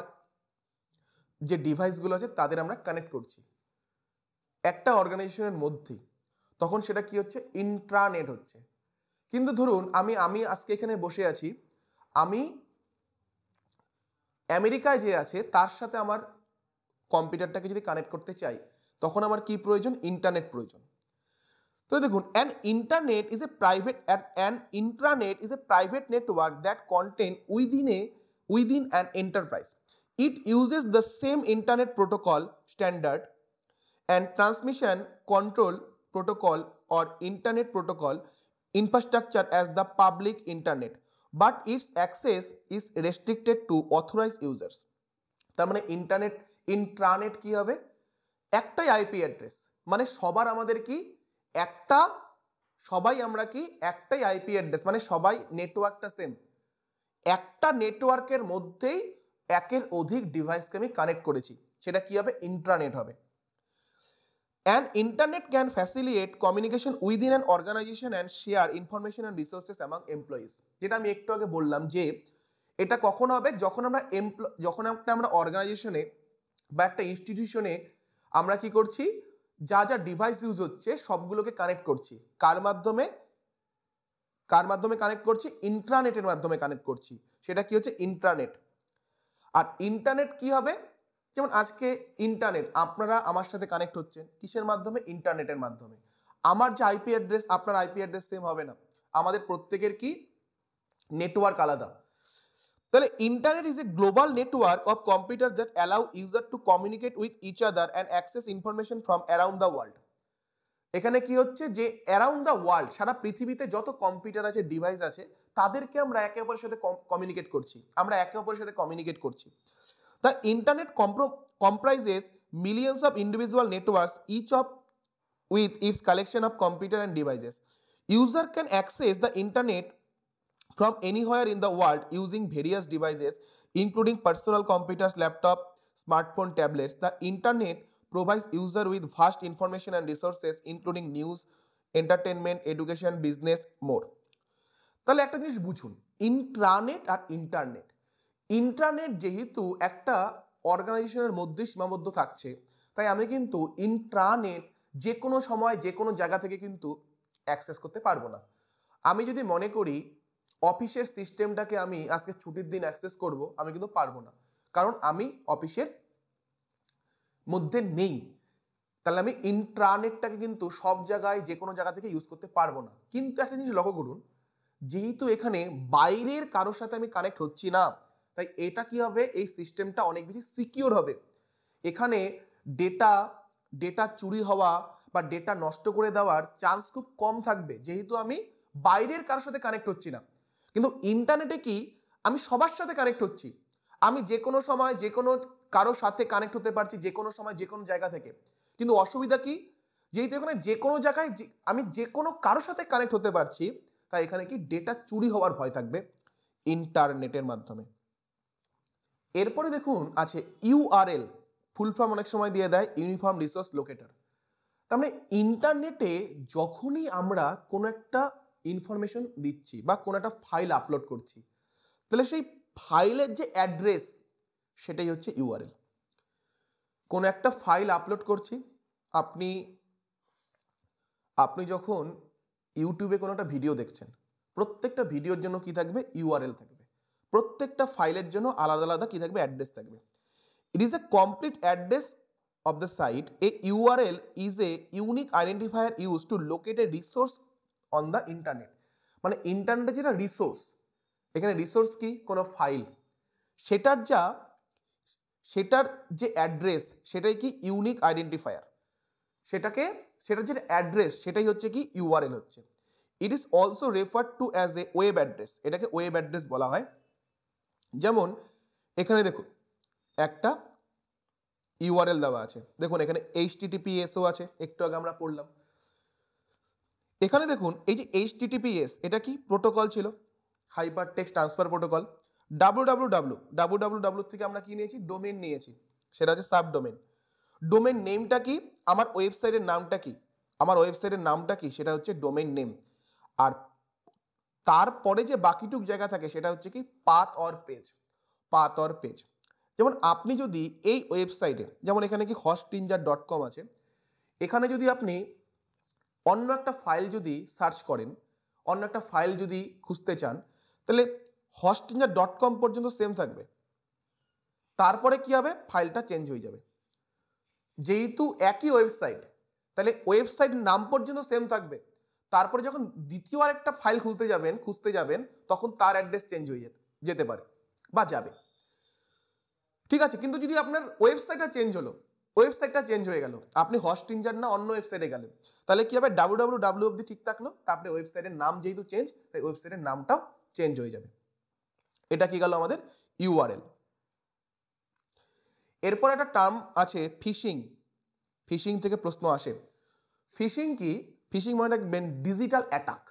যে ডিভাইসগুলো আছে তাদের আমরা কানেক্ট করছি। একটা অর্গানাইজেশনের মধ্যেই। তখন সেটা কি হচ্ছে? ইন্ট্রানেট হচ্ছে। কিন্তু ধরুন আমি আমি আজকে এখানে বসে আছি। আমি আমেরিকায় যে আছে, তার সাথে আমার কম্পিউটারটাকে যদি কানেক্ট করতে চাই, তখন আমার কি প্রয়োজন? ইন্টারনেট প্রয়োজন। তো দেখুন an internet is a private an internet is a private network that contain within a within an enterprise it uses the same internet protocol standard and transmission control protocol or internet protocol infrastructure as the public internet, but its access is restricted to authorized users. তার মানে internet intranet কি হবে? একটাই IP address মানে সবার আমাদের কি? একটা, সবাই আমরা কি? একটাই আইপি অ্যাড্রেস মানে সবাই নেটওয়ার্কটা সেম একটা নেটওয়ার্কের মধ্যেই একের অধিক ডিভাইসকে আমি কানেক্ট করেছি। সেটা কি হবে? ইন্ট্রানেট হবে। An internet can facilitate communication within an organization and share information and resources among employees যেটা আমি একটু আগে বললাম যে, এটা কখন হবে? যখন আমরা যখন একটা আমরা অর্গানাইজেশনে বা একটা ইনস্টিটিউশনে আমরা কি করছি? যা যা ডিভাইস ইউজ হচ্ছে, সবগুলোকে কানেক্ট করছি। কার মাধ্যমে? কার মাধ্যমে কানেক্ট করছি? ইন্ট্রানেটের মাধ্যমে কানেক্ট করছি। সেটা কি হচ্ছে? ইন্ট্রানেট আর ইন্টারনেট কি হবে? যেমন আজকে ইন্টারনেট আপনারা আমার সাথে কানেক্ট হচ্ছেন। কিসের মাধ্যমে? ইন্টারনেটের মাধ্যমে। আমার যে আইপি অ্যাড্রেস আপনার আইপি অ্যাড্রেস সেম হবে না। আমাদের প্রত্যেকের কি? নেটওয়ার্ক আলাদা। তাহলে internet is a global network of computer that allow user to communicate with each other and access information from around the world এখানে কি হচ্ছে যে অ্যারাউন্ড দ্য ওয়ার্ল্ড সারা পৃথিবীতে যত কম্পিউটার আছে ডিভাইস আছে তাদেরকে আমরা একে অপরের সাথে কমিউনিকেট করছি। আমরা একে অপরের সাথে কমিউনিকেট করছি। The internet comprises millions of individual networks, each of with its collection of computer and devices. User can access the internet from anywhere in the world using various devices, including personal computers, laptop, smartphone, tablets. The internet provides user with vast information and resources, including news, entertainment, education, business, more. তাহলে একটা জিনিস বুঝুন intranet আর internet internet যেহেতু একটা অর্গানাইজেশনের মধ্যে সীমাবদ্ধ থাকছে তাই আমি কিন্তু ইন্ট্রানেট যে কোনো সময় যে কোনো জায়গা থেকে কিন্তু অ্যাক্সেস করতে পারব না আমি যদি মনে করি অফিসের সিস্টেমটাকে আমি আজকে ছুটির দিন অ্যাক্সেস করব, আমি কিন্তু পারব না। কারণ আমি অফিসের মধ্যে নেই। তাহলে আমি ইন্ট্রানেটটাকে কিন্তু সব জায়গায় যে কোনো জায়গা থেকে ইউজ করতে পারব না। কিন্তু একটা জিনিস লক্ষ্য করুন, যেহেতু এখানে বাইরের কারোর সাথে আমি কানেক্ট হচ্ছি না, তাই এটা কি হবে? এই সিস্টেমটা অনেক বেশি সিকিওর হবে। এখানে ডেটা ডেটা চুরি হওয়া বা ডেটা নষ্ট করে দেওয়ার চান্স খুব কম থাকবে। যেহেতু আমি বাইরের কারোর সাথে কানেক্ট হচ্ছি না। কিন্তু ইন্টারনেটে কি আমি সবার সাথে কানেক্ট হচ্ছি? আমি যে কোনো সময়, যে কোনো কারোর সাথে কানেক্ট হতে পারছি, যে কোনো সময়, যে কোনো জায়গা থেকে। কিন্তু অসুবিধা কি? যেহেতু এখানে যে কোনো জায়গায় আমি যে কোনো কারোর সাথে কানেক্ট হতে পারছি, তাই এখানে কি ডেটা চুরি হওয়ার ভয় থাকবে? ইন্টারনেটের মাধ্যমে। এরপরে দেখুন, আছে ইউআরএল ফুল ফর্ম অনেক সময় দিয়ে দেয় ইউনিফর্ম রিসোর্স লোকেটার তার মানে ইন্টারনেটে যখনই আমরা কোনো একটা ইনফরমেশন দিচ্ছি বা কোনো একটা ফাইল আপলোড করছি তাহলে সেই ফাইলের যে অ্যাড্রেস সেটাই হচ্ছে ইউআরএল কোনো একটা ফাইল আপলোড করছি আপনি আপনি যখন ইউটিউবে কোনো একটা ভিডিও দেখছেন প্রত্যেকটা ভিডিওর জন্য কি থাকবে? ইউআরএল থাকবে। প্রত্যেকটা ফাইলের জন্য আলাদা আলাদা কি থাকবে? অ্যাড্রেস থাকবে। It is a complete address of the site, a URL is a unique identifier used to locate a resource on the internet মানে ইন্টারনেটে যেটা রিসোর্স এখানে রিসোর্স কি? কোনো ফাইল সেটার যা, সেটার যে অ্যাড্রেস সেটাই কি ইউনিক আইডেন্টিফায়ার সেটাকে, সেটার যে অ্যাড্রেস সেটাই হচ্ছে কি ইউআরএল হচ্ছে। It is also refer to as a web address এটাকে ওয়েব অ্যাড্রেস বলা হয়। যেমন, এখানে দেখুন, একটা ইউআরএল দেওয়া আছে। দেখুন, এখানে এইচটিটিপিএসও আছে। একটু আগে আমরা পড়লাম। এখানে দেখুন, এই যে এইচটিটিপিএস এটা কি প্রোটোকল ছিল? Hyper text transfer protocol W W W W W W থেকে আমরা কি নিয়েছি? ডোমেন নিয়েছি। সেটা হচ্ছে সাব ডোমেন ডোমেন নেমটা কি? আমার ওয়েবসাইটের নামটা কি? আমার ওয়েবসাইটের নামটা কি? সেটা হচ্ছে ডোমেন নেম আর তারপরে যে বাকিটুক জায়গা থাকে, সেটা হচ্ছে কি path or page path or page যেমন আপনি যদি এই ওয়েবসাইটে যেমন এখানে কি হস্টিঞ্জার ডট কম আছে, এখানে যদি আপনি অন্য একটা ফাইল যদি সার্চ করেন, অন্য একটা ফাইল যদি খুঁজতে চান, তাহলে হস্টিঞ্জার ডট কম পর্যন্ত সেম থাকবে। তারপরে কি হবে? ফাইলটা চেঞ্জ হয়ে যাবে। যেহেতু একই ওয়েবসাইট তাহলে ওয়েবসাইট নাম পর্যন্ত সেম থাকবে। তারপরে যখন দ্বিতীয় আরেকটা ফাইল খুলতে যাবেন, খুঁজতে যাবেন, তখন তার অ্যাড্রেস চেঞ্জ হয়ে যেতে যেতে পারে বা যাবে। ঠিক আছে, কিন্তু যদি আপনার ওয়েবসাইটটা চেঞ্জ হলো ওয়েবসাইটটা চেঞ্জ হয়ে গেল, আপনি হস্টিঞ্জার না অন্য ওয়েবসাইটে গেলেন তাহলে কি হবে? ডাব্লু ডাব্লু ডাব্লু অব্দি ঠিক থাকল। তারপরে ওয়েবসাইটের নাম যেহেতু চেঞ্জ তাই ওয়েবসাইটের নামটাও চেঞ্জ হয়ে যাবে। এটা কি গেল আমাদের? ইউআরএল এরপর একটা টার্ম আছে ফিশিং ফিশিং থেকে প্রশ্ন আসে। ফিশিং কি? ফিশিং মনে রাখবেন ডিজিটাল অ্যাটাক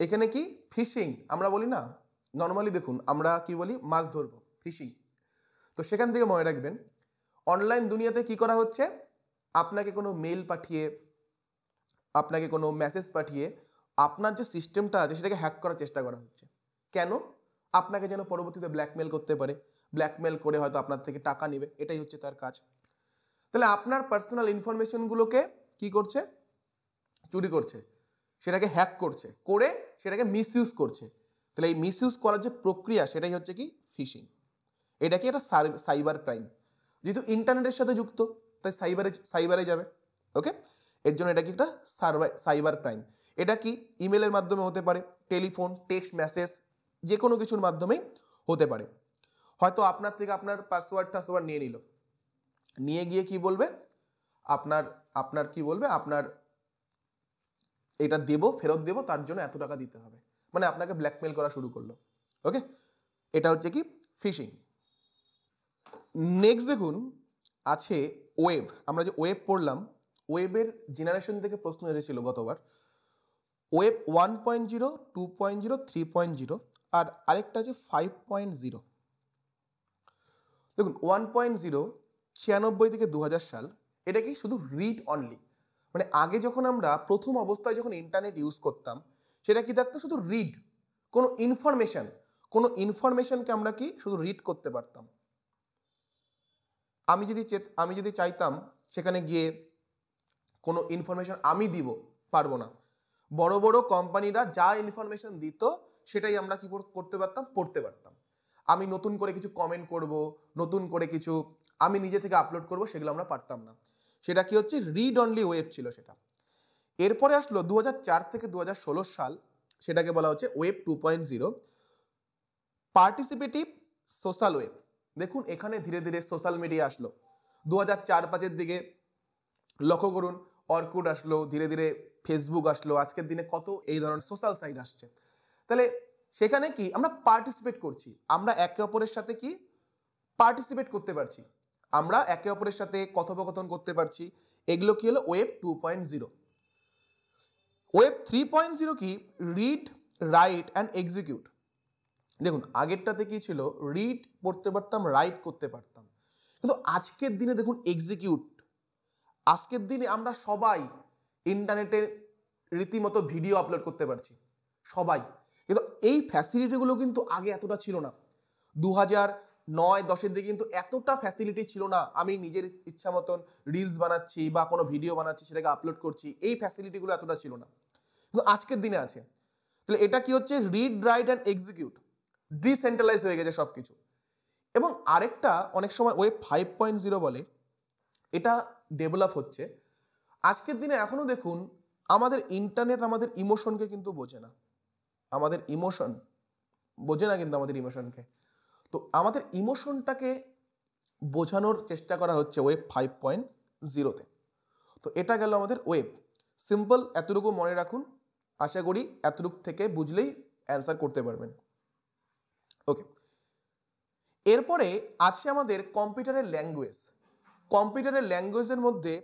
এখানে কি? ফিশিং আমরা বলি না নর্মালি দেখুন, আমরা কি বলি? মাছ ধরবো। ফিশিং তো সেখান থেকে মনে রাখবেন অনলাইন দুনিয়াতে কি করা হচ্ছে? আপনাকে কোনো মেল পাঠিয়ে আপনাকে কোনো মেসেজ পাঠিয়ে আপনার যে সিস্টেমটা আছে সেটাকে হ্যাক করার চেষ্টা করা হচ্ছে। কেন? আপনাকে যেন পরবর্তীতে ব্ল্যাকমেল করতে পারে। ব্ল্যাকমেল করে হয়তো আপনার থেকে টাকা নেবে। এটাই হচ্ছে তার কাজ। তাহলে আপনার পার্সোনাল ইনফরমেশনগুলোকে কি করছে? চুরি করছে। সেটাকে হ্যাক করছে। করে সেটাকে মিসইউজ করছে। তাহলে এই মিসইউজ করার যে প্রক্রিয়া, সেটাই হচ্ছে কি? ফিশিং এটা কি একটা সাইবার ক্রাইম যেহেতু ইন্টারনেটের সাথে যুক্ত, তাই সাইবারে সাইবারে যাবে। ওকে এর জন্য এটা কি একটা সাইবার ক্রাইম। এটা কি ইমেলের মাধ্যমে হতে পারে, টেলিফোন, টেক্সট মেসেজ যে কোনো কিছুর মাধ্যমেই হতে পারে। হয়তো আপনার থেকে আপনার পাসওয়ার্ড টাসওয়ার্ড নিয়ে নিল। নিয়ে গিয়ে কি বলবে? আপনার আপনার কি বলবে? আপনার এটা দেব, ফেরত দেব, তার জন্য এত টাকা দিতে হবে। মানে আপনাকে ব্ল্যাকমেল করা শুরু করল। ওকে? এটা হচ্ছে কি? ফিশিং। নেক্সট দেখুন, আছে ওয়েব। আমরা যে ওয়েব পড়লাম ওয়েবের জেনারেশন থেকে প্রশ্ন এসেছিল গতবার। Web one point zero, two point zero, three point zero আর আরেকটা আছে ফাইভ পয়েন্ট জিরো। দেখুন, ওয়ান পয়েন্ট জিরো ছিয়ানব্বই থেকে দু হাজার সাল এটা কি শুধু রিড অনলি মানে আগে যখন আমরা প্রথম অবস্থায় যখন ইন্টারনেট ইউজ করতাম, সেটা কি থাকতো শুধু রিড কোনো ইনফরমেশন কোনো ইনফরমেশনকে আমরা কি শুধু রিড করতে পারতাম। আমি যদি আমি যদি চাইতাম সেখানে গিয়ে কোনো ইনফরমেশন আমি দিব, পারব না। বড় বড় কোম্পানিরা যা ইনফরমেশন দিত, সেটাই আমরা কি করতে পারতাম, পড়তে পারতাম। আমি নতুন করে কিছু কমেন্ট করব, নতুন করে কিছু আমি নিজে থেকে আপলোড করব, সেগুলো আমরা পারতাম না। সেটা কি হচ্ছে? রিড অনলি ওয়েব ছিল সেটা। এরপরে আসলো দু হাজার চার থেকে দু হাজার ষোলো সাল, সেটাকে বলা হচ্ছে web two point zero participative social web দেখুন, এখানে ধীরে ধীরে সোশ্যাল মিডিয়া আসলো। দু হাজার চার পাঁচের দিকে লক্ষ্য করুন অর্কুড আসলো, ধীরে ধীরে ফেসবুক আসলো। আজকের দিনে কত এই ধরনের সোশ্যাল সাইট আসছে। তাহলে সেখানে কি আমরা পার্টিসিপেট করছি? আমরা একে অপরের সাথে কি পার্টিসিপেট করতে পারছি? আমরা একে অপরের সাথে কথোপকথন করতে পারছি। এগুলো কি হলো? Web two point zero web three point zero কি? রিড রাইট অ্যান্ড এক্সিকিউট দেখুন, আগেরটাতে কি ছিল? রিড পড়তে পারতাম রাইট করতে পারতাম। কিন্তু আজকের দিনে দেখুন এক্সিকিউট আজকের দিনে আমরা সবাই ইন্টারনেটে রীতিমতো ভিডিও আপলোড করতে পারছি, সবাই। কিন্তু এই ফ্যাসিলিটিগুলো কিন্তু আগে এতটা ছিল না। দু হাজার নয়, দশের দিকে কিন্তু এতটা ফ্যাসিলিটি ছিল না। আমি নিজের ইচ্ছা মতন রিলস বানাচ্ছি বা কোনো ভিডিও বানাচ্ছি, সেটাকে আপলোড করছি, এই ফ্যাসিলিটিগুলো এতটা ছিল না। কিন্তু আজকের দিনে আছে। তাহলে এটা কি হচ্ছে? Read write and execute decentralise হয়ে গেছে সব কিছু এবং আরেকটা অনেক সময় ওয়েব ফাইভ পয়েন্ট জিরো বলে, এটা ডেভেলপ হচ্ছে, আজকের দিনে এখনও দেখুন আমাদের ইন্টারনেট আমাদের ইমোশনকে কিন্তু বোঝে না। আমাদের ইমোশন বোঝে না কিন্তু আমাদের ইমোশনকে তো আমাদের ইমোশনটাকে বোঝানোর চেষ্টা করা হচ্ছে ওয়েব ফাইভ পয়েন্ট জিরোতে তো। এটা গেল আমাদের ওয়েব সিম্পল এতটুকু মনে রাখুন। আশা করি এতটুকু থেকে বুঝলেই অ্যান্সার করতে পারবেন। ওকে এরপরে আছে আমাদের কম্পিউটারের ল্যাঙ্গুয়েজ কম্পিউটারের ল্যাঙ্গুয়েজের মধ্যে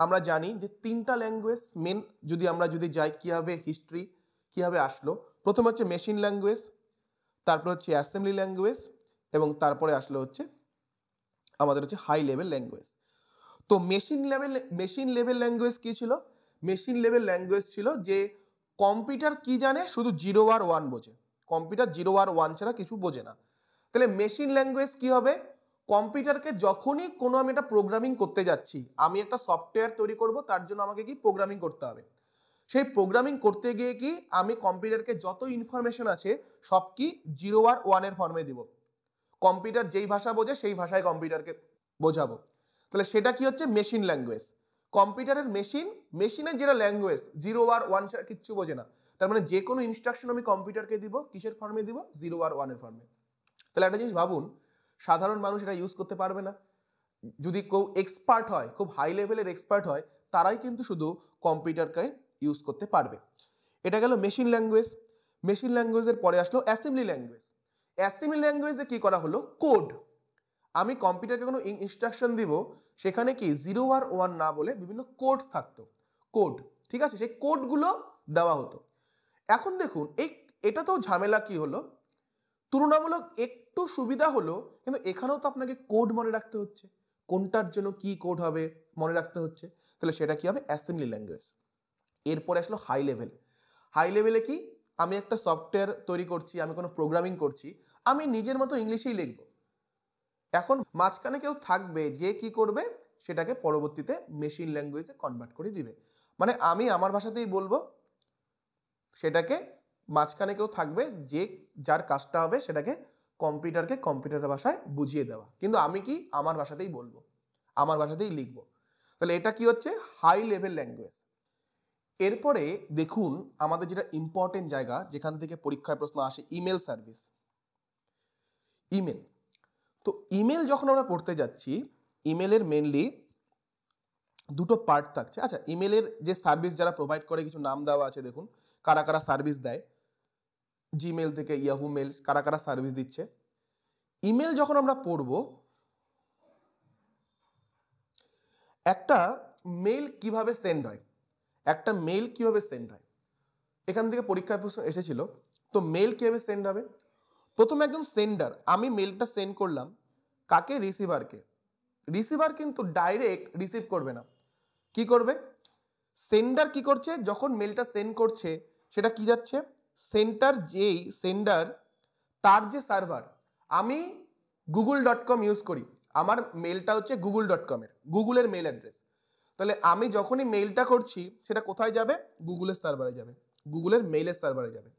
আমরা জানি যে তিনটা ল্যাঙ্গুয়েজ মেন যদি আমরা যদি যাই কীভাবে হিস্ট্রি কীভাবে আসলো, প্রথম হচ্ছে মেশিন ল্যাঙ্গুয়েজ, তারপর হচ্ছে অ্যাসেম্বলি ল্যাঙ্গুয়েজ এবং তারপরে আসলো হচ্ছে আমাদের হচ্ছে হাই লেভেল ল্যাঙ্গুয়েজ। তো machine level machine level language কী ছিল? মেশিন লেভেল ল্যাঙ্গুয়েজ ছিল যে কম্পিউটার কি জানে? শুধু জিরো আর ওয়ান বোঝে। কম্পিউটার জিরো আর ওয়ান ছাড়া কিছু বোঝে না। তাহলে মেশিন ল্যাঙ্গুয়েজ কি হবে? কম্পিউটারকে যখনই কোনো আমি একটা প্রোগ্রামিং করতে যাচ্ছি, আমি একটা সফটওয়্যার তৈরি করব, তার জন্য আমাকে কি প্রোগ্রামিং করতে হবে? সেই প্রোগ্রামিং করতে গিয়ে কি আমি কম্পিউটারকে যত ইনফরমেশন আছে, সব কি জিরো আর ওয়ানের ফর্মে দিব। কম্পিউটার যেই ভাষা বোঝে, সেই ভাষায় কম্পিউটারকে বোঝাবো। তাহলে সেটা কি হচ্ছে? মেশিন ল্যাঙ্গুয়েজ কম্পিউটারের মেশিন মেশিনের যেটা ল্যাঙ্গুয়েজ জিরো আর ওয়ান ছাড়া কিচ্ছু বোঝে না। তার মানে যে কোনো ইনস্ট্রাকশন আমি কম্পিউটারকে দিব, কিসের ফর্মে দিব? জিরো আর ওয়ানের ফর্মে তাহলে একটা জিনিস ভাবুন সাধারণ মানুষ এটা ইউজ করতে পারবে না। যদি কেউ এক্সপার্ট হয়, খুব হাই লেভেলের এক্সপার্ট হয়, তারাই কিন্তু শুধু কম্পিউটারকে ইউজ করতে পারবে। এটা গেল মেশিন ল্যাঙ্গুয়েজ মেশিন ল্যাঙ্গুয়েজের পরে আসলো অ্যাসেম্বলি ল্যাঙ্গুয়েজ অ্যাসেম্বলি ল্যাঙ্গুয়েজে কি করা হলো? কোড আমি কম্পিউটারকে কোনো ইনস্ট্রাকশন দিব, সেখানে কি জিরো আর ওয়ান না বলে বিভিন্ন কোড থাকতো। কোড ঠিক আছে? সেই কোডগুলো দেওয়া হতো। এখন দেখুন, এই, এটা তো ঝামেলা কি হলো? তুলনামূলক একটু সুবিধা হলো, কিন্তু এখানেও তো আপনাকে কোড মনে রাখতে হচ্ছে। কোনটার জন্য কি কোড হবে মনে রাখতে হচ্ছে। তাহলে সেটা কি হবে? অ্যাসেম্বলি ল্যাঙ্গুয়েজ এরপরে আসলো হাই লেভেল হাই লেভেলে কি? আমি একটা সফটওয়্যার তৈরি করছি, আমি কোনো প্রোগ্রামিং করছি, আমি নিজের মতো ইংলিশেই লিখব। এখন মাঝখানে কেউ থাকবে, যে কি করবে? সেটাকে পরবর্তীতে মেশিন ল্যাঙ্গুয়েজে কনভার্ট করে দিবে। মানে আমি আমার ভাষাতেই বলব, সেটাকে মাঝখানে কেউ থাকবে, যে যার কাজটা হবে সেটাকে কম্পিউটারকে কম্পিউটারের ভাষায় বুঝিয়ে দেওয়া। কিন্তু আমি কি আমার ভাষাতেই বলব? আমার ভাষাতেই লিখব। তাহলে এটা কি হচ্ছে? হাই লেভেল ল্যাঙ্গুয়েজ এরপরে দেখুন আমাদের যেটা ইম্পর্টেন্ট জায়গা, যেখান থেকে পরীক্ষায় প্রশ্ন আসে ইমেল সার্ভিস ইমেল তো ইমেল যখন আমরা পড়তে যাচ্ছি ইমেলের মেনলি দুটো পার্ট থাকছে। আচ্ছা ইমেলের যে সার্ভিস যারা প্রোভাইড করে, কিছু নাম দেওয়া আছে, দেখুন। কারা কারা সার্ভিস দেয়? জিমেল থেকে ইয়াহু মেল কারা কারা সার্ভিস দিচ্ছে? ইমেল যখন আমরা পড়ব, একটা মেল কীভাবে সেন্ড হয়? একটা মেল কীভাবে সেন্ড হয়? এখান থেকে পরীক্ষায় প্রশ্ন এসেছিল। তো মেল কীভাবে সেন্ড হবে? প্রথমে একজন সেন্ডার আমি মেলটা সেন্ড করলাম কাকে? রিসিভারকে রিসিভার কিন্তু ডাইরেক্ট রিসিভ করবে না। কি করবে? সেন্ডার কি করছে? যখন মেলটা সেন্ড করছে, সেটা কি যাচ্ছে? সেন্টার যেই, সেন্ডার, তার যে সার্ভার, আমি গুগল ডট কম ইউজ করি। আমার মেলটা হচ্ছে গুগল ডট কমের গুগলের মেল অ্যাড্রেস। তাহলে আমি যখনই মেলটা করছি, সেটা কোথায় যাবে? গুগলের সার্ভারে যাবে, গুগলের মেইলের সার্ভারে যাবে।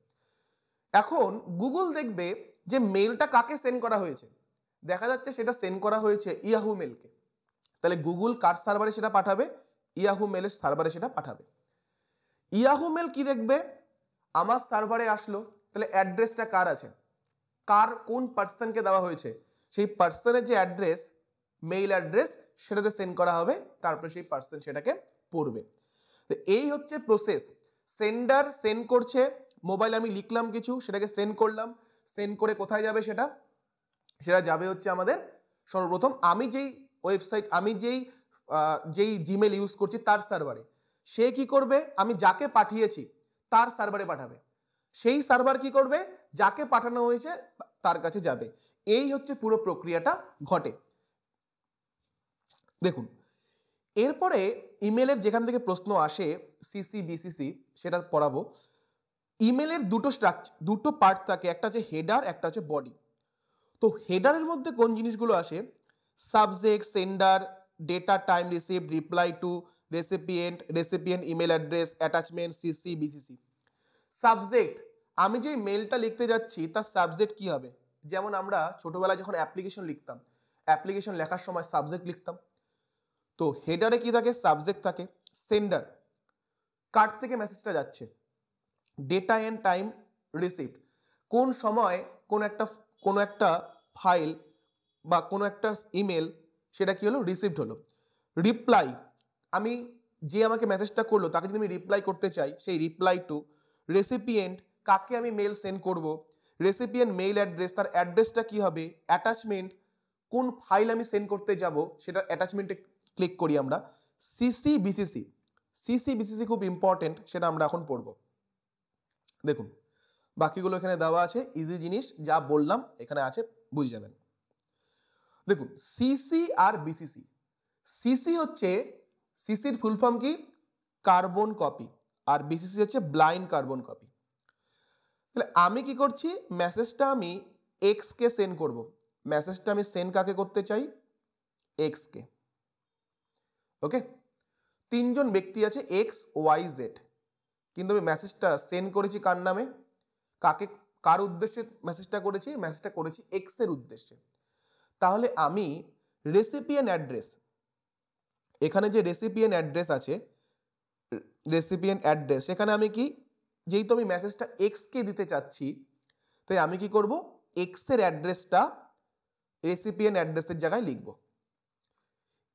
এখন গুগল দেখবে যে মেলটা কাকে সেন্ড করা হয়েছে। দেখা যাচ্ছে সেটা সেন্ড করা হয়েছে ইয়াহু মেলকে। তাহলে গুগল কার সার্ভারে সেটা পাঠাবে? ইয়াহু মেলের সার্ভারে সেটা পাঠাবে। ইয়াহু মেল কি দেখবে? আমার সার্ভারে আসলো, তাহলে অ্যাড্রেসটা কার আছে? কার কোন পার্সনকে দেওয়া হয়েছে? সেই পার্সনের যে অ্যাড্রেস মেইল অ্যাড্রেস সেটাতে সেন্ড করা হবে, তারপরে সেই পার্সন সেটাকে পড়বে। তো এই হচ্ছে প্রসেস সেন্ডার সেন্ড করছে মোবাইল আমি লিখলাম কিছু, সেটাকে সেন্ড করলাম সেন্ড করে কোথায় যাবে সেটা? সেটা যাবে হচ্ছে আমাদের সর্বপ্রথম আমি যেই ওয়েবসাইট আমি যেই যেই জিমেল ইউজ করছি তার সার্ভারে সে কি করবে? আমি যাকে পাঠিয়েছি তার সার্ভারে পাঠাবে। সেই সার্ভার কি করবে? যাকে পাঠানো হয়েছে, তার কাছে যাবে। এই হচ্ছে পুরো প্রক্রিয়াটা ঘটে। দেখুন, এরপরে ইমেলের যেখান থেকে প্রশ্ন আসে সিসি বিসিসি সেটা পড়াবো। ইমেলের দুটো স্ট্রাকচার দুটো পার্ট থাকে, একটা হচ্ছে হেডার একটা হচ্ছে বডি তো হেডারের মধ্যে কোন জিনিসগুলো আসে? Subject sender data time receive reply to recipient recipient email address attachment CC BCC subject আমি যে মেলটা লিখতে যাচ্ছি, তার সাবজেক্ট কি হবে? যেমন আমরা ছোটবেলায় যখন অ্যাপ্লিকেশন লিখতাম অ্যাপ্লিকেশন লেখার সময় সাবজেক্ট লিখতাম। তো হেডারে কি থাকে? সাবজেক্ট থাকে। সেন্ডার কার থেকে মেসেজটা যাচ্ছে? ডেটা অ্যান্ড টাইম রিসিপ্ট কোন সময় কোন একটা, কোনো একটা ফাইল বা কোনো একটা ইমেল সেটা কি হলো? রিসিভড হলো। রিপ্লাই আমি যে আমাকে মেসেজটা করল, তাকে যদি আমি রিপ্লাই করতে চাই, সেই রিপ্লাই টু রেসিপিয়েন্ট কাকে আমি মেল সেন্ড করব রেসিপিয়েন্ট মেইল অ্যাড্রেস তার অ্যাড্রেসটা কি হবে অ্যাটাচমেন্ট কোন ফাইল আমি সেন্ড করতে যাব সেটা অ্যাটাচমেন্টে ক্লিক করি আমরা। সিসি বিসিসি সিসি বিসিসি খুব ইম্পর্টেন্ট সেটা আমরা এখন পড়ব। দেখুন, বাকিগুলো এখানে দেওয়া আছে ইজি জিনিস, যা বললাম, এখানে আছে, বুঝে যাবেন। দেখুন সিসি আর বিসিসি সিসি হচ্ছে সিসির ফুল ফর্ম কি? কার্বন কপি আর বিসিসি হচ্ছে ব্লাইন্ড কার্বন কপি তাহলে আমি কি করছি? মেসেজটা আমি এক্স কে সেন্ড করব। মেসেজটা আমি সেন্ড কাকে করতে চাই? এক্স কে। ওকে তিনজন ব্যক্তি আছে এক্স ওয়াই জেড কিন্তু আমি মেসেজটা সেন্ড করেছি কার নামে? কাকে, কার উদ্দেশ্যে মেসেজটা করেছি? মেসেজটা করেছি এক্সের উদ্দেশ্যে। তাহলে আমি রেসিপিয়ান অ্যাড্রেস এখানে যে রেসিপিয়ান অ্যাড্রেস আছে রেসিপিয়েন্ট অ্যাড্রেস সেখানে আমি কি, যেহেতু আমি মেসেজটা এক্সকে দিতে চাচ্ছি, তাই আমি কি করব? এক্সের অ্যাড্রেসটা রেসিপিয়ান অ্যাড্রেসের জায়গায় লিখব।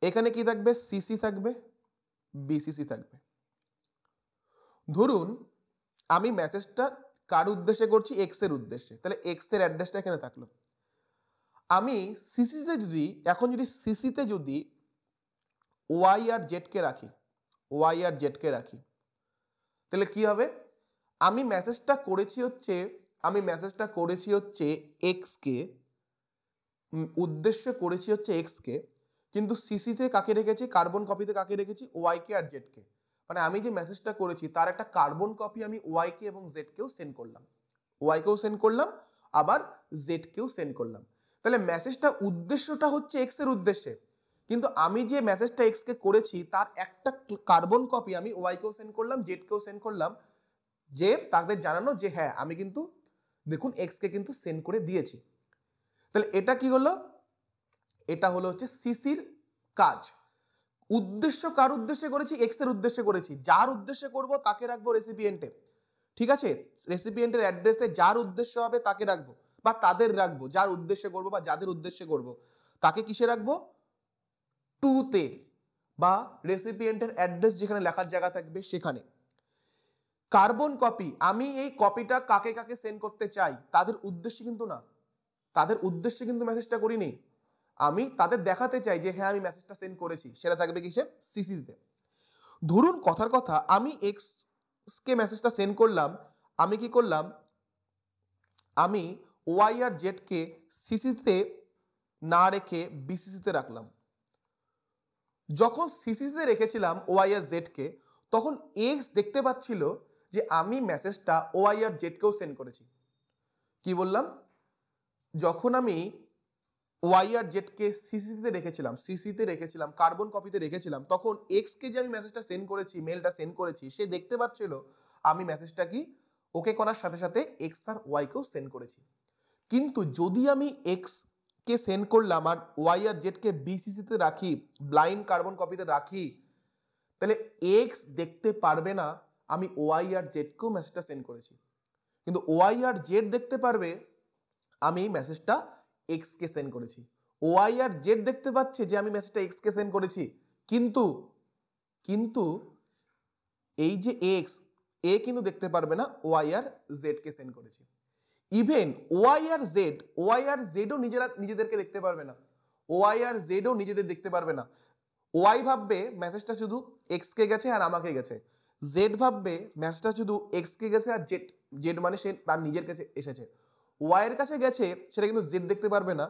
এখানে কি থাকবে? সিসি থাকবে বিসিসি থাকবে। ধরুন, আমি মেসেজটা কার উদ্দেশ্যে করছি? এক্সের উদ্দেশ্যে। তাহলে এক্সের অ্যাড্রেসটা এখানে থাকল। আমি সিসিতে যদি, এখন যদি সিসিতে যদি ওয়াই আর জেডকে রাখি ওয়াই আর জেডকে রাখি, তাহলে কি হবে? আমি মেসেজটা করেছি হচ্ছে, আমি মেসেজটা করেছি হচ্ছে এক্সকে উদ্দেশ্য করেছি হচ্ছে এক্সকে কিন্তু সিসিতে কাকে রেখেছি? কার্বন কপিতে কাকে রেখেছি? ওয়াইকে আর জেডকে মানে আমি যে মেসেজটা করেছি, তার একটা কার্বন কপি আমি ওয়াইকে এবং জেডকেও সেন্ড করলাম। ওয়াইকেও সেন্ড করলাম, আবার জেডকেও সেন্ড করলাম। তাহলে মেসেজটা উদ্দেশ্যটা হচ্ছে এক্সের উদ্দেশ্যে। কিন্তু আমি যে মেসেজটা এক্সকে করেছি, তার একটা কার্বন কপি আমি ওয়াইকেও সেন্ড করলাম জেডকেও সেন্ড করলাম, যে তাদের জানানো যে হ্যাঁ আমি কিন্তু দেখুন এক্সকে কিন্তু সেন্ড করে দিয়েছি। তাহলে এটা কি হলো? এটা হলো হচ্ছে সিসির কাজ। উদ্দেশ্য কার উদ্দেশ্যে করেছি? এক্সের উদ্দেশ্যে করেছি। যার উদ্দেশ্যে করব তাকে রাখব রেসিপিয়েন্টে ঠিক আছে? রেসিপিয়েন্টের অ্যাড্রেসে যার উদ্দেশ্য হবে তাকে রাখব। বা তাদের রাখব, যার উদ্দেশ্যে করব বা যাদের উদ্দেশ্যে করব, তাকে কিসে রাখব? টুতে বা রেসিপিয়েন্টের অ্যাড্রেস যেখানে লেখার জায়গা থাকবে সেখানে। কার্বন কপি, আমি এই কপিটা কাকে কাকে সেন্ড করতে চাই, তাদের উদ্দেশ্যে কিন্তু না। তাদের উদ্দেশ্যে কিন্তু মেসেজটা করিনি। আমি তাদের দেখাতে চাই যে হ্যাঁ আমি মেসেজটা সেন্ড করেছি। সেটা থাকবে কিসে? সিসিতে ধরুন, কথার কথা, আমি এক্স কে মেসেজটা সেন্ড করলাম, আমি কি করলাম? আমি ওয়াই আর জেডকে সিসিতে না রেখে বিসিসিতে রাখলাম। যখন সিসিতে রেখেছিলাম ওয়াই আর জেডকে তখন এক্স দেখতে পাচ্ছিল যে আমি মেসেজটা ওয়াই আর জেডকেও সেন্ড করেছি। কি বললাম? যখন আমি ওয়াই আর জেডকে সিসিতে রেখেছিলাম সিসিতে রেখেছিলাম কার্বন কপিতে রেখেছিলাম, তখন এক্সকে যে আমি মেসেজটা সেন্ড করেছি মেলটা সেন্ড করেছি, সে দেখতে পাচ্ছিল আমি মেসেজটা কি ওকে করার সাথে সাথে এক্স আর ওয়াইকেও সেন্ড করেছি। কিন্তু যদি আমি এক্স কে সেন্ড করলাম আর ওয়াই আর জেডকে বিসিসিতে রাখি ব্লাইন্ড কার্বন কপিতে রাখি, তাহলে এক্স দেখতে পারবে না, আমি ওয়াই আর জেডকেও মেসেজটা সেন্ড করেছি। কিন্তু ওয়াই আর জেড দেখতে পারবে, আমি মেসেজটা এক্স কে সেন্ড করেছি। ওয়াই আর জেড দেখতে পাচ্ছে যে আমি মেসেজটা এক্স কে সেন্ড করেছি, কিন্তু কিন্তু এই যে এক্স এ কিন্তু দেখতে পারবে না ওয়াই আর জেড কে সেন্ড করেছি। ইভেন ওয়াই আর জেড ওয়াই আর জেডও নিজেরা নিজেদেরকে দেখতে পারবে না। ওয়াই আর জেডও নিজেদের দেখতে পারবে না। ওয়াই ভাববে মেসেজটা শুধু এক্স কে গেছে আর আমাকে গেছে। জেড ভাববে মেসেজটা শুধু এক্স কে গেছে আর জেড জেড মানে সে তার নিজের কাছে এসেছে। ওয়াইয়ের কাছে গেছে সেটা কিন্তু জেড দেখতে পারবে না।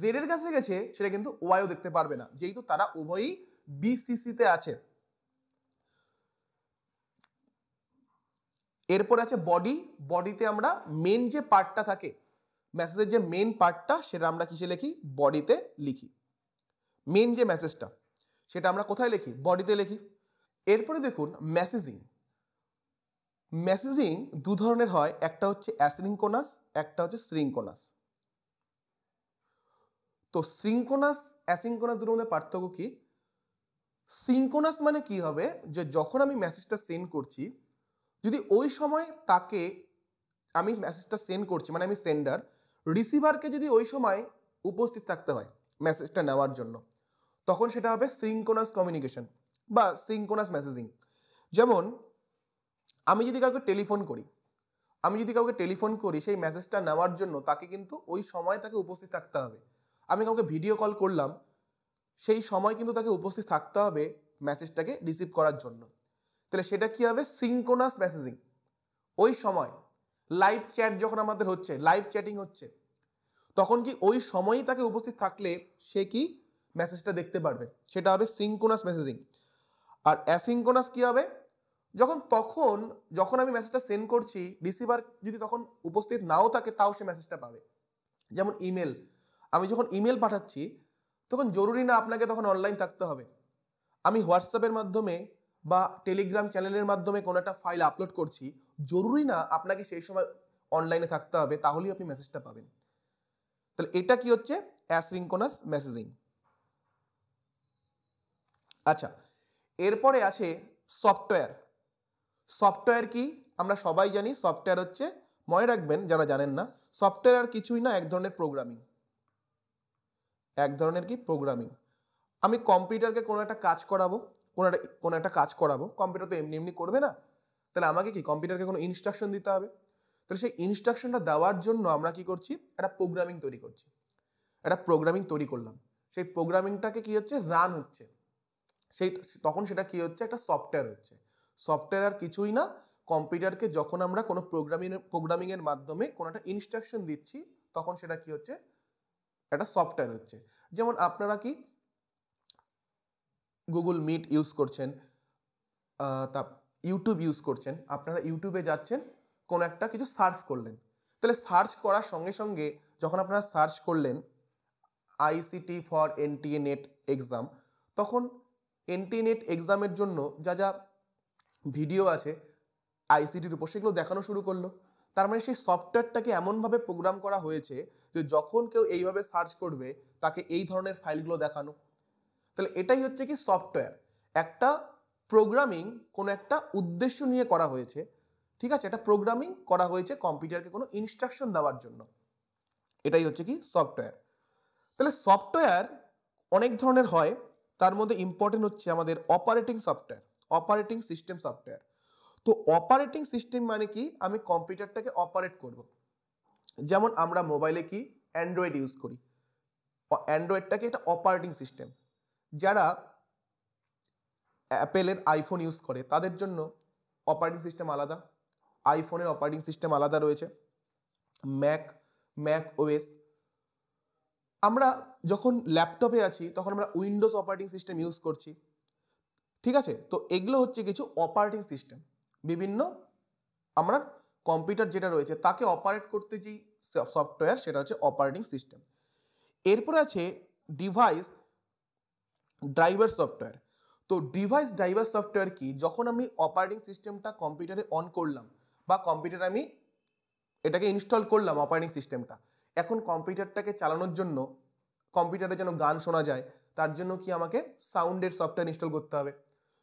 জেড এর কাছে গেছে সেটা কিন্তু ওয়াইও দেখতে পারবে না। যেহেতু তারা উভয়ই বিসিসিতে আছে। এরপর আছে বডি বডিতে আমরা মেন যে পার্টটা থাকে মেসেজের যে মেন পার্টটা সেটা আমরা কিসে লিখি? বডিতে লিখি। মেন যে মেসেজটা সেটা আমরা কোথায় লিখি? বডিতে লিখি। এরপরে দেখুন মেসেজিং মেসেজিং দু ধরনের হয়, একটা হচ্ছে অ্যাসিনকোনাস একটা হচ্ছে শ্রিঙ্কোনাস তো সিঙ্কোনাস অ্যাসিঙ্কোনাস দুটোর মধ্যে পার্থক্য কি? সিঙ্কোনাস মানে কি হবে? যে যখন আমি মেসেজটা সেন্ড করছি যদি ওই সময় তাকে আমি মেসেজটা সেন্ড করছি মানে আমি সেন্ডার রিসিভারকে যদি ওই সময় উপস্থিত থাকতে হয় মেসেজটা নেওয়ার জন্য, তখন সেটা হবে সিঙ্কোনাস কমিউনিকেশন বা সিঙ্কোনাস মেসেজিং যেমন, আমি যদি কাউকে টেলিফোন করি, আমি যদি কাউকে টেলিফোন করি, সেই মেসেজটা নেওয়ার জন্য তাকে কিন্তু ওই সময় তাকে উপস্থিত থাকতে হবে। আমি কাউকে ভিডিও কল করলাম, সেই সময় কিন্তু তাকে উপস্থিত থাকতে হবে মেসেজটাকে রিসিভ করার জন্য। তাহলে সেটা কি হবে? সিঙ্কোনাস মেসেজিং ওই সময় লাইভ চ্যাট যখন আমাদের হচ্ছে লাইভ চ্যাটিং হচ্ছে, তখন কি ওই সময়ই তাকে উপস্থিত থাকলে সে কি মেসেজটা দেখতে পারবে? সেটা হবে সিঙ্কোনাস মেসেজিং আর অ্যাসিঙ্কোনাস কি হবে? যখন, তখন, যখন আমি মেসেজটা সেন্ড করছি রিসিভার যদি তখন উপস্থিত নাও থাকে, তাও সে মেসেজটা পাবে। যেমন ইমেল আমি যখন ইমেল পাঠাচ্ছি, তখন জরুরি না আপনাকে তখন অনলাইন থাকতে হবে। আমি হোয়াটসঅ্যাপের মাধ্যমে বা টেলিগ্রাম চ্যানেলের মাধ্যমে কোনো একটা ফাইল আপলোড করছি, জরুরি না আপনাকে সেই সময় অনলাইনে থাকতে হবে, তাহলেই আপনি মেসেজটা পাবেন। তাহলে এটা কি হচ্ছে? অ্যাসিঙ্কোনাস মেসেজিং আচ্ছা এরপরে আসে সফটওয়্যার সফটওয়্যার কি? আমরা সবাই জানি সফটওয়্যার হচ্ছে, মনে রাখবেন যারা জানেন না সফটওয়্যার আর কিছুই না, এক ধরনের প্রোগ্রামিং এক ধরনের কি? প্রোগ্রামিং আমি কম্পিউটারকে কোনো একটা কাজ করাবো কোনো একটা কোনো একটা কাজ করাবো কম্পিউটার তো এমনি এমনি করবে না। তাহলে আমাকে কি কম্পিউটারকে কোনো ইনস্ট্রাকশন দিতে হবে? তাহলে সেই ইনস্ট্রাকশনটা দেওয়ার জন্য আমরা কি করছি? একটা প্রোগ্রামিং তৈরি করছি। একটা প্রোগ্রামিং তৈরি করলাম। সেই প্রোগ্রামিংটাকে কি হচ্ছে? রান হচ্ছে। সেই, তখন সেটা কি হচ্ছে? একটা সফটওয়্যার হচ্ছে। সফটওয়্যার আর কিছুই না কম্পিউটারকে যখন আমরা কোনো প্রোগ্রামিং প্রোগ্রামিংয়ের মাধ্যমে কোনো একটা ইনস্ট্রাকশন দিচ্ছি, তখন সেটা কি হচ্ছে? একটা সফটওয়্যার হচ্ছে। যেমন আপনারা কি গুগল মিট ইউজ করছেন তা ইউটিউব ইউজ করছেন, আপনারা ইউটিউবে যাচ্ছেন, কোনো একটা কিছু সার্চ করলেন। তাহলে সার্চ করার সঙ্গে সঙ্গে যখন আপনারা সার্চ করলেন ICT for NTA NET exam তখন এনটিএ নেট এক্সামের জন্য যা যা ভিডিও আছে আইসিটির উপর সেগুলো দেখানো শুরু করল। তার মানে সেই সফটওয়্যারটাকে এমনভাবে প্রোগ্রাম করা হয়েছে যে যখন কেউ এইভাবে সার্চ করবে, তাকে এই ধরনের ফাইলগুলো দেখানো। তাহলে এটাই হচ্ছে কি সফটওয়্যার একটা প্রোগ্রামিং কোনো একটা উদ্দেশ্য নিয়ে করা হয়েছে, ঠিক আছে? এটা প্রোগ্রামিং করা হয়েছে কম্পিউটারকে কোনো ইনস্ট্রাকশন দেওয়ার জন্য। এটাই হচ্ছে কি সফটওয়্যার তাহলে সফটওয়্যার অনেক ধরনের হয়, তার মধ্যে ইম্পর্টেন্ট হচ্ছে আমাদের operating software operating system software তো অপারেটিং সিস্টেম মানে কি? আমি কম্পিউটারটাকে অপারেট করব। যেমন আমরা মোবাইলে কি? অ্যান্ড্রয়েড ইউজ করি। অ্যান্ড্রয়েডটাকে একটা অপারেটিং সিস্টেম যারা অ্যাপেলের আইফোন ইউজ করে, তাদের জন্য অপারেটিং সিস্টেম আলাদা। আইফোনের অপারেটিং সিস্টেম আলাদা রয়েছে। Mac Mac OS. আমরা যখন ল্যাপটপে আছি, তখন আমরা উইন্ডোজ অপারেটিং সিস্টেম ইউজ করছি। ঠিক আছে? তো এগুলো হচ্ছে কিছু অপারেটিং সিস্টেম। বিভিন্ন আমরা কম্পিউটার যেটা রয়েছে, তাকে অপারেট করতে যেই সফটওয়্যার, সেটা হচ্ছে অপারেটিং সিস্টেম। এরপর আছে ডিভাইস ড্রাইভার সফটওয়্যার তো ডিভাইস ড্রাইভার সফটওয়্যার কি? যখন আমি অপারেটিং সিস্টেমটা কম্পিউটারে অন করলাম বা কম্পিউটারে আমি এটাকে ইনস্টল করলাম অপারেটিং সিস্টেমটা এখন কম্পিউটারটাকে চালানোর জন্য কম্পিউটারে যেন গান শোনা যায়, তার জন্য কি আমাকে সাউন্ডের সফটওয়্যার ইনস্টল করতে হবে।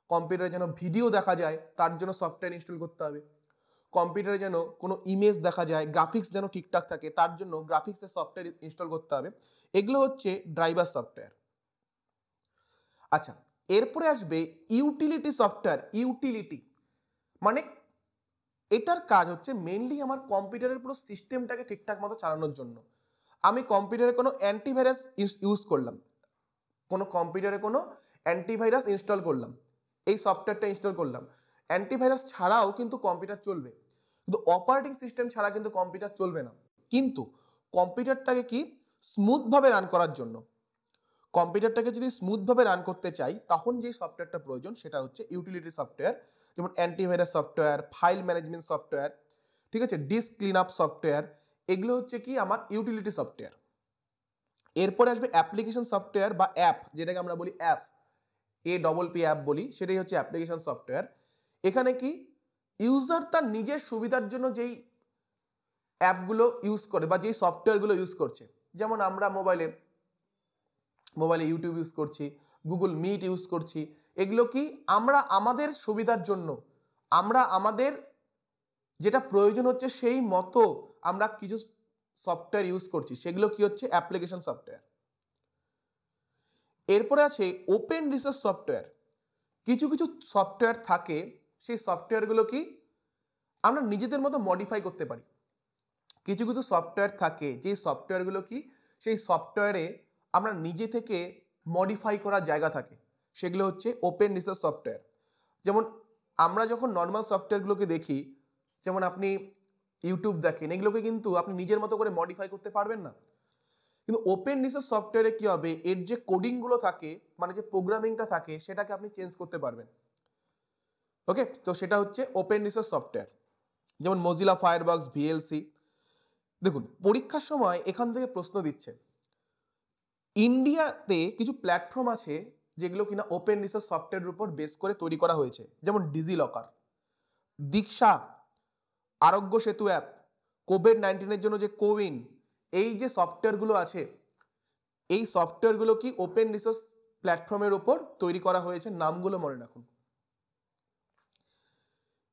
কম্পিউটারে যেন ভিডিও দেখা যায়, তার জন্য সফটওয়্যার ইনস্টল করতে হবে। কম্পিউটারে যেন কোনো ইমেজ দেখা যায় গ্রাফিক্স যেন ঠিকঠাক থাকে, তার জন্য গ্রাফিক্সের সফটওয়্যার ইনস্টল করতে হবে। এগুলো হচ্ছে ড্রাইভার সফটওয়্যার আচ্ছা এরপরে আসবে ইউটিলিটি সফটওয়্যার ইউটিলিটি মানে এটার কাজ হচ্ছে মেনলি আমার কম্পিউটারের পুরো সিস্টেমটাকে ঠিকঠাক মতো চালানোর জন্য। আমি কম্পিউটারে কোনো অ্যান্টিভাইরাস ইউজ করলাম। কোনো কম্পিউটারে কোনো অ্যান্টিভাইরাস ইনস্টল করলাম। এই সফটওয়্যারটা ইনস্টল করলাম। অ্যান্টিভাইরাস ছাড়াও কিন্তু কম্পিউটার চলবে। কিন্তু অপারেটিং সিস্টেম ছাড়া কিন্তু কম্পিউটার চলবে না। কিন্তু কম্পিউটারটাকে কি স্মুথভাবে রান করার জন্য। কম্পিউটারটাকে যদি স্মুথভাবে রান করতে চাই, তখন যে সফটওয়্যারটা প্রয়োজন সেটা হচ্ছে ইউটিলিটি সফটওয়্যার যেমন antivirus software file management software ঠিক আছে? ডিস্ক ক্লিন আপ সফটওয়্যার এগুলো হচ্ছে কি আমার ইউটিলিটি সফটওয়্যার এরপরে আসবে অ্যাপ্লিকেশন সফটওয়্যার বা অ্যাপ যেটাকে আমরা বলি app A double P app বলি, সেটাই হচ্ছে অ্যাপ্লিকেশন সফটওয়্যার এখানে কি? ইউজার তার নিজের সুবিধার জন্য যেই অ্যাপগুলো ইউজ করে বা যেই সফটওয়্যারগুলো ইউজ করছে। যেমন আমরা মোবাইলে মোবাইলে ইউটিউব ইউজ করছি, গুগল মিট ইউজ করছি, এগুলো কি আমরা আমাদের সুবিধার জন্য, আমরা আমাদের যেটা প্রয়োজন হচ্ছে সেই মতো আমরা কিছু সফটওয়্যার ইউজ করছি, সেগুলো কি হচ্ছে? Application software. এরপরে আছে ওপেন রিসোর্স সফটওয়্যার। কিছু কিছু সফটওয়্যার থাকে, সেই সফটওয়্যারগুলো কি আমরা নিজেদের মতো মডিফাই করতে পারি। কিছু কিছু সফটওয়্যার থাকে, যেই সফটওয়্যারগুলো কি? সেই সফটওয়্যারে আমরা নিজে থেকে মডিফাই করার জায়গা থাকে। সেগুলো হচ্ছে ওপেন রিসোর্স সফটওয়্যার যেমন আমরা যখন নর্মাল সফটওয়্যারগুলোকে দেখি, যেমন আপনি ইউটিউব দেখেন, এগুলোকে কিন্তু আপনি নিজের মতো করে মডিফাই করতে পারবেন না। কিন্তু ওপেন রিসোর্স সফটওয়্যারে কী হবে? এর যে কোডিংগুলো থাকে মানে যে প্রোগ্রামিংটা থাকে, সেটাকে আপনি চেঞ্জ করতে পারবেন। ওকে তো সেটা হচ্ছে ওপেন রিসোর্স সফটওয়্যার যেমন মজিলা ফায়ারবক্স ভিএলসি দেখুন, পরীক্ষার সময় এখান থেকে প্রশ্ন দিচ্ছে। ইন্ডিয়াতে কিছু প্ল্যাটফর্ম আছে যেগুলো কিনা ওপেন রিসোর্স সফটওয়্যারের উপর বেস করে তৈরি করা হয়েছে। যেমন ডিজি লকার দীক্ষা আরোগ্য সেতু অ্যাপ কোভিড নাইন্টিনের জন্য যে কোউইন এই যে সফটওয়্যারগুলো আছে, এই সফটওয়্যারগুলো কি ওপেন রিসোর্স প্ল্যাটফর্মের ওপর তৈরি করা হয়েছে? নামগুলো মনে রাখুন।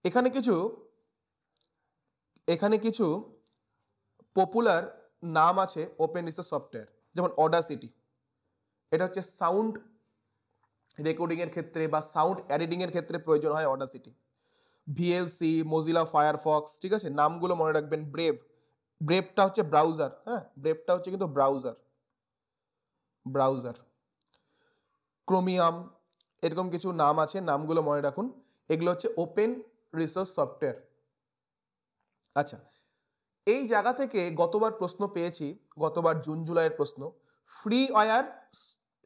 এখানে কিছু এখানে কিছু পপুলার নাম আছে ওপেন রিসোর্স সফটওয়্যার যেমন অডাসিটি এটা হচ্ছে সাউন্ড রেকর্ডিংয়ের ক্ষেত্রে বা সাউন্ড এডিটিংয়ের ক্ষেত্রে প্রয়োজন হয় অডাসিটি ভিএলসি মোজিলা ফায়ারফক্স ঠিক আছে? নামগুলো মনে রাখবেন ব্রেভ ব্রেভটা হচ্ছে ব্রাউজার হ্যাঁ? ব্রেভটা হচ্ছে কিন্তু ব্রাউজার ব্রাউজার ক্রোমিয়াম এরকম কিছু নাম আছে, নামগুলো মনে রাখুন। এগুলো হচ্ছে ওপেন রিসোর্স সফটওয়্যার আচ্ছা এই জায়গা থেকে গতবার প্রশ্ন পেয়েছি, গতবার জুন জুলাইয়ের প্রশ্ন। Freeware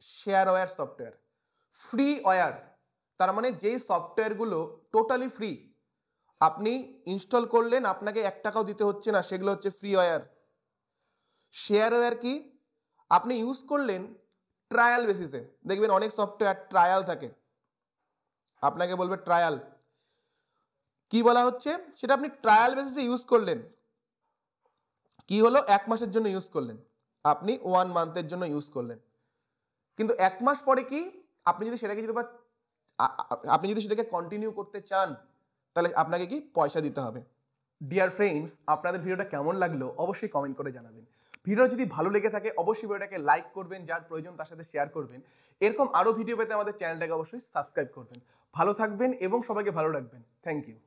shareware software. Free wire, তার মানে যেই সফটওয়্যারগুলো টোটালি ফ্রি, আপনি ইনস্টল করলেন, আপনাকে এক টাকাও দিতে হচ্ছে না, সেগুলো হচ্ছে ফ্রি ওয়্যার। শেয়ার ওয়্যার কি? আপনি ইউজ করলেন ট্রায়াল বেসিসে। দেখবেন অনেক সফটওয়্যার ট্রায়াল থাকে। আপনাকে বলবে ট্রায়াল। কি বলা হচ্ছে? সেটা আপনি ট্রায়াল বেসিসে ইউজ করলেন। কি হলো? এক মাসের জন্য ইউজ করলেন। আপনি ওয়ান মান্থের জন্য ইউজ করলেন। কিন্তু এক মাস পরে কি আপনি যদি সেটাকে যদি বা আপনি যদি সেটাকে কন্টিনিউ করতে চান, তাহলে আপনাকে কি পয়সা দিতে হবে। ডিয়ার ফ্রেন্ডস আপনাদের ভিডিওটা কেমন লাগল অবশ্যই কমেন্ট করে জানাবেন। ভিডিও যদি ভালো লেগে থাকে, অবশ্যই ভিডিওটাকে লাইক করবেন, যার প্রয়োজন তার সাথে শেয়ার করবেন। এরকম আরও ভিডিও পেতে আমাদের চ্যানেলটাকে অবশ্যই সাবস্ক্রাইব করবেন। ভালো থাকবেন এবং সবাইকে ভালো রাখবেন। Thank you